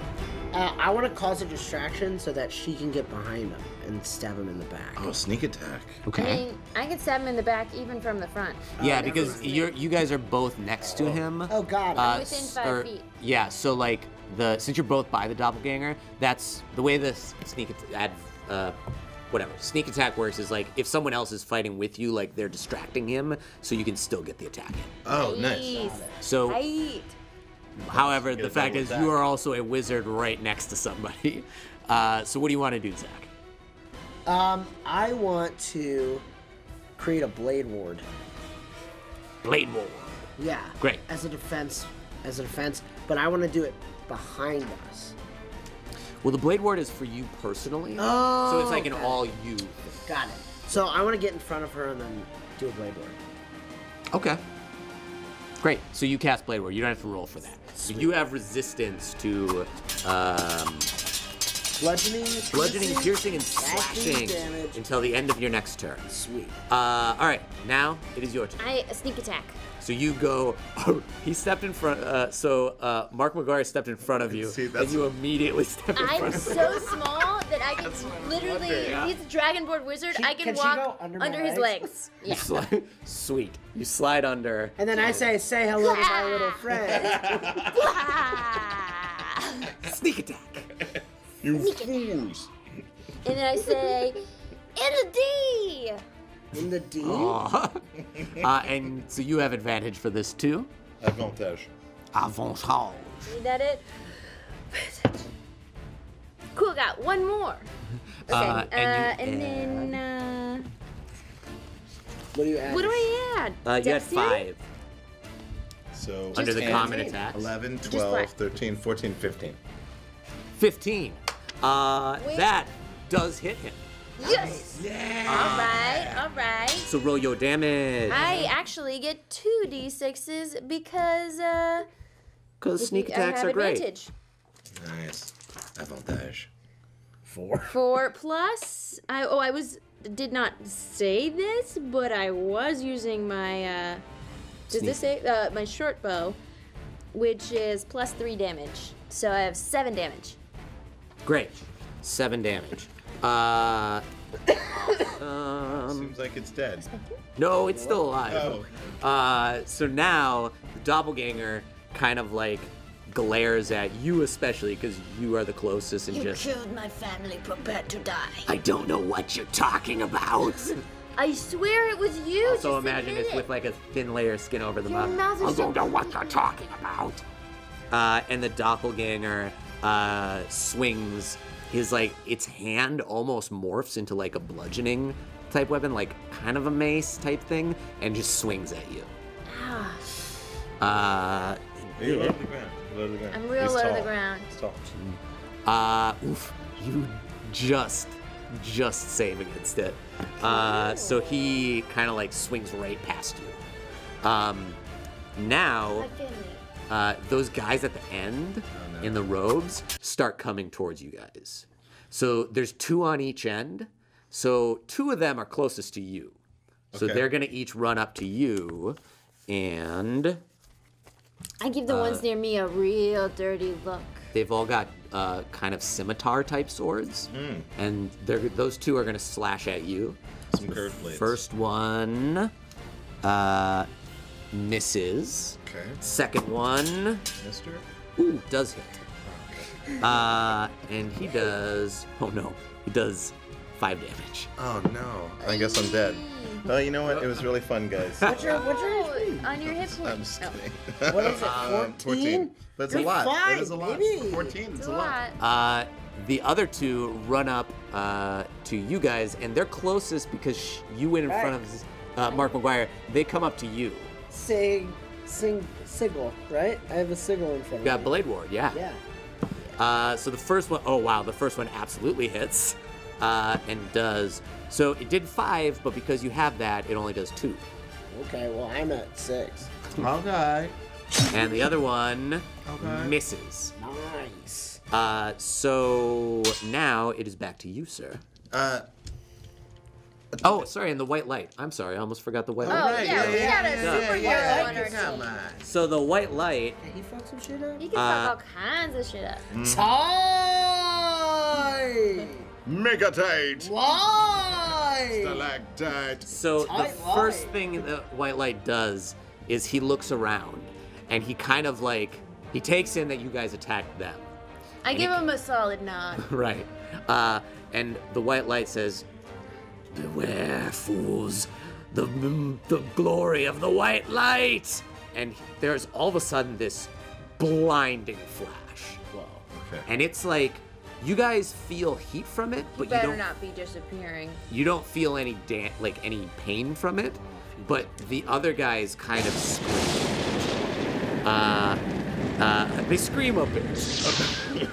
C: Uh, I want to cause a distraction so that she can get behind him and stab him in the back.
B: Oh, sneak attack. Okay.
D: I mean, I can stab him in the back even from the front.
A: Yeah, because you're you guys are both next to him.
C: Oh, God.
A: Uh,
D: Within five
A: or-
D: feet.
A: Yeah, so like the since you're both by the doppelganger, that's the way this sneak at, ad, uh, whatever sneak attack works is like if someone else is fighting with you, like they're distracting him, so you can still get the attack in.
B: Oh, nice.
A: So,
D: Right.
A: however, the fact is
B: attack.
A: you are also a wizard right next to somebody. Uh, so what do you want to do, Zach?
C: Um, I want to create a blade ward.
A: Blade Ward.
C: Yeah.
A: Great.
C: As a defense, as a defense, but I want to do it behind us.
A: Well, the Blade Ward is for you personally.
C: Oh,
A: So it's like an
C: okay.
A: all you.
C: Got it. So I want to get in front of her and then do a blade ward.
A: Okay. Great. So you cast Blade Ward. You don't have to roll for that. So you have resistance to um,
C: Bludgeoning,
A: bludgeoning, piercing, and
C: slashing
A: slashing
C: damage.
A: until the end of your next turn.
C: Sweet.
A: Uh, all right. Now it is your turn.
D: I sneak attack.
A: So you go. he stepped in front. Uh, so uh, Mark McGuire stepped in front of you,
B: See,
A: and you immediately step in
D: I'm
A: front of
D: so small that I can literally.
A: Yeah.
D: He's a dragonborn wizard.
C: She-
D: I can,
C: can
D: walk
C: go under my
D: his
C: legs?
D: legs. Yeah.
A: Slide, sweet. You slide under.
C: And then I say, "Say hello to my little friend."
A: Sneak attack.
B: You fools.
D: and then I say, in a D.
C: In the D.
A: uh, and so you have advantage for this too.
B: Avantage.
A: Avantage.
D: Is that it? Cool, got one more. Okay,
A: Uh,
D: uh,
A: and
D: and, then uh,
C: What do you add?
D: what do I add?
A: Uh, you had five
B: So
A: under the
B: ten,
A: common attacks.
B: 11, 12, 13, 14, 15.
A: 15. Uh, that does hit him.
D: Yes. Yeah. All right. All right.
A: So roll your damage.
D: I actually get two d6s because uh,
A: Because sneak attacks
D: have
A: are great.
D: advantage.
B: Nice. Avantage.
C: Four.
D: Four plus. I oh I was did not say this, but I was using my. uh Does this say uh, my short bow, which is plus three damage. So I have seven damage.
A: Great. Seven damage. Uh, um,
B: Seems like it's dead.
A: no, it's still alive.
B: Oh.
A: Uh, so now the doppelganger kind of like glares at you, especially because you are the closest and just.
D: killed my family. Prepare to die.
A: I don't know what you're talking about.
D: I swear it was you.
A: also,
D: just
A: imagine
D: admit
A: it's
D: it.
A: with like a thin layer of skin over the
D: Your
A: mouth.
D: mouth is
A: I
D: so-
A: don't know what you're talking about. Uh, and the doppelganger uh, swings his like its hand almost morphs into like a bludgeoning type weapon, like kind of a mace type thing, and just swings at you. Uh,
B: You're low to the ground. Low to the ground.
D: I'm real
B: He's
D: low to the ground.
B: He's tall.
A: Uh, oof, you just, just save against it. Uh, so he kind of like swings right past you. Um, now,
D: My family.
A: uh, those guys at the end in the robes start coming towards you guys. So there's two on each end. So two of them are closest to you. So
B: Okay.
A: they're gonna each run up to you, and
D: I give the ones near me a real dirty look.
A: they've all got uh, kind of scimitar type swords, and they're, those two are gonna slash at you.
B: Some curved blades.
A: First one uh, misses.
B: Okay.
A: Second one,
B: Mister?
A: Ooh, does hit. Uh, and he does. Oh no, he does five damage.
B: Oh no. I guess I'm dead. Oh, you know what? It was really fun, guys.
C: What's your, what's your
D: Oh,
C: HP?
D: on your hip
B: I'm
D: point.
B: just
D: No.
B: kidding.
C: What is it,
B: Um,
C: 14?
B: But it's
C: You're
B: a lot.
C: fine,
B: it is a lot.
C: baby.
B: 14
D: It's
B: is
D: a
B: a lot.
D: lot.
A: Uh, the other two run up uh, to you guys, and they're closest because sh- you went in
C: Right.
A: front of uh, Mark McGuire. They come up to you.
C: Sig, sing, sigil, right? I have a sigil in front of
A: Yeah. Blade Ward, yeah.
C: Yeah.
A: Uh, so the first one, oh wow, the first one absolutely hits uh, and does. So it did five, but because you have that, it only does two.
C: Okay, well, I'm at six.
B: Okay.
A: And the other one
B: Okay.
A: misses.
C: Nice.
A: Uh, so now it is back to you, sir.
B: Uh,
A: Oh, sorry, and the white light. I'm sorry, I almost forgot the white
D: Oh,
A: light.
D: yeah, we got a superhero
C: yeah,
D: on our team.
B: on.
A: So the white light,
C: He fucked some shit up?
D: You can
A: Uh,
D: fuck all kinds of shit up.
C: Tie!
B: Megatite.
C: Why?
B: Stalactite.
A: so the
C: Tight
A: first thing the white light does is he looks around and he kind of like he takes in that you guys attacked them.
D: I give
A: it-
D: him a solid nod.
A: Right. Uh, and the white light says, Beware, fools, the, the glory of the white light! And there's all of a sudden this blinding flash. Whoa.
B: Okay.
A: And it's like, you guys feel heat from it, but you
D: Better
A: don't,
D: not be disappearing.
A: you don't feel any da- like any pain from it. But the other guys kind of scream. Uh, uh, they scream a bit.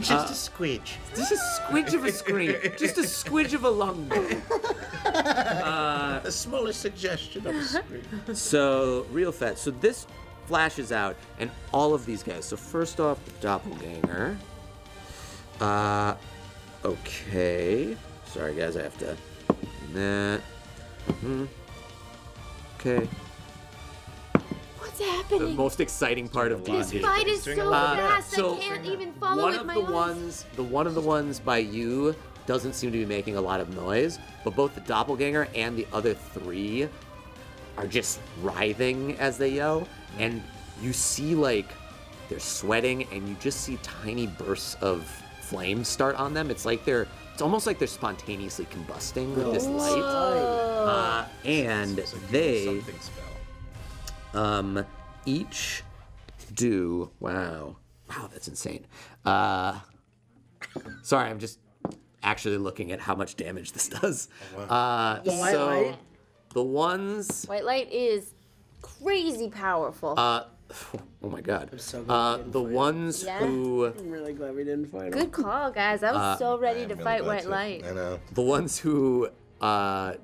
B: Just a squidge.
A: Just a squidge of a scream. Just a squidge of a lung.
B: The smallest suggestion of a screech.
A: So, real fast. So, this flashes out, and all of these guys. So, first off, the doppelganger. Uh, okay. Sorry, guys, I have to. That. hmm Okay.
D: What's
A: The most exciting part of
D: This
A: D&D.
D: fight is so.
A: Uh,
D: fast,
A: so
D: I can't even follow
A: one
D: with
A: of
D: my
A: the
D: eyes.
A: ones the one of the ones by you doesn't seem to be making a lot of noise but both the doppelganger and the other three are just writhing as they yell and you see like they're sweating and you just see tiny bursts of flames start on them. It's like they're it's almost like they're spontaneously combusting with this light. Uh, and they
B: Something spell.
A: Um, each do wow wow that's insane uh, sorry i'm just actually looking at how much damage this does uh,
C: white
A: so
C: light?
A: the ones
D: White light is crazy powerful.
A: uh, oh my god
C: so glad
A: uh,
C: we didn't
A: the
C: fight.
A: ones
D: Yeah.
A: who
C: I'm really glad we didn't fight him.
D: Good call, guys. I was
A: uh,
D: so ready
B: I'm
D: to
B: really
D: fight white
B: to-
D: light.
B: I know.
A: the ones who uh,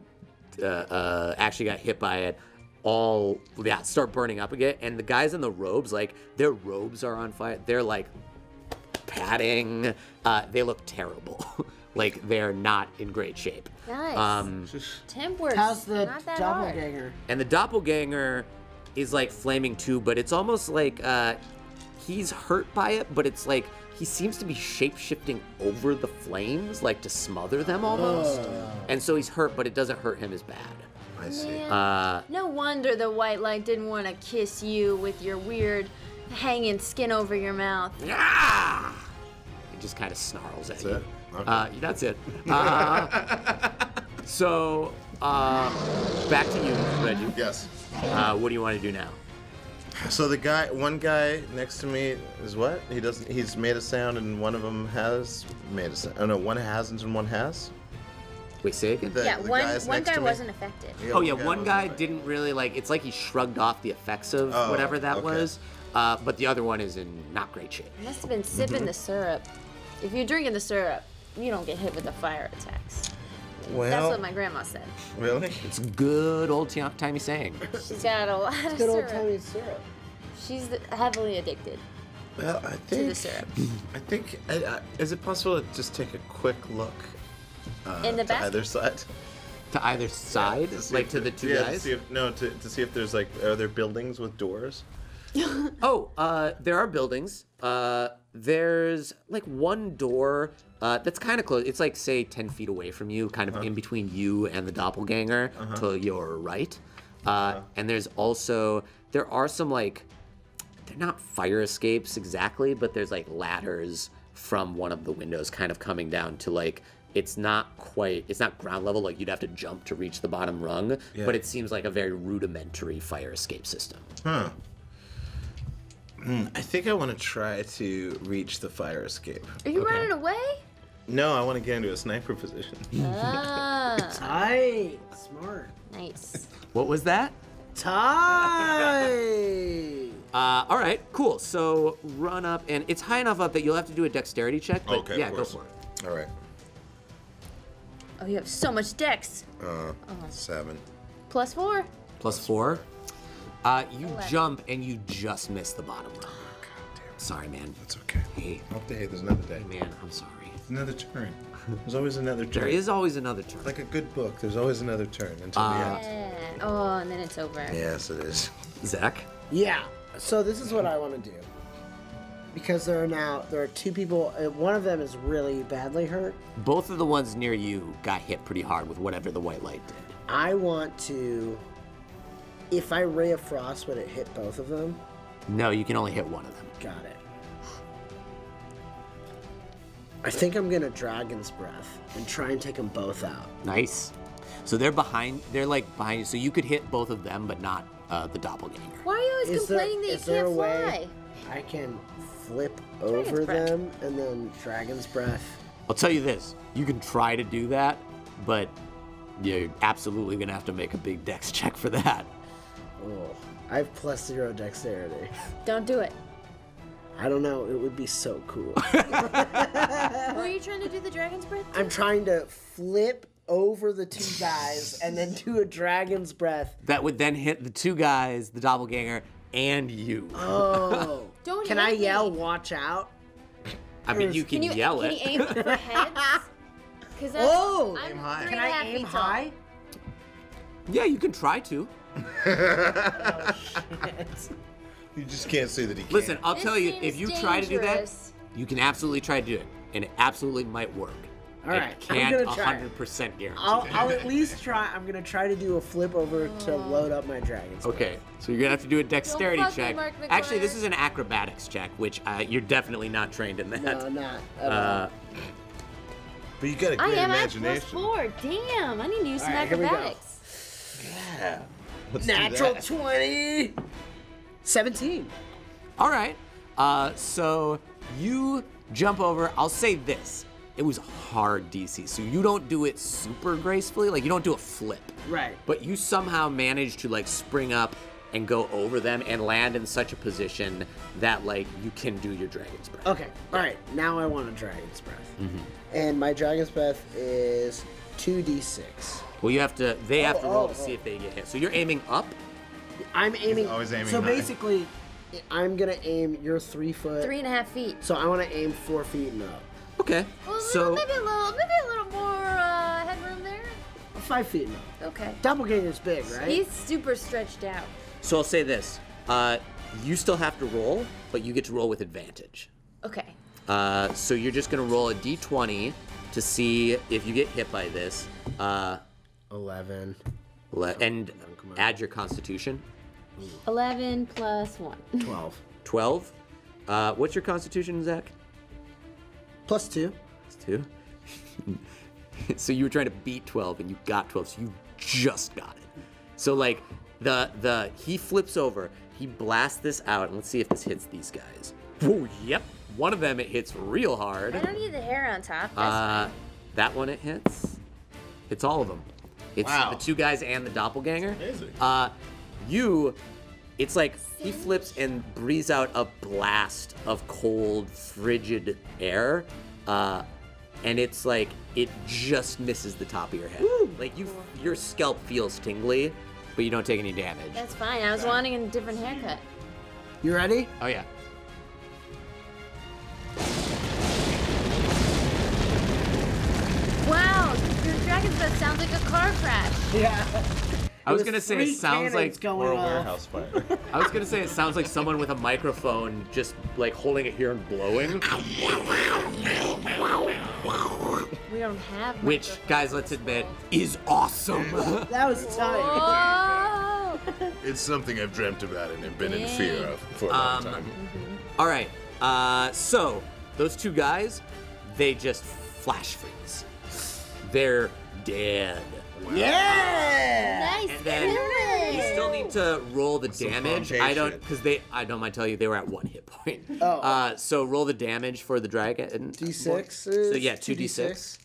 A: uh, uh, actually got hit by it all yeah start burning up again and the guys in the robes like their robes are on fire they're like padding uh, they look terrible like they're not in great shape
D: Nice.
A: um,
D: Temp works.
C: How's the
D: not that hard.
C: doppelganger?
A: and the doppelganger is like flaming too but it's almost like uh, he's hurt by it but it's like he seems to be shape-shifting over the flames like to smother them almost and so he's hurt but it doesn't hurt him as bad
B: I see.
A: Uh,
D: no wonder the white light didn't want to kiss you with your weird hanging skin over your mouth.
A: Ah! It just kind of snarls at
B: That's
A: you.
B: it? Okay.
A: Uh, that's it. Uh, so, uh, back to you, Reggie.
B: yes.
A: Uh, what do you want to do now?
B: So the guy, one guy next to me is what? He doesn't. He's made a sound, and one of them has made a sound. Oh no, one hasn't, and one has.
A: Wait, say again?
B: The-
D: yeah,
B: the
D: one
B: guys
D: one guy wasn't affected.
A: oh yeah, one
B: wasn't
A: guy didn't really like. It's like he shrugged off the effects of
B: Oh,
A: whatever that
B: okay.
A: was. Uh, but the other one is in not great shape.
D: Must have been sipping
B: Mm-hmm.
D: the syrup. If you're drinking the syrup, you don't get hit with the fire attacks.
B: Well,
D: That's what my grandma said.
B: really?
A: It's good old ti- timey saying.
D: She's got a lot of
C: Good old
D: syrup.
C: timey syrup.
D: She's heavily addicted
B: Well, I think.
D: to the syrup.
B: I think. I, I, is it possible to just take a quick look uh,
D: In the
B: to
D: basket?
B: either side?
A: to either side,
B: see
A: like to
B: there-
A: the two
B: yeah, To see if, no, to, to see if there's like are there buildings with doors?
A: Oh, uh, there are buildings. Uh, there's like one door uh, that's kind of close. It's like say ten feet away from you, kind of in between you and the doppelganger to your right. Uh, And there's also there are some like they're not fire escapes exactly, but there's like ladders from one of the windows kind of coming down to like it's not quite it's not ground level like you'd have to jump to reach the bottom rung,
B: Yeah.
A: but it seems like a very rudimentary fire escape system.
B: Huh. Hmm, I think I want to try to reach the fire escape.
D: Are you running away?
B: No, I want to get into a sniper position.
D: Ah,
C: Tight. Smart.
D: nice.
A: What was that?
C: Tight.
A: Uh, all right, cool. So run up, and it's high enough up that you'll have to do a dexterity check. But
B: okay,
A: yeah,
B: of
A: go for it.
B: All right.
D: Oh, you have so much dex.
B: Uh, seven.
D: Plus four.
A: Plus four. Uh, you
D: Eleven.
A: jump and you just miss the bottom rung. Sorry, man.
B: That's okay.
A: Hey,
B: Oh, hey, there's another day.
A: man, I'm sorry.
B: Another turn. There's always another turn.
A: There is always another turn.
B: Like a good book, there's always another turn until
A: Uh,
B: the end.
D: Yeah. Oh, and then it's over.
B: Yes, it is.
A: Zack.
C: Yeah. So this is what I want to do. Because there are now there are two people. Uh, one of them is really badly hurt.
A: Both of the ones near you got hit pretty hard with whatever the white light did.
C: I want to. If I ray of frost, would it hit both of them?
A: No, you can only hit one of them.
C: Got it. I think I'm gonna dragon's breath and try and take them both out.
A: Nice. So they're behind. They're like behind you. So you could hit both of them, but not uh, the doppelganger.
D: Why are you always
C: Is there-
D: complaining that you
C: is there
D: can't
C: a way-
D: fly?
C: I can flip
D: Dragon's
C: over
D: breath.
C: them and then dragon's breath.
A: I'll tell you this: you can try to do that, but you're absolutely gonna have to make a big dex check for that.
C: Oh, I have plus zero dexterity.
D: Don't do it.
C: I don't know. It would be so cool.
D: Were you trying to do the dragon's breath?
C: I'm trying to flip over the two guys and then do a dragon's breath.
A: That would then hit the two guys, the doppelganger, and you.
C: Oh.
D: Don't
C: Can
D: hit
C: I
D: me.
C: yell, watch out?
A: I mean, you can,
D: Can you
A: yell
D: can
A: it.
D: you aim for heads? Because
C: Oh!
D: I'm
B: Aim high.
C: Can
D: and a
C: I
D: half
C: aim
D: feet tall.
C: high?
A: Yeah, you can try to.
B: oh, You just can't say that he can't.
A: Listen, I'll
D: This
A: tell you, if you try to do that, you can absolutely try to do it, and it absolutely might work.
C: All right,
A: I
C: I'm
A: can't
C: gonna try.
A: 100% guarantee.
C: I'll,
A: that.
C: I'll at least try. I'm gonna try to do a flip over to load up my dragons.
A: Okay, so you're gonna have to do a dexterity
D: fuck me,
A: check.
D: Mark
A: Actually, this is an acrobatics check, which uh, you're definitely not trained in that.
C: No, not
A: uh,
B: But you got a
D: I
B: great
D: am at plus
B: imagination.
D: four. Damn, I need to use some
C: All right, here we go.
D: acrobatics.
B: Yeah. Let's
C: Natural
B: that.
C: 20. 17.
A: all right. Uh, so you jump over. I'll say this: it was hard DC, so you don't do it super gracefully. Like you don't do a flip,
C: Right.
A: but you somehow manage to like spring up and go over them and land in such a position that like you can do your dragon's breath.
C: Okay. All right. Now I want a dragon's breath.
A: Mm-hmm.
C: And my dragon's breath is 2d6.
A: Well, you have to. They have to
C: Oh,
A: roll
C: oh,
A: to see
C: oh.
A: if they get hit. So you're aiming up.
C: I'm aiming.
B: always aiming
C: So
B: high.
C: basically, I'm gonna aim. You're three foot.
D: Three and a half feet.
C: So I want to aim four feet and up.
A: Okay.
D: Well,
A: so
D: maybe a little, maybe a little more uh, headroom there.
C: Five feet and up.
D: Okay.
C: Doppelganger's big, right?
D: He's super stretched out.
A: So I'll say this: uh, you still have to roll, but you get to roll with advantage.
D: Okay.
A: Uh, so you're just gonna roll a d20 to see if you get hit by this, uh,
C: 11.
A: le- and add your Constitution.
D: Eleven plus one.
C: 12.
A: 12. Uh, what's your Constitution, Zack?
C: Plus two.
A: It's two. so you were trying to beat 12, and you got 12, so you just got it. So like the the he flips over, he blasts this out, and let's see if this hits these guys. Whoa, yep. One of them it hits real hard.
D: I don't need the hair on top.
A: Uh, that one it hits. It's all of them. It's
B: Wow.
A: the two guys and the doppelganger.
B: Amazing.
A: Uh, you, it's like he flips and breathes out a blast of cold, frigid air, uh, and it's like it just misses the top of your head. Like you, your scalp feels tingly, but you don't take any damage.
D: That's fine. I was wanting a different haircut.
C: You ready?
A: Oh yeah.
D: Wow, your dragon's breath sounds like a car crash.
C: Yeah.
A: I was gonna say it sounds like
C: going
B: Or a warehouse fire.
A: I was gonna say it sounds like someone with a microphone just like holding it here and blowing.
D: We don't have.
A: Which, guys, let's admit, is awesome.
C: That was tight.
B: It's something I've dreamt about and have been in fear of for a long
A: Um,
B: time.
A: All right. Uh, so those two guys, they just flash freeze. They're dead.
C: Yeah.
D: Nice.
A: And then you still need to roll the
B: Some
A: damage. I don't, because they, I don't mind telling you, they were at one hit point.
C: Oh.
A: Uh, so roll the damage for the dragon.
C: D6.
A: So yeah, two d six,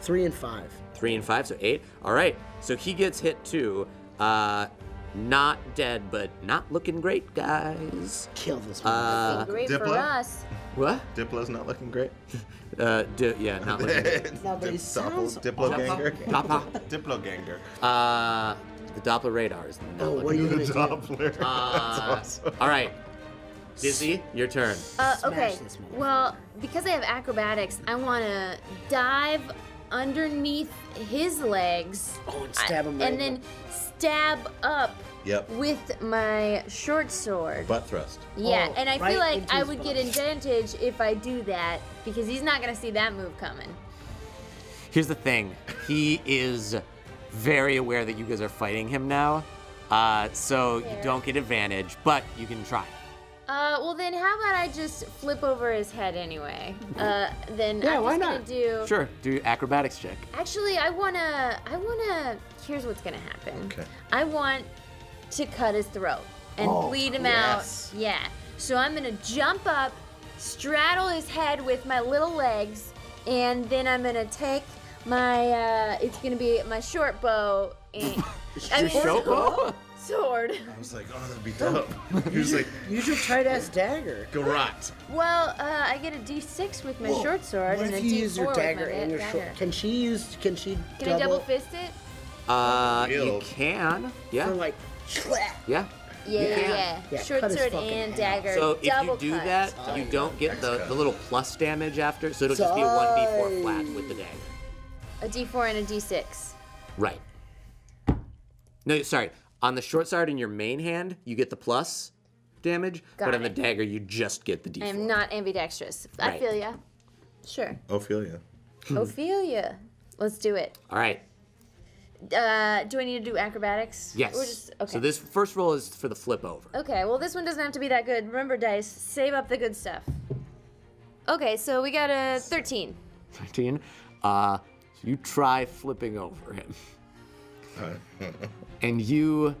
C: Three and five.
A: three and five, so eight. All right. So he gets hit too. Uh, not dead, but not looking great, guys.
C: Kill this one.
A: Uh,
D: Great for us.
A: What?
B: Diplo's not looking great.
A: Uh, di- yeah, not looking great.
C: No,
B: Dip-
C: sounds
B: Diplo ganger.
A: Doppa.
B: Diplo ganger.
A: Uh, the Doppler radar is not
C: oh,
A: looking
C: what are you
B: The
C: gonna do?
B: Doppler.
A: Uh,
B: That's awesome.
A: All right, Dizzy, your turn.
D: Uh, okay. Well, because I have acrobatics, I want to dive underneath his legs.
C: Oh, and stab him
D: I-
C: right
D: And
C: in
D: then stab up
B: Yep.
D: with my short sword.
B: Butt thrust.
D: yeah,
C: Oh,
D: and I
C: right
D: feel like I would
C: butt.
D: get advantage if I do that because he's not gonna see that move coming.
A: Here's the thing: he is very aware that you guys are fighting him now, uh, so you don't get advantage, but you can try.
D: Uh, well then, how about I just flip over his head anyway? Uh, then
C: Yeah,
D: I'm
C: why
D: just gonna
C: not?
D: do.
A: Sure, do acrobatics check.
D: Actually, I wanna. I wanna. Here's what's gonna happen.
B: Okay.
D: I want to cut his throat and
C: Oh,
D: bleed him
B: yes.
D: out. Yeah. So I'm gonna jump up, straddle his head with my little legs, and then I'm gonna take my. Uh, it's gonna be my short bow and. I mean,
A: Short bow?
D: Sword.
B: I was like, oh, that'd be dope. he was like,
C: Use your tight ass dagger.
B: garrot.
D: Well, uh, I get a D6 with my
C: Whoa.
D: short sword
C: What
D: and
C: if
D: a
C: you
D: D4
C: use your
D: with
C: dagger
D: my
C: and your
D: dagger.
C: short? Can she use? Can she
D: Can
C: double,
D: I double fist it?
A: Uh, you can. Yeah,
C: for like?
A: Yeah.
D: Yeah, yeah, yeah.
C: Yeah,
D: Short
C: cut
D: sword and dagger.
A: So if you
D: double
A: do
D: cut.
A: that, you don't get the, the little plus damage after, so it'll just be a one d4 flat with the dagger.
D: a D4 and a D6.
A: Right. No, sorry. On the short sword in your main hand, you get the plus damage, but
D: Got
A: on the dagger, you just get the d4.
D: I am not ambidextrous. I
A: Right.
D: feel ya. Sure.
B: Ophelia.
D: Ophelia. Let's do it.
A: All right.
D: Uh, do I need to do acrobatics?
A: Yes.
D: Or just, okay.
A: So this first roll is for the flip over.
D: Okay, well, this one doesn't have to be that good. Remember, dice, save up the good stuff. Okay, so we got a 13.
A: 13. Uh, you try flipping over him. and you,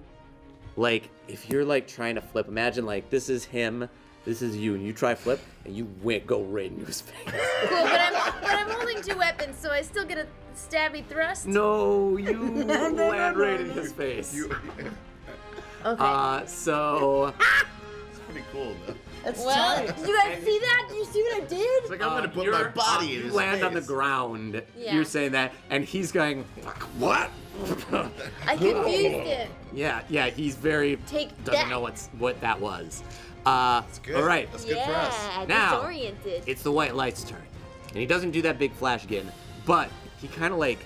A: like, if you're like trying to flip, imagine like this is him, this is you, and you try flip, and you went go right into his face.
D: Cool, but I'm, but I'm holding two weapons, so I still get a stabby thrust.
A: no, you land right in his face.
D: You, Okay.
A: Uh, so It's
B: Pretty cool, though.
C: That's
D: well,
C: tight.
D: did you guys see that? Did you see what I did?
B: Like, I'm gonna put my body
A: uh,
B: in
A: you
B: his
A: land on the ground.
D: Yeah.
A: You're saying that, and he's going, what?
D: I confused him.
A: yeah, yeah, he's very
D: Take
A: doesn't
D: that.
A: know what's what that was. Uh,
B: Good.
A: all right,
B: That's good for us.
A: Now,
D: disoriented.
A: it's the white light's turn, and he doesn't do that big flash again, but he kind of like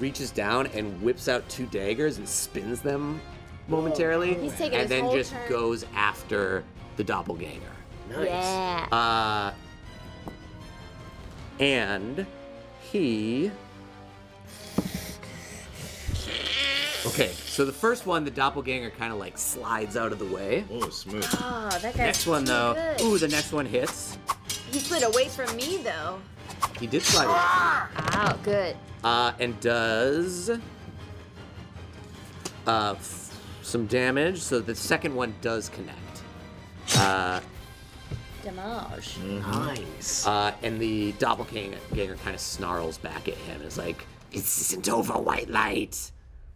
A: reaches down and whips out two daggers and spins them momentarily,
D: He's taking
A: and
D: his
A: then
D: whole
A: just
D: turn.
A: goes after the doppelganger.
C: Nice.
D: Yeah.
A: Uh, and he. Okay, so the first one, the doppelganger kind of like slides out of the way.
B: Oh, smooth.
D: oh, that guy's
A: Next one, though.
D: good.
A: Ooh, the next one hits.
D: He slid away from me, though.
A: He did slide away.
D: Oh, good.
A: Uh, and does. Uh, f- some damage. So the second one does connect. Uh,
D: Damage.
C: Nice.
A: Uh, and the doppelganger kind of snarls back at him and is like, This isn't over, White Light.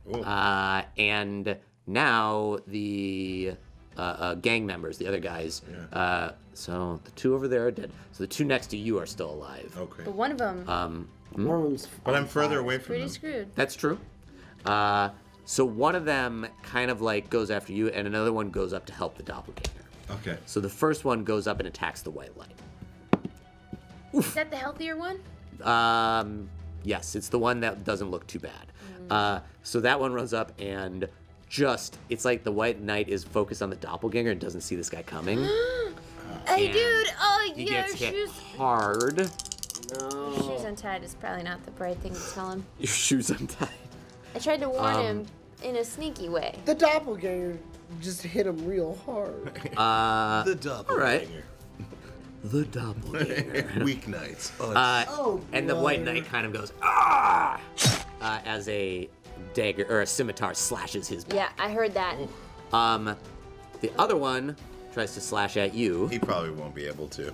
B: Ooh.
A: Uh, and now the uh, uh, gang members, the other guys, uh, so the two over there are dead. So the two next to you are still alive.
B: Okay.
D: But one of them,
A: Um,
C: One of them's
B: But I'm further away from
D: pretty
B: them.
D: screwed.
A: that's true. Uh, so one of them kind of like goes after you, and another one goes up to help the doppelganger.
B: Okay.
A: So the first one goes up and attacks the white light.
D: Is that the healthier one?
A: Um, yes, it's the one that doesn't look too bad. Uh, so that one runs up and just, it's like the White Knight is focused on the doppelganger and doesn't see this guy coming.
D: Hey,
A: And
D: dude! Oh,
A: He
D: yeah,
A: gets hit
D: shoes.
A: hard.
C: no.
D: Shoes untied is probably not the right thing to tell him.
A: Your shoes untied.
D: I tried to warn
A: Um,
D: him in a sneaky way.
C: The doppelganger just hit him real hard.
A: Uh,
B: The double.
A: all right. the doppelganger.
B: Weeknights. Oh,
A: Uh,
C: Oh,
A: and the White. Knight kind of goes, ah! Uh, as a dagger or a scimitar slashes his back.
D: Yeah, I heard that.
A: Um, the other one tries to slash at you.
B: he probably won't be able to.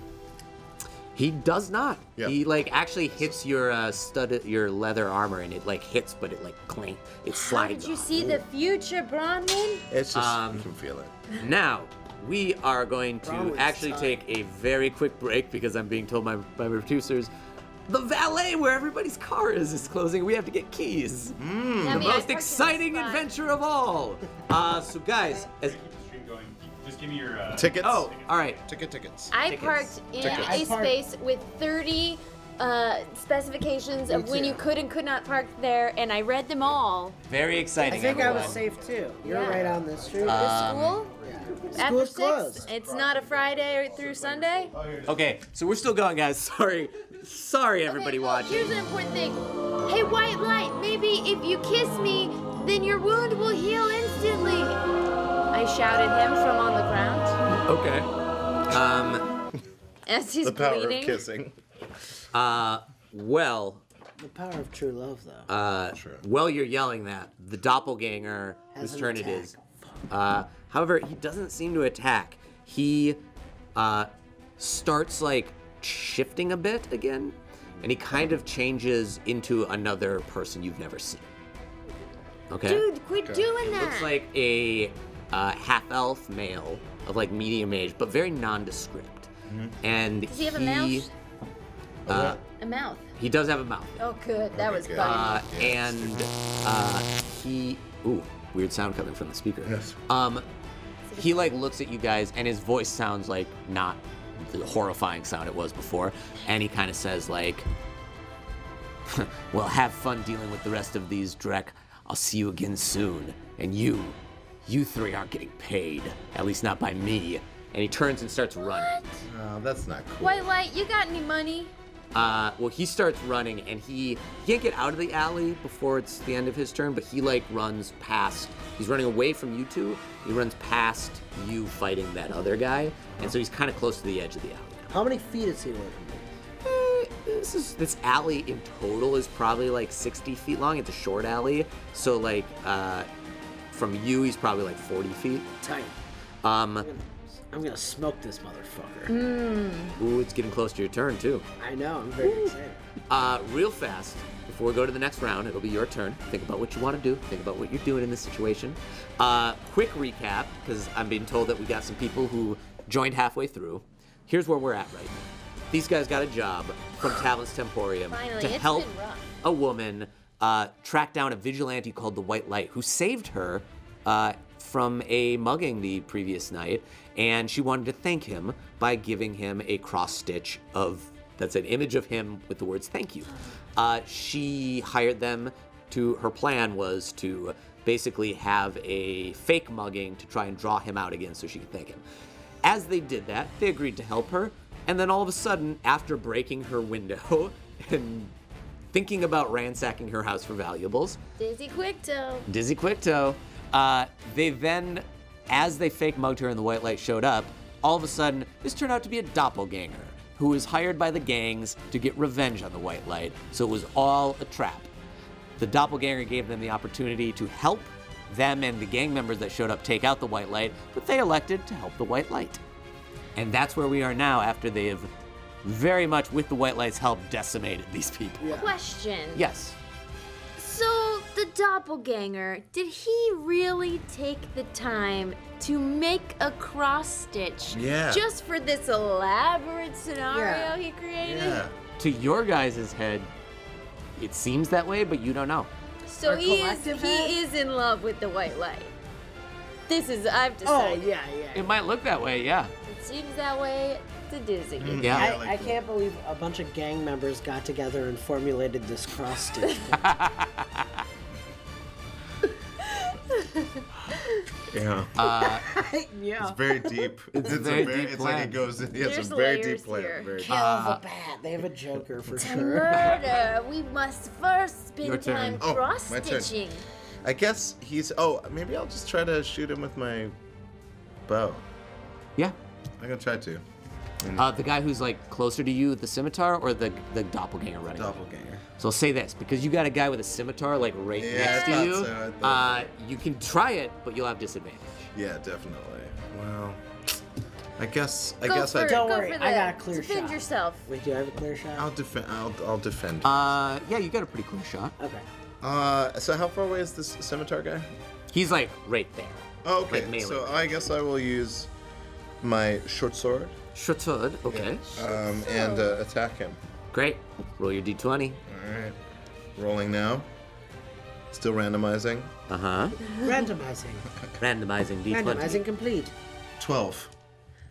A: He does not.
B: Yeah.
A: He like actually hits your uh, stud, your leather armor, and it like hits, but it like clang, it
D: How
A: slides.
D: did you
A: off.
D: see the future, Bronwyn?
B: It's just
A: Um,
B: you can feel it.
A: Now we are going to
C: Bronwyn's
A: actually
C: tight.
A: take a very quick break because I'm being told by by my producers. The valet where everybody's car is is closing. We have to get keys.
D: I
A: The
D: mean, I
A: most exciting
D: spot.
A: adventure of all. Uh, so guys, as,
E: Keep the stream going. Just give me your uh,
B: Tickets.
A: oh, all right.
B: Ticket tickets.
D: I
A: Tickets.
D: parked in
B: Tickets.
D: a
C: I parked-
D: space with 30 uh, specifications of when you could and could not park there, and I read them all.
A: Very exciting.
C: I
A: exciting.
C: think I was safe too. You're
D: Yeah.
C: right on the street.
D: The
A: Um,
D: school
C: yeah.
D: after
C: School's
D: six.
C: closed.
D: It's not a Friday through Sunday.
A: Okay, so we're still going, guys. Sorry, sorry, everybody
D: Okay,
A: watching.
D: Here's an important thing. Hey, white light. Maybe if you kiss me, then your wound will heal instantly. I shouted him from on the ground
A: Okay. Um.
D: as he's
B: The power
D: bleeding.
B: of kissing.
A: Uh. Well.
C: The power of true love, though.
A: Uh,
B: Sure.
A: While you're yelling that, the doppelganger,
C: Has
A: whose
C: an
A: turn it
C: attack.
A: is, uh, however, he doesn't seem to attack. He uh, starts like shifting a bit again, and he kind of changes into another person you've never seen. Okay.
D: Dude, quit doing that.
A: Looks like a uh, half elf male of like medium age, but very nondescript. And
D: Does he have a mouth?
A: Uh,
D: A mouth.
A: he does have a mouth.
D: Oh, good. That was
B: good.
D: funny.
A: Uh, and uh, he, ooh, weird sound coming from the speaker.
B: Yes.
A: Um, he like looks at you guys, and his voice sounds like not the horrifying sound it was before, and he kind of says like, "Well, have fun dealing with the rest of these, Drek. I'll see you again soon. And you, you three aren't getting paid, at least not by me." And he turns and starts running.
B: Oh, that's not cool.
D: White light, you got any money?
A: Uh, well, he starts running and he, he can't get out of the alley before it's the end of his turn, but he like runs past. He's running away from you two. He runs past you fighting that other guy, and so he's kind of close to the edge of the alley.
C: How many feet is he away from me?
A: Eh, This is this alley in total is probably like 60 feet long. It's a short alley, so like uh, from you, he's probably like 40 feet.
C: Tight.
A: Um,
C: I'm gonna smoke this motherfucker.
A: ooh, it's getting close to your turn too.
C: I know. I'm very excited.
A: Uh, real fast, before we go to the next round, it'll be your turn. Think about what you want to do. Think about what you're doing in this situation. Uh, quick recap, because I'm being told that we got some people who joined halfway through. Here's where we're at right now. These guys got a job from Tavlin's Temporium
D: Finally,
A: to help a woman uh, track down a vigilante called the White Light who saved her uh, from a mugging the previous night, and she wanted to thank him by giving him a cross stitch of that's an image of him with the words "thank you." Uh, she hired them to. Her plan was to basically have a fake mugging to try and draw him out again so she could thank him. As they did that, they agreed to help her, and then all of a sudden, after breaking her window and thinking about ransacking her house for valuables,
D: Dizzy Quicktoe.
A: Dizzy Quicktoe, uh, they then, as they fake mugged her and the white light showed up, all of a sudden, this turned out to be a doppelganger who was hired by the gangs to get revenge on the white light, so it was all a trap. The doppelganger gave them the opportunity to help them and the gang members that showed up take out the white light, but they elected to help the white light. And that's where we are now after they have very much, with the white light's help, decimated these people.
D: Question.
A: Yes.
D: So, the doppelganger, did he really take the time to make a cross stitch
B: Yeah.
D: just for this elaborate scenario
C: Yeah.
D: he created?
B: Yeah.
A: To your guys' head, it seems that way, but you don't know.
D: So
C: Our
D: he is
C: collective
D: he is in love with the white light. This is I've decided.
C: Oh
D: decided.
C: yeah, yeah.
A: It might look that way, yeah.
D: It seems that way to Dizzy. Mm-hmm.
A: Yeah.
C: I, I can't believe a bunch of gang members got together and formulated this cross stitch.
B: Yeah.
C: yeah.
B: it's very deep. It's,
A: a very deep
B: It's like it goes. It has
D: There's
B: a very deep plan.
D: here.
B: Very deep.
C: Kill the bat. They have a joker for
D: To
C: sure.
D: murder, we must first
A: Your
D: spend
A: turn.
D: time
B: Oh,
D: cross
B: my turn.
D: stitching.
B: I guess he's. Oh, maybe I'll just try to shoot him with my bow.
A: Yeah.
B: I'm gonna try to.
A: Uh, the guy who's like closer to you, the scimitar, or the the doppelganger running?
B: Doppelganger.
A: So I'll say this because you got a guy with a scimitar like right
B: Yeah,
A: next
B: I
A: to you.
B: so, I thought
A: uh, you can try it, but you'll have disadvantage.
B: Yeah, definitely. Well, I guess. I
D: Go
B: guess
D: for,
B: I.
C: Don't
D: go
C: worry,
D: for
C: I got a clear
D: defend
C: shot.
D: yourself.
C: Wait, do I have a clear shot?
B: I'll defend. I'll. I'll defend.
A: Uh, yeah, you got a pretty clear shot.
C: okay.
B: Uh, so how far away is this scimitar guy?
A: He's like right there.
B: Oh, okay.
A: Like melee.
B: so I guess I will use my short sword
A: Short sword. okay.
B: um, and uh, attack him.
A: Great. Roll your d20.
B: All right. Rolling now. Still randomizing.
A: Uh huh.
C: Randomizing.
A: Randomizing d20.
C: Randomizing complete.
B: Twelve.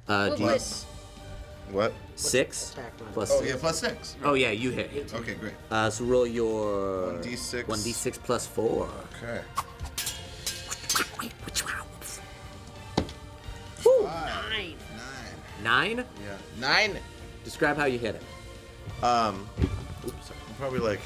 A: Uh,
D: What
A: d
D: was-
B: What?
A: six
C: attack modifier?
A: plus
B: Oh
A: six.
B: yeah, plus six.
A: Oh yeah, you hit.
B: Okay, great.
A: Uh, so roll your
B: 1d6.
A: 1d6 plus four.
B: Okay.
C: Nine.
B: Nine.
A: Nine.
B: Yeah. Nine.
A: Describe how you hit it.
B: Um. Oops. I'm probably like.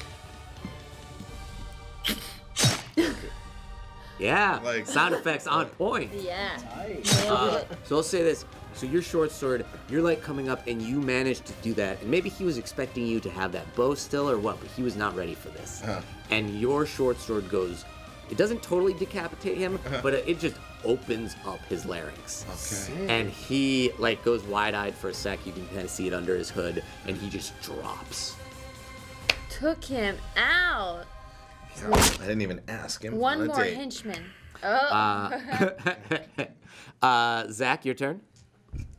A: Yeah.
B: Like-
A: sound effects on point.
D: Yeah.
C: Nice.
A: Uh, so I'll say this. So your short sword, you're like coming up and you managed to do that. And maybe he was expecting you to have that bow still or what, but he was not ready for this.
B: Uh-huh.
A: And your short sword goes, it doesn't totally decapitate him,
B: Uh-huh.
A: but it just opens up his larynx.
B: Okay.
A: And he like goes wide-eyed for a sec. You can kind of see it under his hood, and he just drops.
D: Took him out.
B: I didn't even ask him.
D: One
B: on
D: more
B: date.
D: henchman. Oh.
A: Uh, uh, Zack, your turn.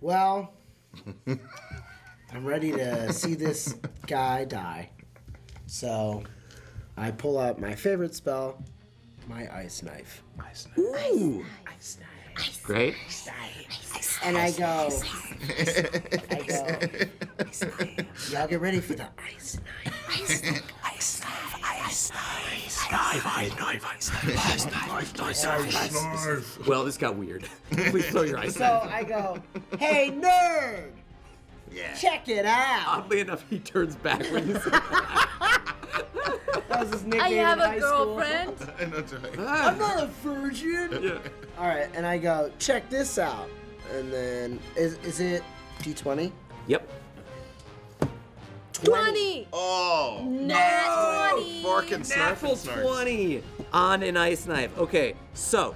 C: Well, I'm ready to see this guy die. So, I pull out my favorite spell, my ice knife.
B: Nice, nice.
A: Ooh,
C: Ice knife.
A: Great.
C: And I go, I go, y'all get ready for the ice knife.
B: Ice knife.
A: Ice knife. Ice knife. Knife. Knife. Ice knife. Ice knife. Well, this got weird. Please throw your ice.
C: So I go, hey nerd!
B: Yeah.
C: Check it out.
A: Oddly enough, he turns back when you say
C: That was his
D: I have
C: in
D: a
C: high
D: girlfriend.
B: That's right.
C: I'm not a virgin.
A: yeah.
C: All right, and I go, check this out. And then, is, is it D20?
A: Yep.
D: 20.
B: Oh.
D: Nat 20.
B: Fork and snarf
A: Natural 20 on an ice knife. Okay, so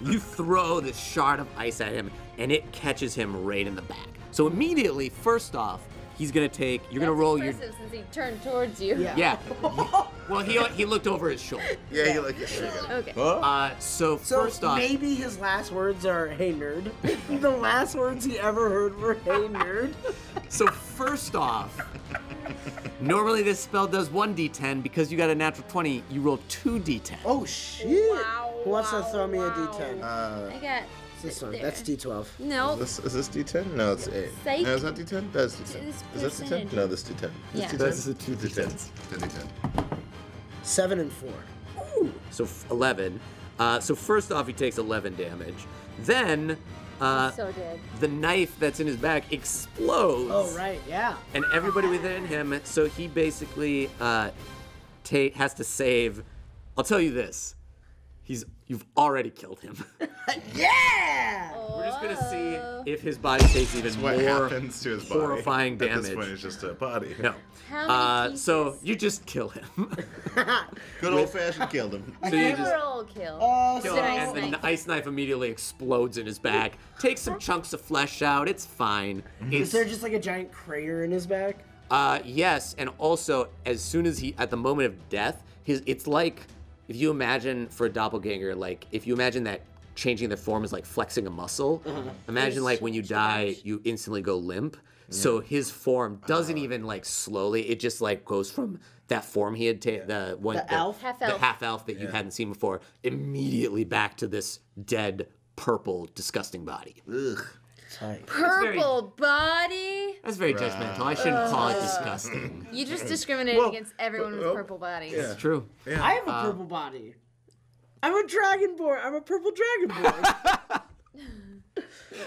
A: you throw this shard of ice at him and it catches him right in the back. So immediately, first off, he's gonna take, you're gonna roll your.
D: impressive since he turned towards you.
C: Yeah.
A: Yeah. well, he, he looked over his shoulder.
B: Yeah, you like it.
D: Okay.
A: Uh, so,
C: So
A: first off,
C: maybe his last words are, hey, nerd. the last words he ever heard were, hey, nerd.
A: so first off, normally this spell does 1d10 because you got a natural 20, you roll 2d10.
C: Oh, shit.
D: Wow,
C: Who wants to
D: wow,
C: throw me a
D: wow.
C: D10?
B: Uh,
D: I got.
C: It's this one.
D: there.
C: That's D12.
D: No.
B: this, is this D10? No, it's 8.
D: Psych.
B: No, is that D10? That's D10. Is that D10? No, this D10.
D: Yeah.
B: D10?
A: This is a
B: It's a
A: 2d10.
B: It's a D10.
C: Seven and four. Ooh.
A: So f- 11. Uh, so first off, he takes 11 damage. Then uh,
D: so dead.
A: the knife that's in his back explodes.
C: Oh, right, yeah.
A: And everybody within him. So he basically uh, ta- has to save. I'll tell you this. He's you've already killed him.
C: Yeah!
A: We're just gonna see if his body takes even
B: What
A: more
B: happens to his body?
A: horrifying
B: At
A: damage.
B: this point, it's just a body.
A: No.
D: How
A: Uh, so you just kill him.
B: Good old fashioned killed him.
A: so you just
D: We're kill.
C: Oh,
A: kill him,
D: ice
A: and the
D: knife.
A: ice knife immediately explodes in his back. Takes some chunks of flesh out. It's fine.
C: Is
A: It's,
C: there just like a giant crater in his back?
A: uh, yes, and also as soon as he at the moment of death, his it's like if you imagine for a doppelganger, like if you imagine that changing their form is like flexing a muscle. Uh-huh. Imagine like when you die, you instantly go limp. So his form doesn't uh. even like slowly; it just like goes from that form he had taken, the one,
C: The elf?
D: Half
A: the
D: elf.
A: half elf that you hadn't seen before, immediately back to this dead, purple, disgusting body.
B: Ugh.
C: Tight.
D: Purple body.
A: That's very judgmental. I shouldn't call it uh, disgusting.
D: You just discriminate
B: Well,
D: against everyone with
B: well,
D: purple bodies.
B: yeah.
A: It's true.
C: I have a
A: Uh,
C: purple body. I'm a dragonborn. I'm a purple dragonborn.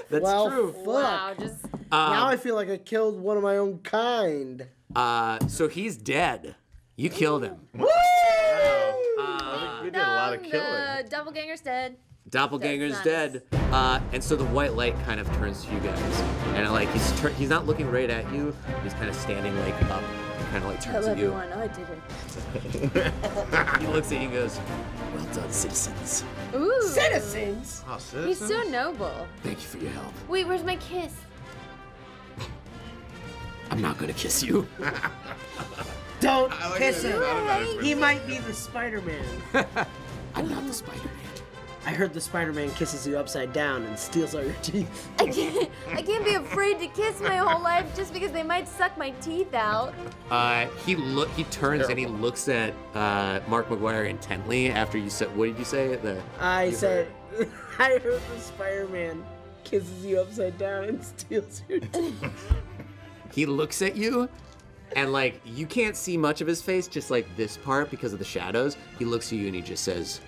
A: That's
C: well,
A: true.
C: fuck.
D: Wow, just um,
C: now I feel like I killed one of my own kind.
A: Uh, so he's dead. You killed him.
B: Uh, we did a lot of
D: Dong,
B: killing.
D: The doppelganger's dead.
A: Doppelganger's
D: That's
A: dead. Uh, and so the white light kind of turns to you guys, and like he's tur- he's not looking right at you. He's kind of standing like up, kind of like turns
D: Tell
A: to you.
D: everyone I did it.
A: He looks at you and goes, "Well done, citizens.
D: Ooh.
C: Citizens.
B: Oh,
D: He's so noble.
A: Thank you for your help.
D: Wait, where's my kiss?
A: I'm not gonna kiss you."
C: Don't
B: like
C: kiss him.
B: I don't know.
C: He might be the Spider-Man.
A: I'm not the Spider-Man.
C: I heard the Spider-Man kisses you upside down and steals all your teeth.
D: I can't, I can't be afraid to kiss my whole life just because they might suck my teeth out.
A: Uh, he look. He turns and he looks at uh, Mark McGuire intently after you said. What did you say? The
C: I
A: you
C: said, I heard the Spider-Man kisses you upside down and steals your teeth.
A: he looks at you and like you can't see much of his face just like this part because of the shadows he looks at you and he just says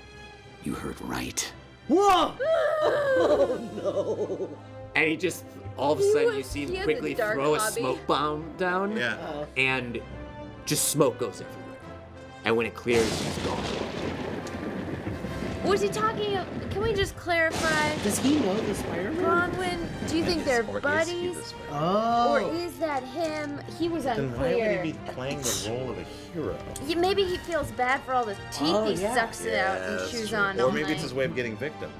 A: you heard right
C: Whoa! Oh no!
A: and he just all of a
D: He
A: sudden you see
D: he
A: him
D: has a
A: quickly
D: dark
A: throw a smoke bomb down
B: Yeah.
A: And just smoke goes everywhere and when it clears he's gone
D: Was he talking? Can we just clarify?
C: does he know the Spider-Man?
D: Bronwyn, do you think they're
B: Or
D: buddies?
C: Oh.
D: Or is that him? He was
B: Then why would he be playing the role of a hero?
D: Yeah, maybe he feels bad for all the teeth
C: Oh,
D: he
C: yeah.
D: sucks it out and
B: that's
D: chews
B: true.
D: on.
B: Or
D: all
B: maybe it's his way of getting victims.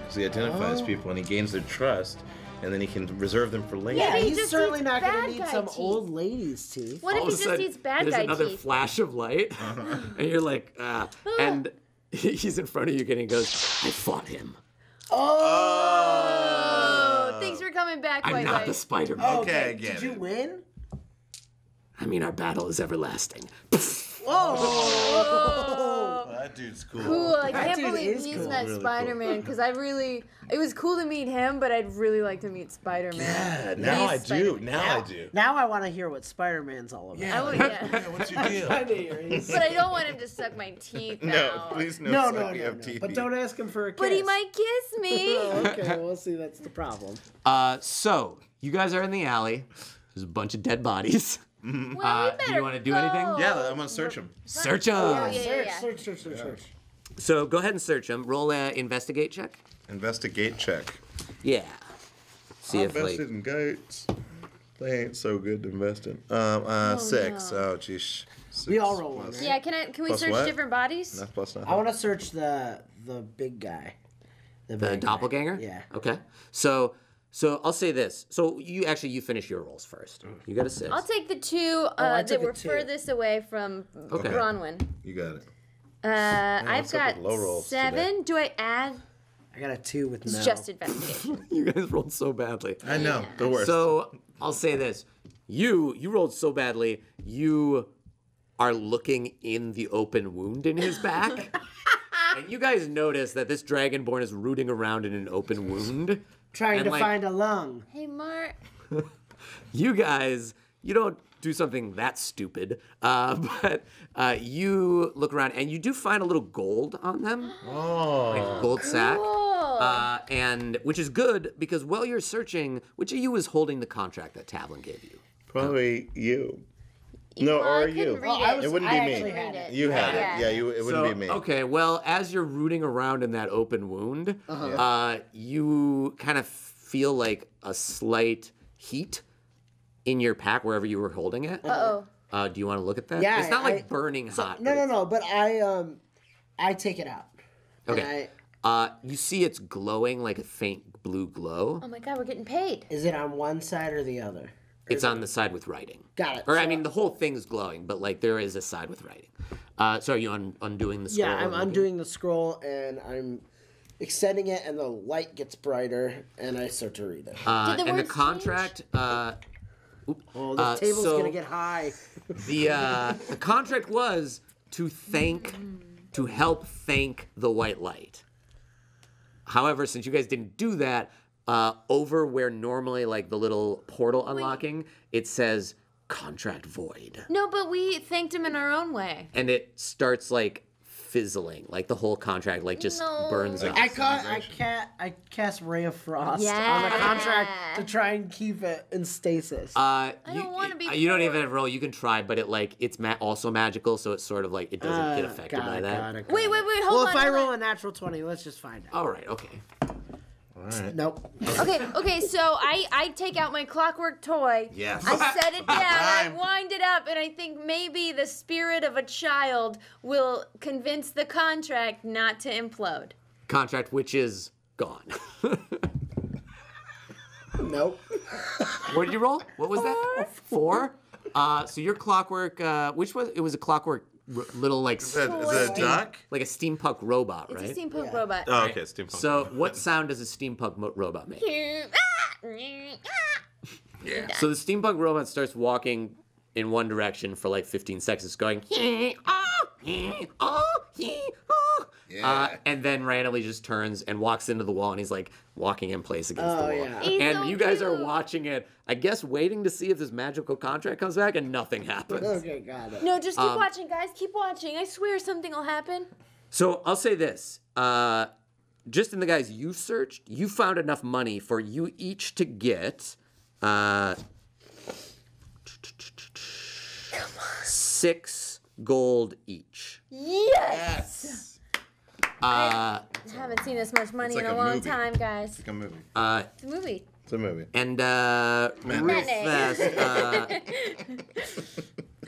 B: Because he identifies
C: Oh.
B: people and he gains their trust, and then he can reserve them for later.
C: yeah,
D: Maybe he
C: he's certainly not going to need some
D: teeth.
C: old lady's teeth.
D: What
A: all
D: if he
A: a
D: just
A: sudden
D: eats bad
A: there's
D: guy
A: another
D: teeth?
A: flash of light and you're like ah and he's in front of you again and he goes i fought him
D: Oh, thanks for uh, coming back,
A: i'm
D: White
A: not
D: Light.
A: the spider-man oh,
B: Okay, I get
C: Did you
B: it.
C: win?
A: i mean our battle is everlasting
C: Oh!
B: Oh, that dude's cool.
D: Cool. I
C: That
D: can't
C: dude
D: believe
C: is
D: he's
C: cool.
D: not
B: Really cool.
D: Spider-Man because I really. It was cool to meet him, but I'd really like to meet Spider-Man.
B: Yeah, now I do.
D: Spider-Man.
B: Now I do.
C: Now I want to hear what Spider-Man's all about.
D: I would, yeah.
B: what's your deal?
C: I know you're- he's-
D: but I don't want him to suck my teeth
B: no,
D: out.
B: please no.
C: No, no, no, no.
B: teeth.
C: But don't ask him for a kiss.
D: But he might kiss me.
C: Oh, okay, we'll see. That's the problem.
A: uh so you guys are in the alley There's a bunch of dead bodies.
D: Well, we
A: Uh, do you wanna do anything?
B: Yeah, I'm gonna search him.
A: Search them.
D: Oh, yeah, yeah,
C: Search,
D: yeah.
C: search, search, search, search.
A: So go ahead and search them. Roll a investigate check.
B: Investigate check.
A: Yeah. See
B: I
A: if like
B: invested in goats. They ain't so good to invest in. Um, uh, six.
D: no.
B: Oh, geez.
C: We all roll one, right?
D: Yeah, can I? Can we
B: Plus
D: search
B: what?
D: different bodies?
B: That's plus nothing.
C: I want to search the the big guy.
A: the
C: big guy.
A: doppelganger.
C: Yeah.
A: Okay. So so I'll say this. So you actually you finish your rolls first. You got a six.
D: I'll take the two uh,
C: I
D: that
C: took a
D: were
C: two.
D: furthest away from
A: Okay.
D: Bronwyn.
B: You got it.
D: Uh, I've
B: what's up
D: got
B: low rolls
D: seven. Do I add?
C: I got a two with
D: It's
C: no.
D: just investigation.
A: you guys rolled so badly.
B: I know the worst.
A: So I'll say this: you you rolled so badly. You are looking in the open wound in his back, and you guys notice that this dragonborn is rooting around in an open wound.
C: Trying
A: and,
C: to
A: like,
C: find a lung.
D: hey, Mark.
A: You guys, you don't do something that stupid, uh, but uh, you look around and you do find a little gold on them,
B: oh,
A: like gold sack.
D: Oh,
A: Uh, and which is good because while you're searching, which of you is holding the contract that Tavlin gave you?
B: probably you. No,
D: well,
B: or
D: couldn't
B: you.
D: read
C: I
D: it.
C: was-
B: It wouldn't
C: I
B: be me.
C: actually
D: Read
C: had
D: it.
B: You had
D: Yeah.
B: it. Yeah, you. It wouldn't
A: So,
B: be me.
A: Okay, well, as you're rooting around in that open wound, uh you kind of feel like a slight heat in your pack wherever you were holding it.
D: Uh-oh.
A: Uh, do you want to look at that?
C: Yeah,
A: it's not like
C: I-
A: burning hot.
C: No,
A: but
C: no, no. But I um, I take it out. And
A: Okay.
C: I,
A: Uh, you see, it's glowing like a faint blue glow.
D: Oh my God, we're getting paid.
C: is it on one side or the other?
A: It's on the side with writing.
C: Got it.
A: Or I
C: So-
A: mean, the whole thing's glowing, but like there is a side with writing. Uh, so are you un- undoing the scroll?
C: Yeah, I'm
A: and looking?
C: undoing the scroll and I'm extending it, and the light gets brighter, and I start to read it.
A: Uh,
D: Did the
A: and the
D: words
A: contract. Uh,
C: oh, the
A: uh,
C: table's
A: so-
C: gonna get high.
A: the uh, the contract was to thank, to help thank the white light. However, since you guys didn't do that, uh, over where normally like the little portal unlocking, it says contract void,
D: No, but we thanked him in our own way.
A: and it starts like fizzling, like the whole contract like just
D: No.
A: burns out.
C: I caught, I ca I cast Ray of Frost on the
D: Yeah.
C: contract to try and keep it in stasis.
A: Uh, I
D: don't wanna be
A: You don't
D: poor.
A: even roll. You can try, but it like it's ma- also magical, so it's sort of like it doesn't get
C: Uh,
A: affected
C: got
A: by that.
C: got it, got
D: Wait, wait, wait, hold
C: Well,
D: on.
C: if I
D: hold
C: roll
D: on.
C: a natural twenty, let's just find out.
A: All right. Okay.
B: All right.
C: Nope.
D: Okay, okay, so I I take out my clockwork toy.
B: Yes.
D: I set it down, I wind it up, and I think maybe the spirit of a child will convince the contract not to implode.
A: Contract, which is gone.
C: Nope.
A: what did you roll? What was that? Four. Uh, so your clockwork. Uh, which was it? Was a clockwork little like
B: Is that, is that a duck?
A: like a steampunk robot,
D: It's
A: right?
D: a steampunk robot.
B: Oh, okay, steampunk.
A: so what sound does a steampunk mo- robot make?
B: yeah.
A: So the steampunk robot starts walking in one direction for like 15 seconds, going, ah, ah, ah, uh, and then randomly just turns and walks into the wall, and he's like walking in place against
C: Oh,
A: the wall.
C: yeah.
D: He's
A: and
D: so
A: you guys are watching it, I guess, waiting to see if this magical contract comes back, and nothing happens.
C: Okay, got it.
D: No, just
A: Um,
D: keep watching, guys. Keep watching. I swear something will happen.
A: So I'll say this. Uh, just in the guys you searched, you found enough money for you each to get uh, six gold each.
D: Yes!
A: Uh,
D: I haven't seen this much money
B: It's
D: in a
B: a
D: long
B: movie.
D: time, guys.
B: It's like a movie.
A: uh,
D: It's a movie.
B: It's a movie.
A: and uh, real fast.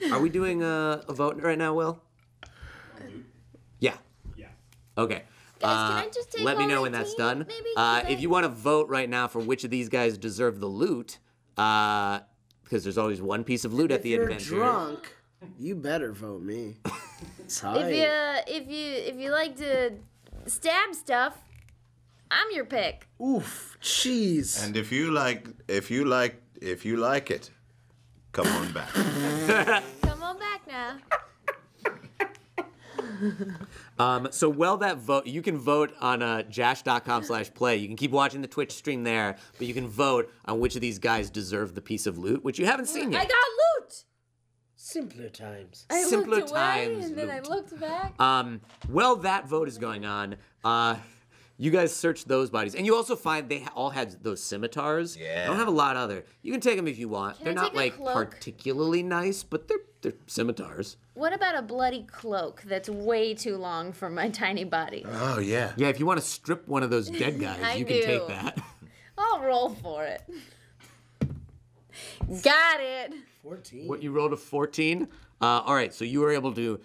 A: Uh, are we doing a, a vote right now, Will? Yeah.
E: Yeah.
A: Okay.
D: Guys,
A: Uh,
D: can I just take
A: let me know when that's
D: tea,
A: done.
D: maybe?
A: Uh, if
D: I-
A: you want to vote right now for which of these guys deserve the loot, uh, because there's always one piece of loot at
C: If
A: the
C: you're
A: adventure.
C: drunk, you better vote me. It's.
D: If you if you if you like to stab stuff, I'm your pick.
C: Oof, cheese.
B: And if you like, if you like, if you like it, come on back.
D: Come on back now.
A: Um, so while that vote, you can vote on uh, jash.com slash play. You can keep watching the Twitch stream there, but you can vote on which of these guys deserve the piece of loot, which you haven't seen yet.
D: I got loot.
C: Simpler times.
D: I
A: Simpler
D: looked away
A: times
D: and then I looked back.
A: Um, while that vote is going on, uh, you guys search those bodies, and you also find they all had those scimitars.
B: Yeah.
A: They don't have a lot other. You can take them if you want.
D: Can
A: they're
D: I
A: not
D: take a
A: like
D: cloak?
A: particularly nice, but they're they're scimitars.
D: What about a bloody cloak that's way too long for my tiny body?
B: Oh yeah.
A: Yeah, if you want to strip one of those dead guys,
D: I
A: you can take that.
D: I'll roll for it. Got it.
C: 14.
A: What you rolled a 14? Uh, all right, so you were able to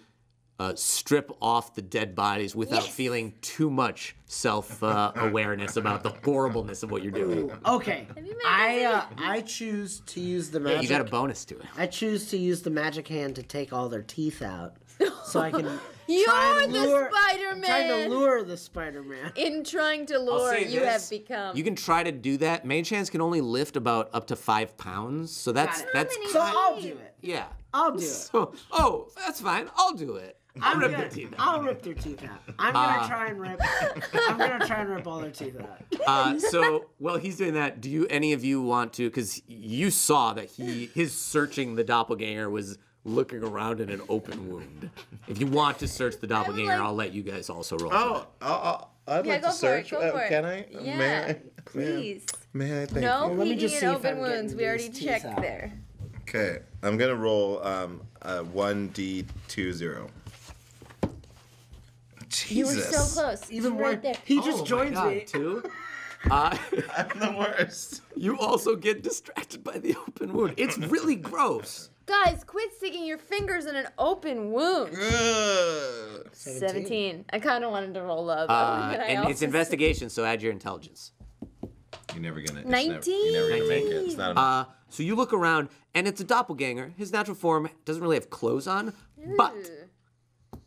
A: uh, strip off the dead bodies without
D: Yes.
A: feeling too much self uh, awareness about the horribleness of what you're doing.
C: Okay. I uh, I choose to use the
A: Yeah,
C: magic.
A: you got a bonus to it.
C: I choose to use the magic hand to take all their teeth out, so I can.
D: You're
C: try
D: the
C: lure,
D: Spider-Man.
C: Trying to lure the Spider-Man.
D: In trying to lure, you
A: this,
D: have become.
A: You can try to do that. Mage Chance can only lift about up to five pounds, so that's that's
D: many-
C: So I'll do it.
A: yeah.
C: I'll do it.
A: So oh, that's fine. I'll do it. I'll
C: I'm
A: rip
C: gonna,
A: their teeth out.
C: I'll rip their teeth out. I'm gonna
A: Uh,
C: try and rip. I'm gonna try and rip all their teeth out.
A: Uh, so while he's doing that, do you any of you want to? Because you saw that he his searching the doppelganger was looking around in an open wound. If you want to search the doppelganger,
D: like-
A: I'll let you guys also roll.
B: Oh, I'll, I'll, I'd
D: yeah,
B: like
D: go
B: to search.
D: for it. Go
B: Uh,
D: for it.
B: Can I?
D: Yeah,
B: May I?
D: please.
B: May I? Thank
D: No
B: you.
C: let me
D: peeking
C: just
D: in open wounds. We already checked
C: out.
D: there.
B: Okay, I'm gonna roll um, a one d two zero. Jesus.
D: You were so close.
C: Even
D: right
C: more.
D: there.
C: He
A: Oh
C: just
A: my
C: joins
A: God,
C: me.
A: too. Uh,
B: I'm the worst.
A: you also get distracted by the open wound. It's really gross.
D: Guys, quit sticking your fingers in an open wound.
B: Ugh.
D: 17. I kind of wanted to roll up.
A: Uh, and it's investigation, so add your intelligence.
B: You're never gonna. It's never, you're never gonna make it. It's not enough.
A: Uh, so you look around, and it's a doppelganger. His natural form doesn't really have clothes on, but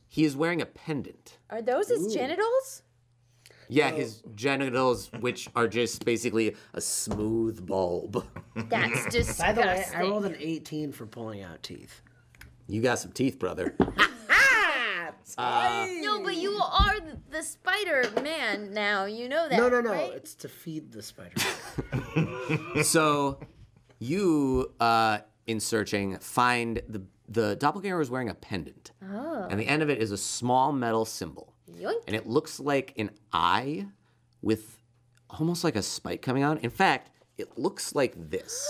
A: he is wearing a pendant.
D: Are those his genitals?
A: Yeah, his genitals, which are just basically a smooth bulb.
D: That's disgusting.
C: By the way, I rolled an 18 for pulling out teeth.
A: You got some teeth, brother.
D: No, but you are the- the Spider Man now. You know that.
C: No, no, no.
D: right?
C: It's to feed the spider.
A: so you, uh, in searching, find the the doppelganger is wearing a pendant,
D: Oh.
A: and the end of it is a small metal symbol,
D: Yoink.
A: and it looks like an eye with almost like a spike coming out. In fact, it looks like this.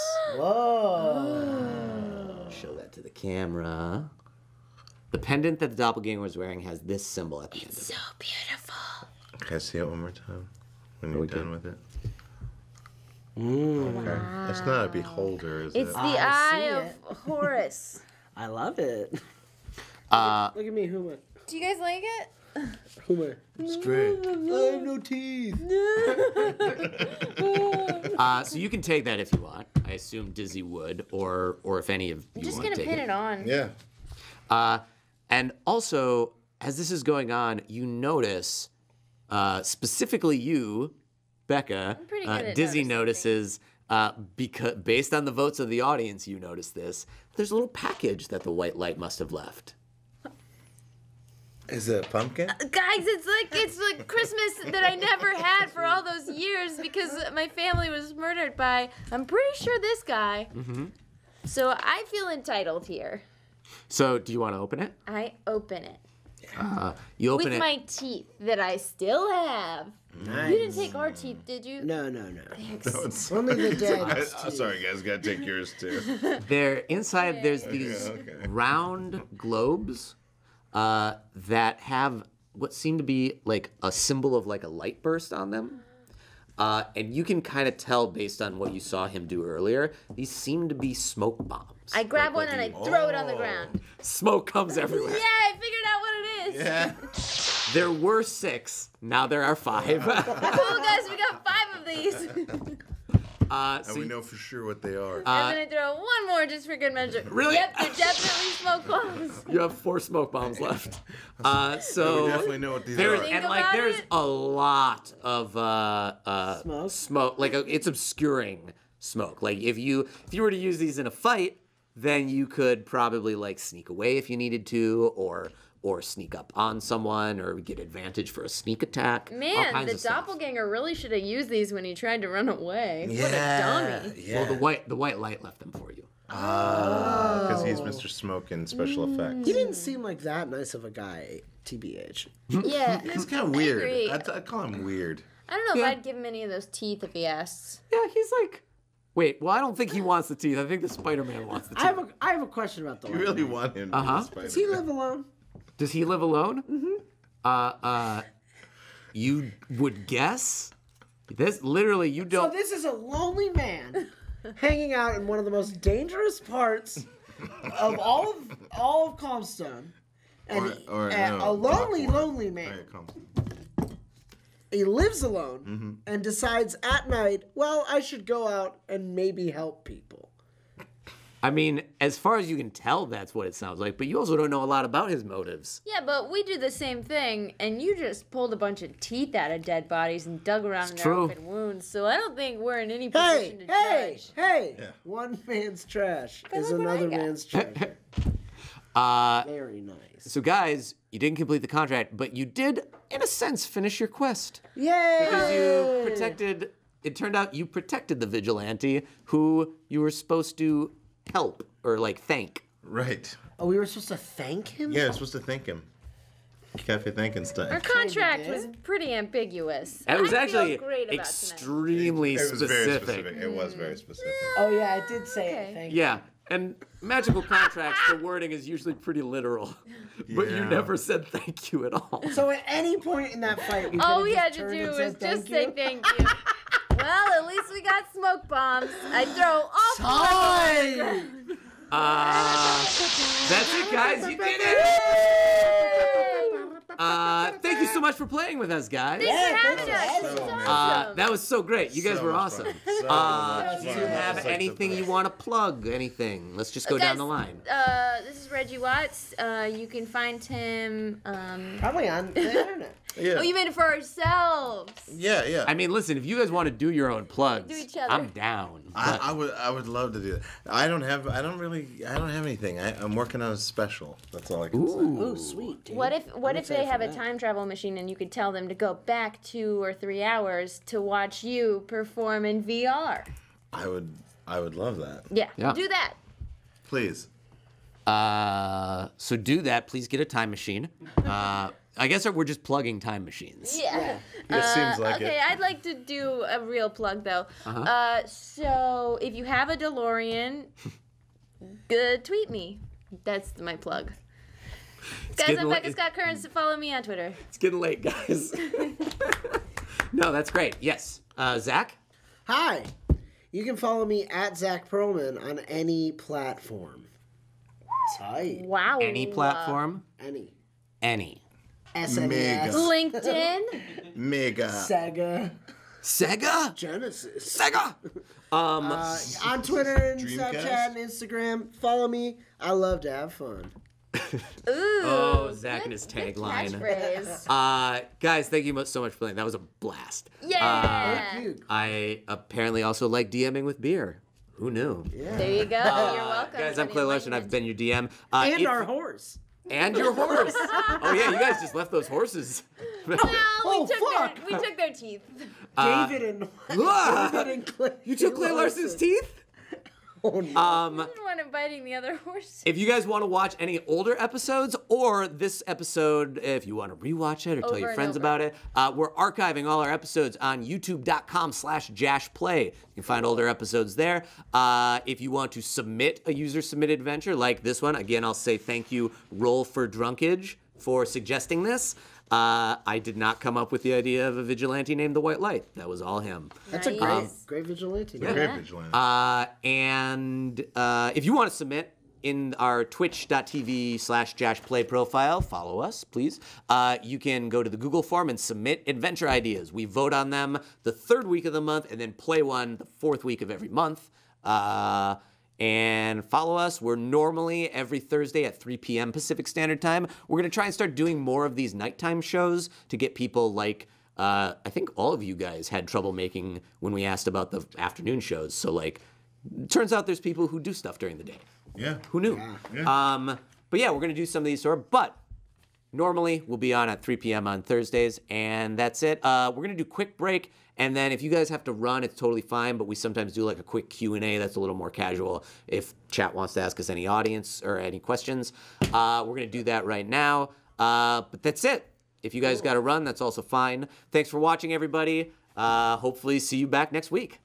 C: Whoa.
A: Show that to the camera. The pendant that the doppelganger was wearing has this symbol at the end of it.
D: So beautiful.
B: Can I see it one more time? When you're
A: we
B: done
A: can.
B: with it. Okay. It's not a beholder, is
D: It's
B: it?
D: the
C: I
D: eye
C: see
D: of Horus.
C: I love it.
A: Uh,
C: Look at me, Huma.
D: Do you guys like it?
C: Huma.
B: It's great.
C: I have no teeth.
A: uh, so you can take that if you want. I assume Dizzy would, or or if any of you
D: I'm just
A: want
D: gonna
A: to take
D: pin
A: it.
D: it on.
B: Yeah.
A: Uh, and also, as this is going on, you notice, uh, specifically you, Becca,
D: pretty
A: uh,
D: good at
A: Dizzy
D: noticing
A: notices, uh, because based on the votes of the audience, you notice this. There's a little package that the white light must have left.
B: Is it a pumpkin?
D: Guys, it's like it's like Christmas that I never had for all those years because my family was murdered by I'm pretty sure this guy. Mm-hmm. So I feel entitled here.
A: So, do you want to open it?
D: I open it
A: Uh, you open it.
D: with
A: it.
D: my teeth that I still have.
C: Nice.
D: You didn't take our teeth, did you?
C: No, no, no.
D: Thanks.
C: Only the dead.
B: I'm sorry, guys. Gotta take yours too.
A: There, inside, there's these
B: okay.
A: round globes uh, that have what seem to be like a symbol of like a light burst on them. Uh, and you can kind of tell based on what you saw him do earlier, these seem to be smoke bombs.
D: I grab
A: Like
D: one and I
A: what
D: throw it on the
B: Oh.
D: ground.
A: Smoke comes everywhere.
D: Yeah, I figured out what it is.
B: Yeah.
A: There were six, now there are five.
D: Cool guys, we got five of these.
A: Uh,
B: And we know for sure what they are.
D: I'm gonna throw one more just for good measure.
A: Really?
D: Yep, they're definitely smoke bombs.
A: you have four smoke bombs left. Uh, so
B: we definitely know what these
A: There's
B: are.
D: Think
A: and like
D: about
A: there's
D: it.
A: a lot of uh, uh,
C: Smoke?
A: smoke. Like uh, it's obscuring smoke. Like if you if you were to use these in a fight, then you could probably like sneak away if you needed to, or or sneak up on someone, or get advantage for a sneak attack. all
D: Man,
A: kinds
D: the
A: of stuff.
D: doppelganger really should have used these when he tried to run away.
B: yeah.
D: What a dummy.
B: Yeah.
A: Well, the white the white light left them for you.
B: Because he he's Mr. Smoke in special
D: Mm.
B: effects.
C: He didn't seem like that nice of a guy, TBH.
D: Yeah.
B: He's kind of weird.
D: agree.
B: I'd, I'd call him weird.
D: I don't know
A: Yeah.
D: if I'd give him any of those teeth if he asks.
A: Yeah, he's like. Wait, well, I don't think he wants the teeth. I think the Spider-Man wants the teeth.
C: I have a I have a question about the.
B: You
C: White
B: really
C: Knight.
B: want him to
A: Uh-huh.
B: be the
C: Does he live alone?
A: Does he live alone? Mm-hmm. Uh, uh, you would guess. This literally, you don't.
C: So this is a lonely man hanging out in one of the most dangerous parts of all of all of Calmstone. And he-
B: Or- or,
C: a-
B: no,
C: a lonely,
B: Dock Ward.
C: lonely
B: There
C: man.
B: it comes.
C: He lives alone
B: Mm-hmm.
C: and decides at night, well, I should go out and maybe help people.
A: I mean, as far as you can tell, that's what it sounds like. But you also don't know a lot about his motives.
D: Yeah, but we do the same thing, and you just pulled a bunch of teeth out of dead bodies and dug around in their open wounds. So I don't think we're in any
C: Hey,
D: position to
C: hey,
D: judge.
C: hey!
B: Yeah.
C: One man's trash is
D: look what I
C: another man's treasure.
A: Uh,
C: Very nice.
A: so guys, you didn't complete the contract, but you did, in a sense, finish your quest
C: Yay!
A: because you protected. It turned out you protected the vigilante who you were supposed to help or like thank.
B: Right.
C: Oh, we were supposed to thank him?
B: Yeah, you're supposed to thank him. Cafe
D: thanking
B: stuff.
D: Our
C: contract
D: was pretty ambiguous.
A: It was
D: I
A: actually
D: feel great about
A: extremely
B: It was very
A: specific.
B: specific. It was very specific.
C: Oh, yeah, I did say
D: Okay.
C: it. Thank you.
A: Yeah, and magical contracts, the wording is usually pretty literal, but you never said thank you at all.
C: So at any point in that fight, we
D: All
C: could've
D: we
C: just
D: had to do was just
C: thank
D: say thank you. Well, at least we got smoke bombs. I throw all
C: Time!
A: Uh, that's it, guys. You did it. Uh, thank you so much for playing with us, guys.
D: Thanks for
C: Yeah,
D: having us.
C: for
D: This is.
A: Uh, that was so great. You guys
B: So
A: were
B: much
A: awesome.
B: fun. So
A: Uh,
B: much
A: do you
B: fun.
A: have
B: It's like
A: anything you
B: best.
A: want to plug? Anything? Let's just go down
D: Guys,
A: the line.
D: Uh, this is Reggie Watts. Uh, you can find him. Um,
C: Probably on the internet.
B: Yeah.
D: oh, you made it for ourselves.
B: yeah, yeah.
A: I mean, listen, if you guys want to do your own plugs,
D: Do each other.
A: I'm down.
B: I, I would I would love to do that. I don't have I don't really I don't have anything. I, I'm working on a special. That's all I can say.
C: Oh, sweet, dude.
D: What if what
C: I'm
D: if they have
C: for
D: a time travel machine and you could tell them to go back two or three hours to watch you perform in VR?
B: I would I would love that.
D: Yeah,
A: Yeah.
D: do that.
B: Please.
A: Uh, so do that. Please get a time machine. Uh, I guess we're just plugging time machines.
D: Yeah.
B: It seems like
D: okay,
B: it. Uh-huh.
D: I'd like to do a real plug though. uh so if you have a DeLorean, good tweet me. That's my plug. Guys, I'm
A: la-
D: Becca Scott Kearns. Follow me on Twitter.
A: It's getting late, guys. no, that's great. Yes. Uh, Zack?
C: Hi. You can follow me at Zack Pearlman on any platform. Tight.
D: Wow.
A: Any platform?
C: Any.
A: Any.
C: SNES,
B: Mega.
D: LinkedIn.
B: Mega.
C: Sega,
A: Sega?
C: Genesis.
A: Sega! Um,
C: Uh, on Twitter and
B: Dreamcast?
C: Snapchat and Instagram. Follow me. I love to have fun.
D: Ooh.
A: Oh, Zack and his tagline. Uh, guys, thank you so much for playing. That was a blast.
D: Yeah.
C: Thank you.
A: I apparently also like DMing with beer. Who knew? Yeah.
D: There you go. You're welcome.
A: Guys, I'm Clay Lush, And
D: I've
A: been your DM. Uh,
C: And
A: if-
C: our horse.
A: And your horse. oh yeah, you guys just left those horses.
D: No, we
C: Oh,
D: took
C: fuck.
D: their we took their teeth.
C: Uh, David and! David and Clay.
A: you took Clay Larsen's teeth?
C: Oh, no.
A: Um,
D: I didn't want him biting the other horse.
A: If you guys want to watch any older episodes or this episode, if you want to rewatch it or tell your friends about it, uh, we're archiving all our episodes on youtube.com slash jashplay. You can find older episodes there. Uh, if you want to submit a user-submitted adventure like this one, again, I'll say thank you, Roll for Drunkage, for suggesting this. Uh, I did not come up with the idea of a vigilante named the White Light. That was all him.
C: That's a great,
D: Um,
C: great vigilante.
B: Great
D: Yeah.
B: vigilante.
A: Uh, and uh, if you want to submit in our twitch.tv slash jashplay profile, follow us, please. Uh, you can go to the Google form and submit adventure ideas. We vote on them the third week of the month and then play one the fourth week of every month. And follow us. We're normally every Thursday at 3 p.m. Pacific Standard Time. We're going to try and start doing more of these nighttime shows to get people like uh, I think all of you guys had trouble making when we asked about the afternoon shows. So like, turns out there's people who do stuff during the day.
B: yeah.
A: Who knew? Um, but yeah, we're gonna do some of these sort of. But normally we'll be on at 3 p.m. on Thursdays, and that's it. Uh, we're gonna do quick break, And then if you guys have to run, it's totally fine. But we sometimes do like a quick Q and A that's a little more casual. If chat wants to ask us any audience or any questions, uh, we're gonna do that right now. Uh, but that's it. If you guys got to run, that's also fine. Thanks for watching, everybody. Uh, hopefully, see you back next week.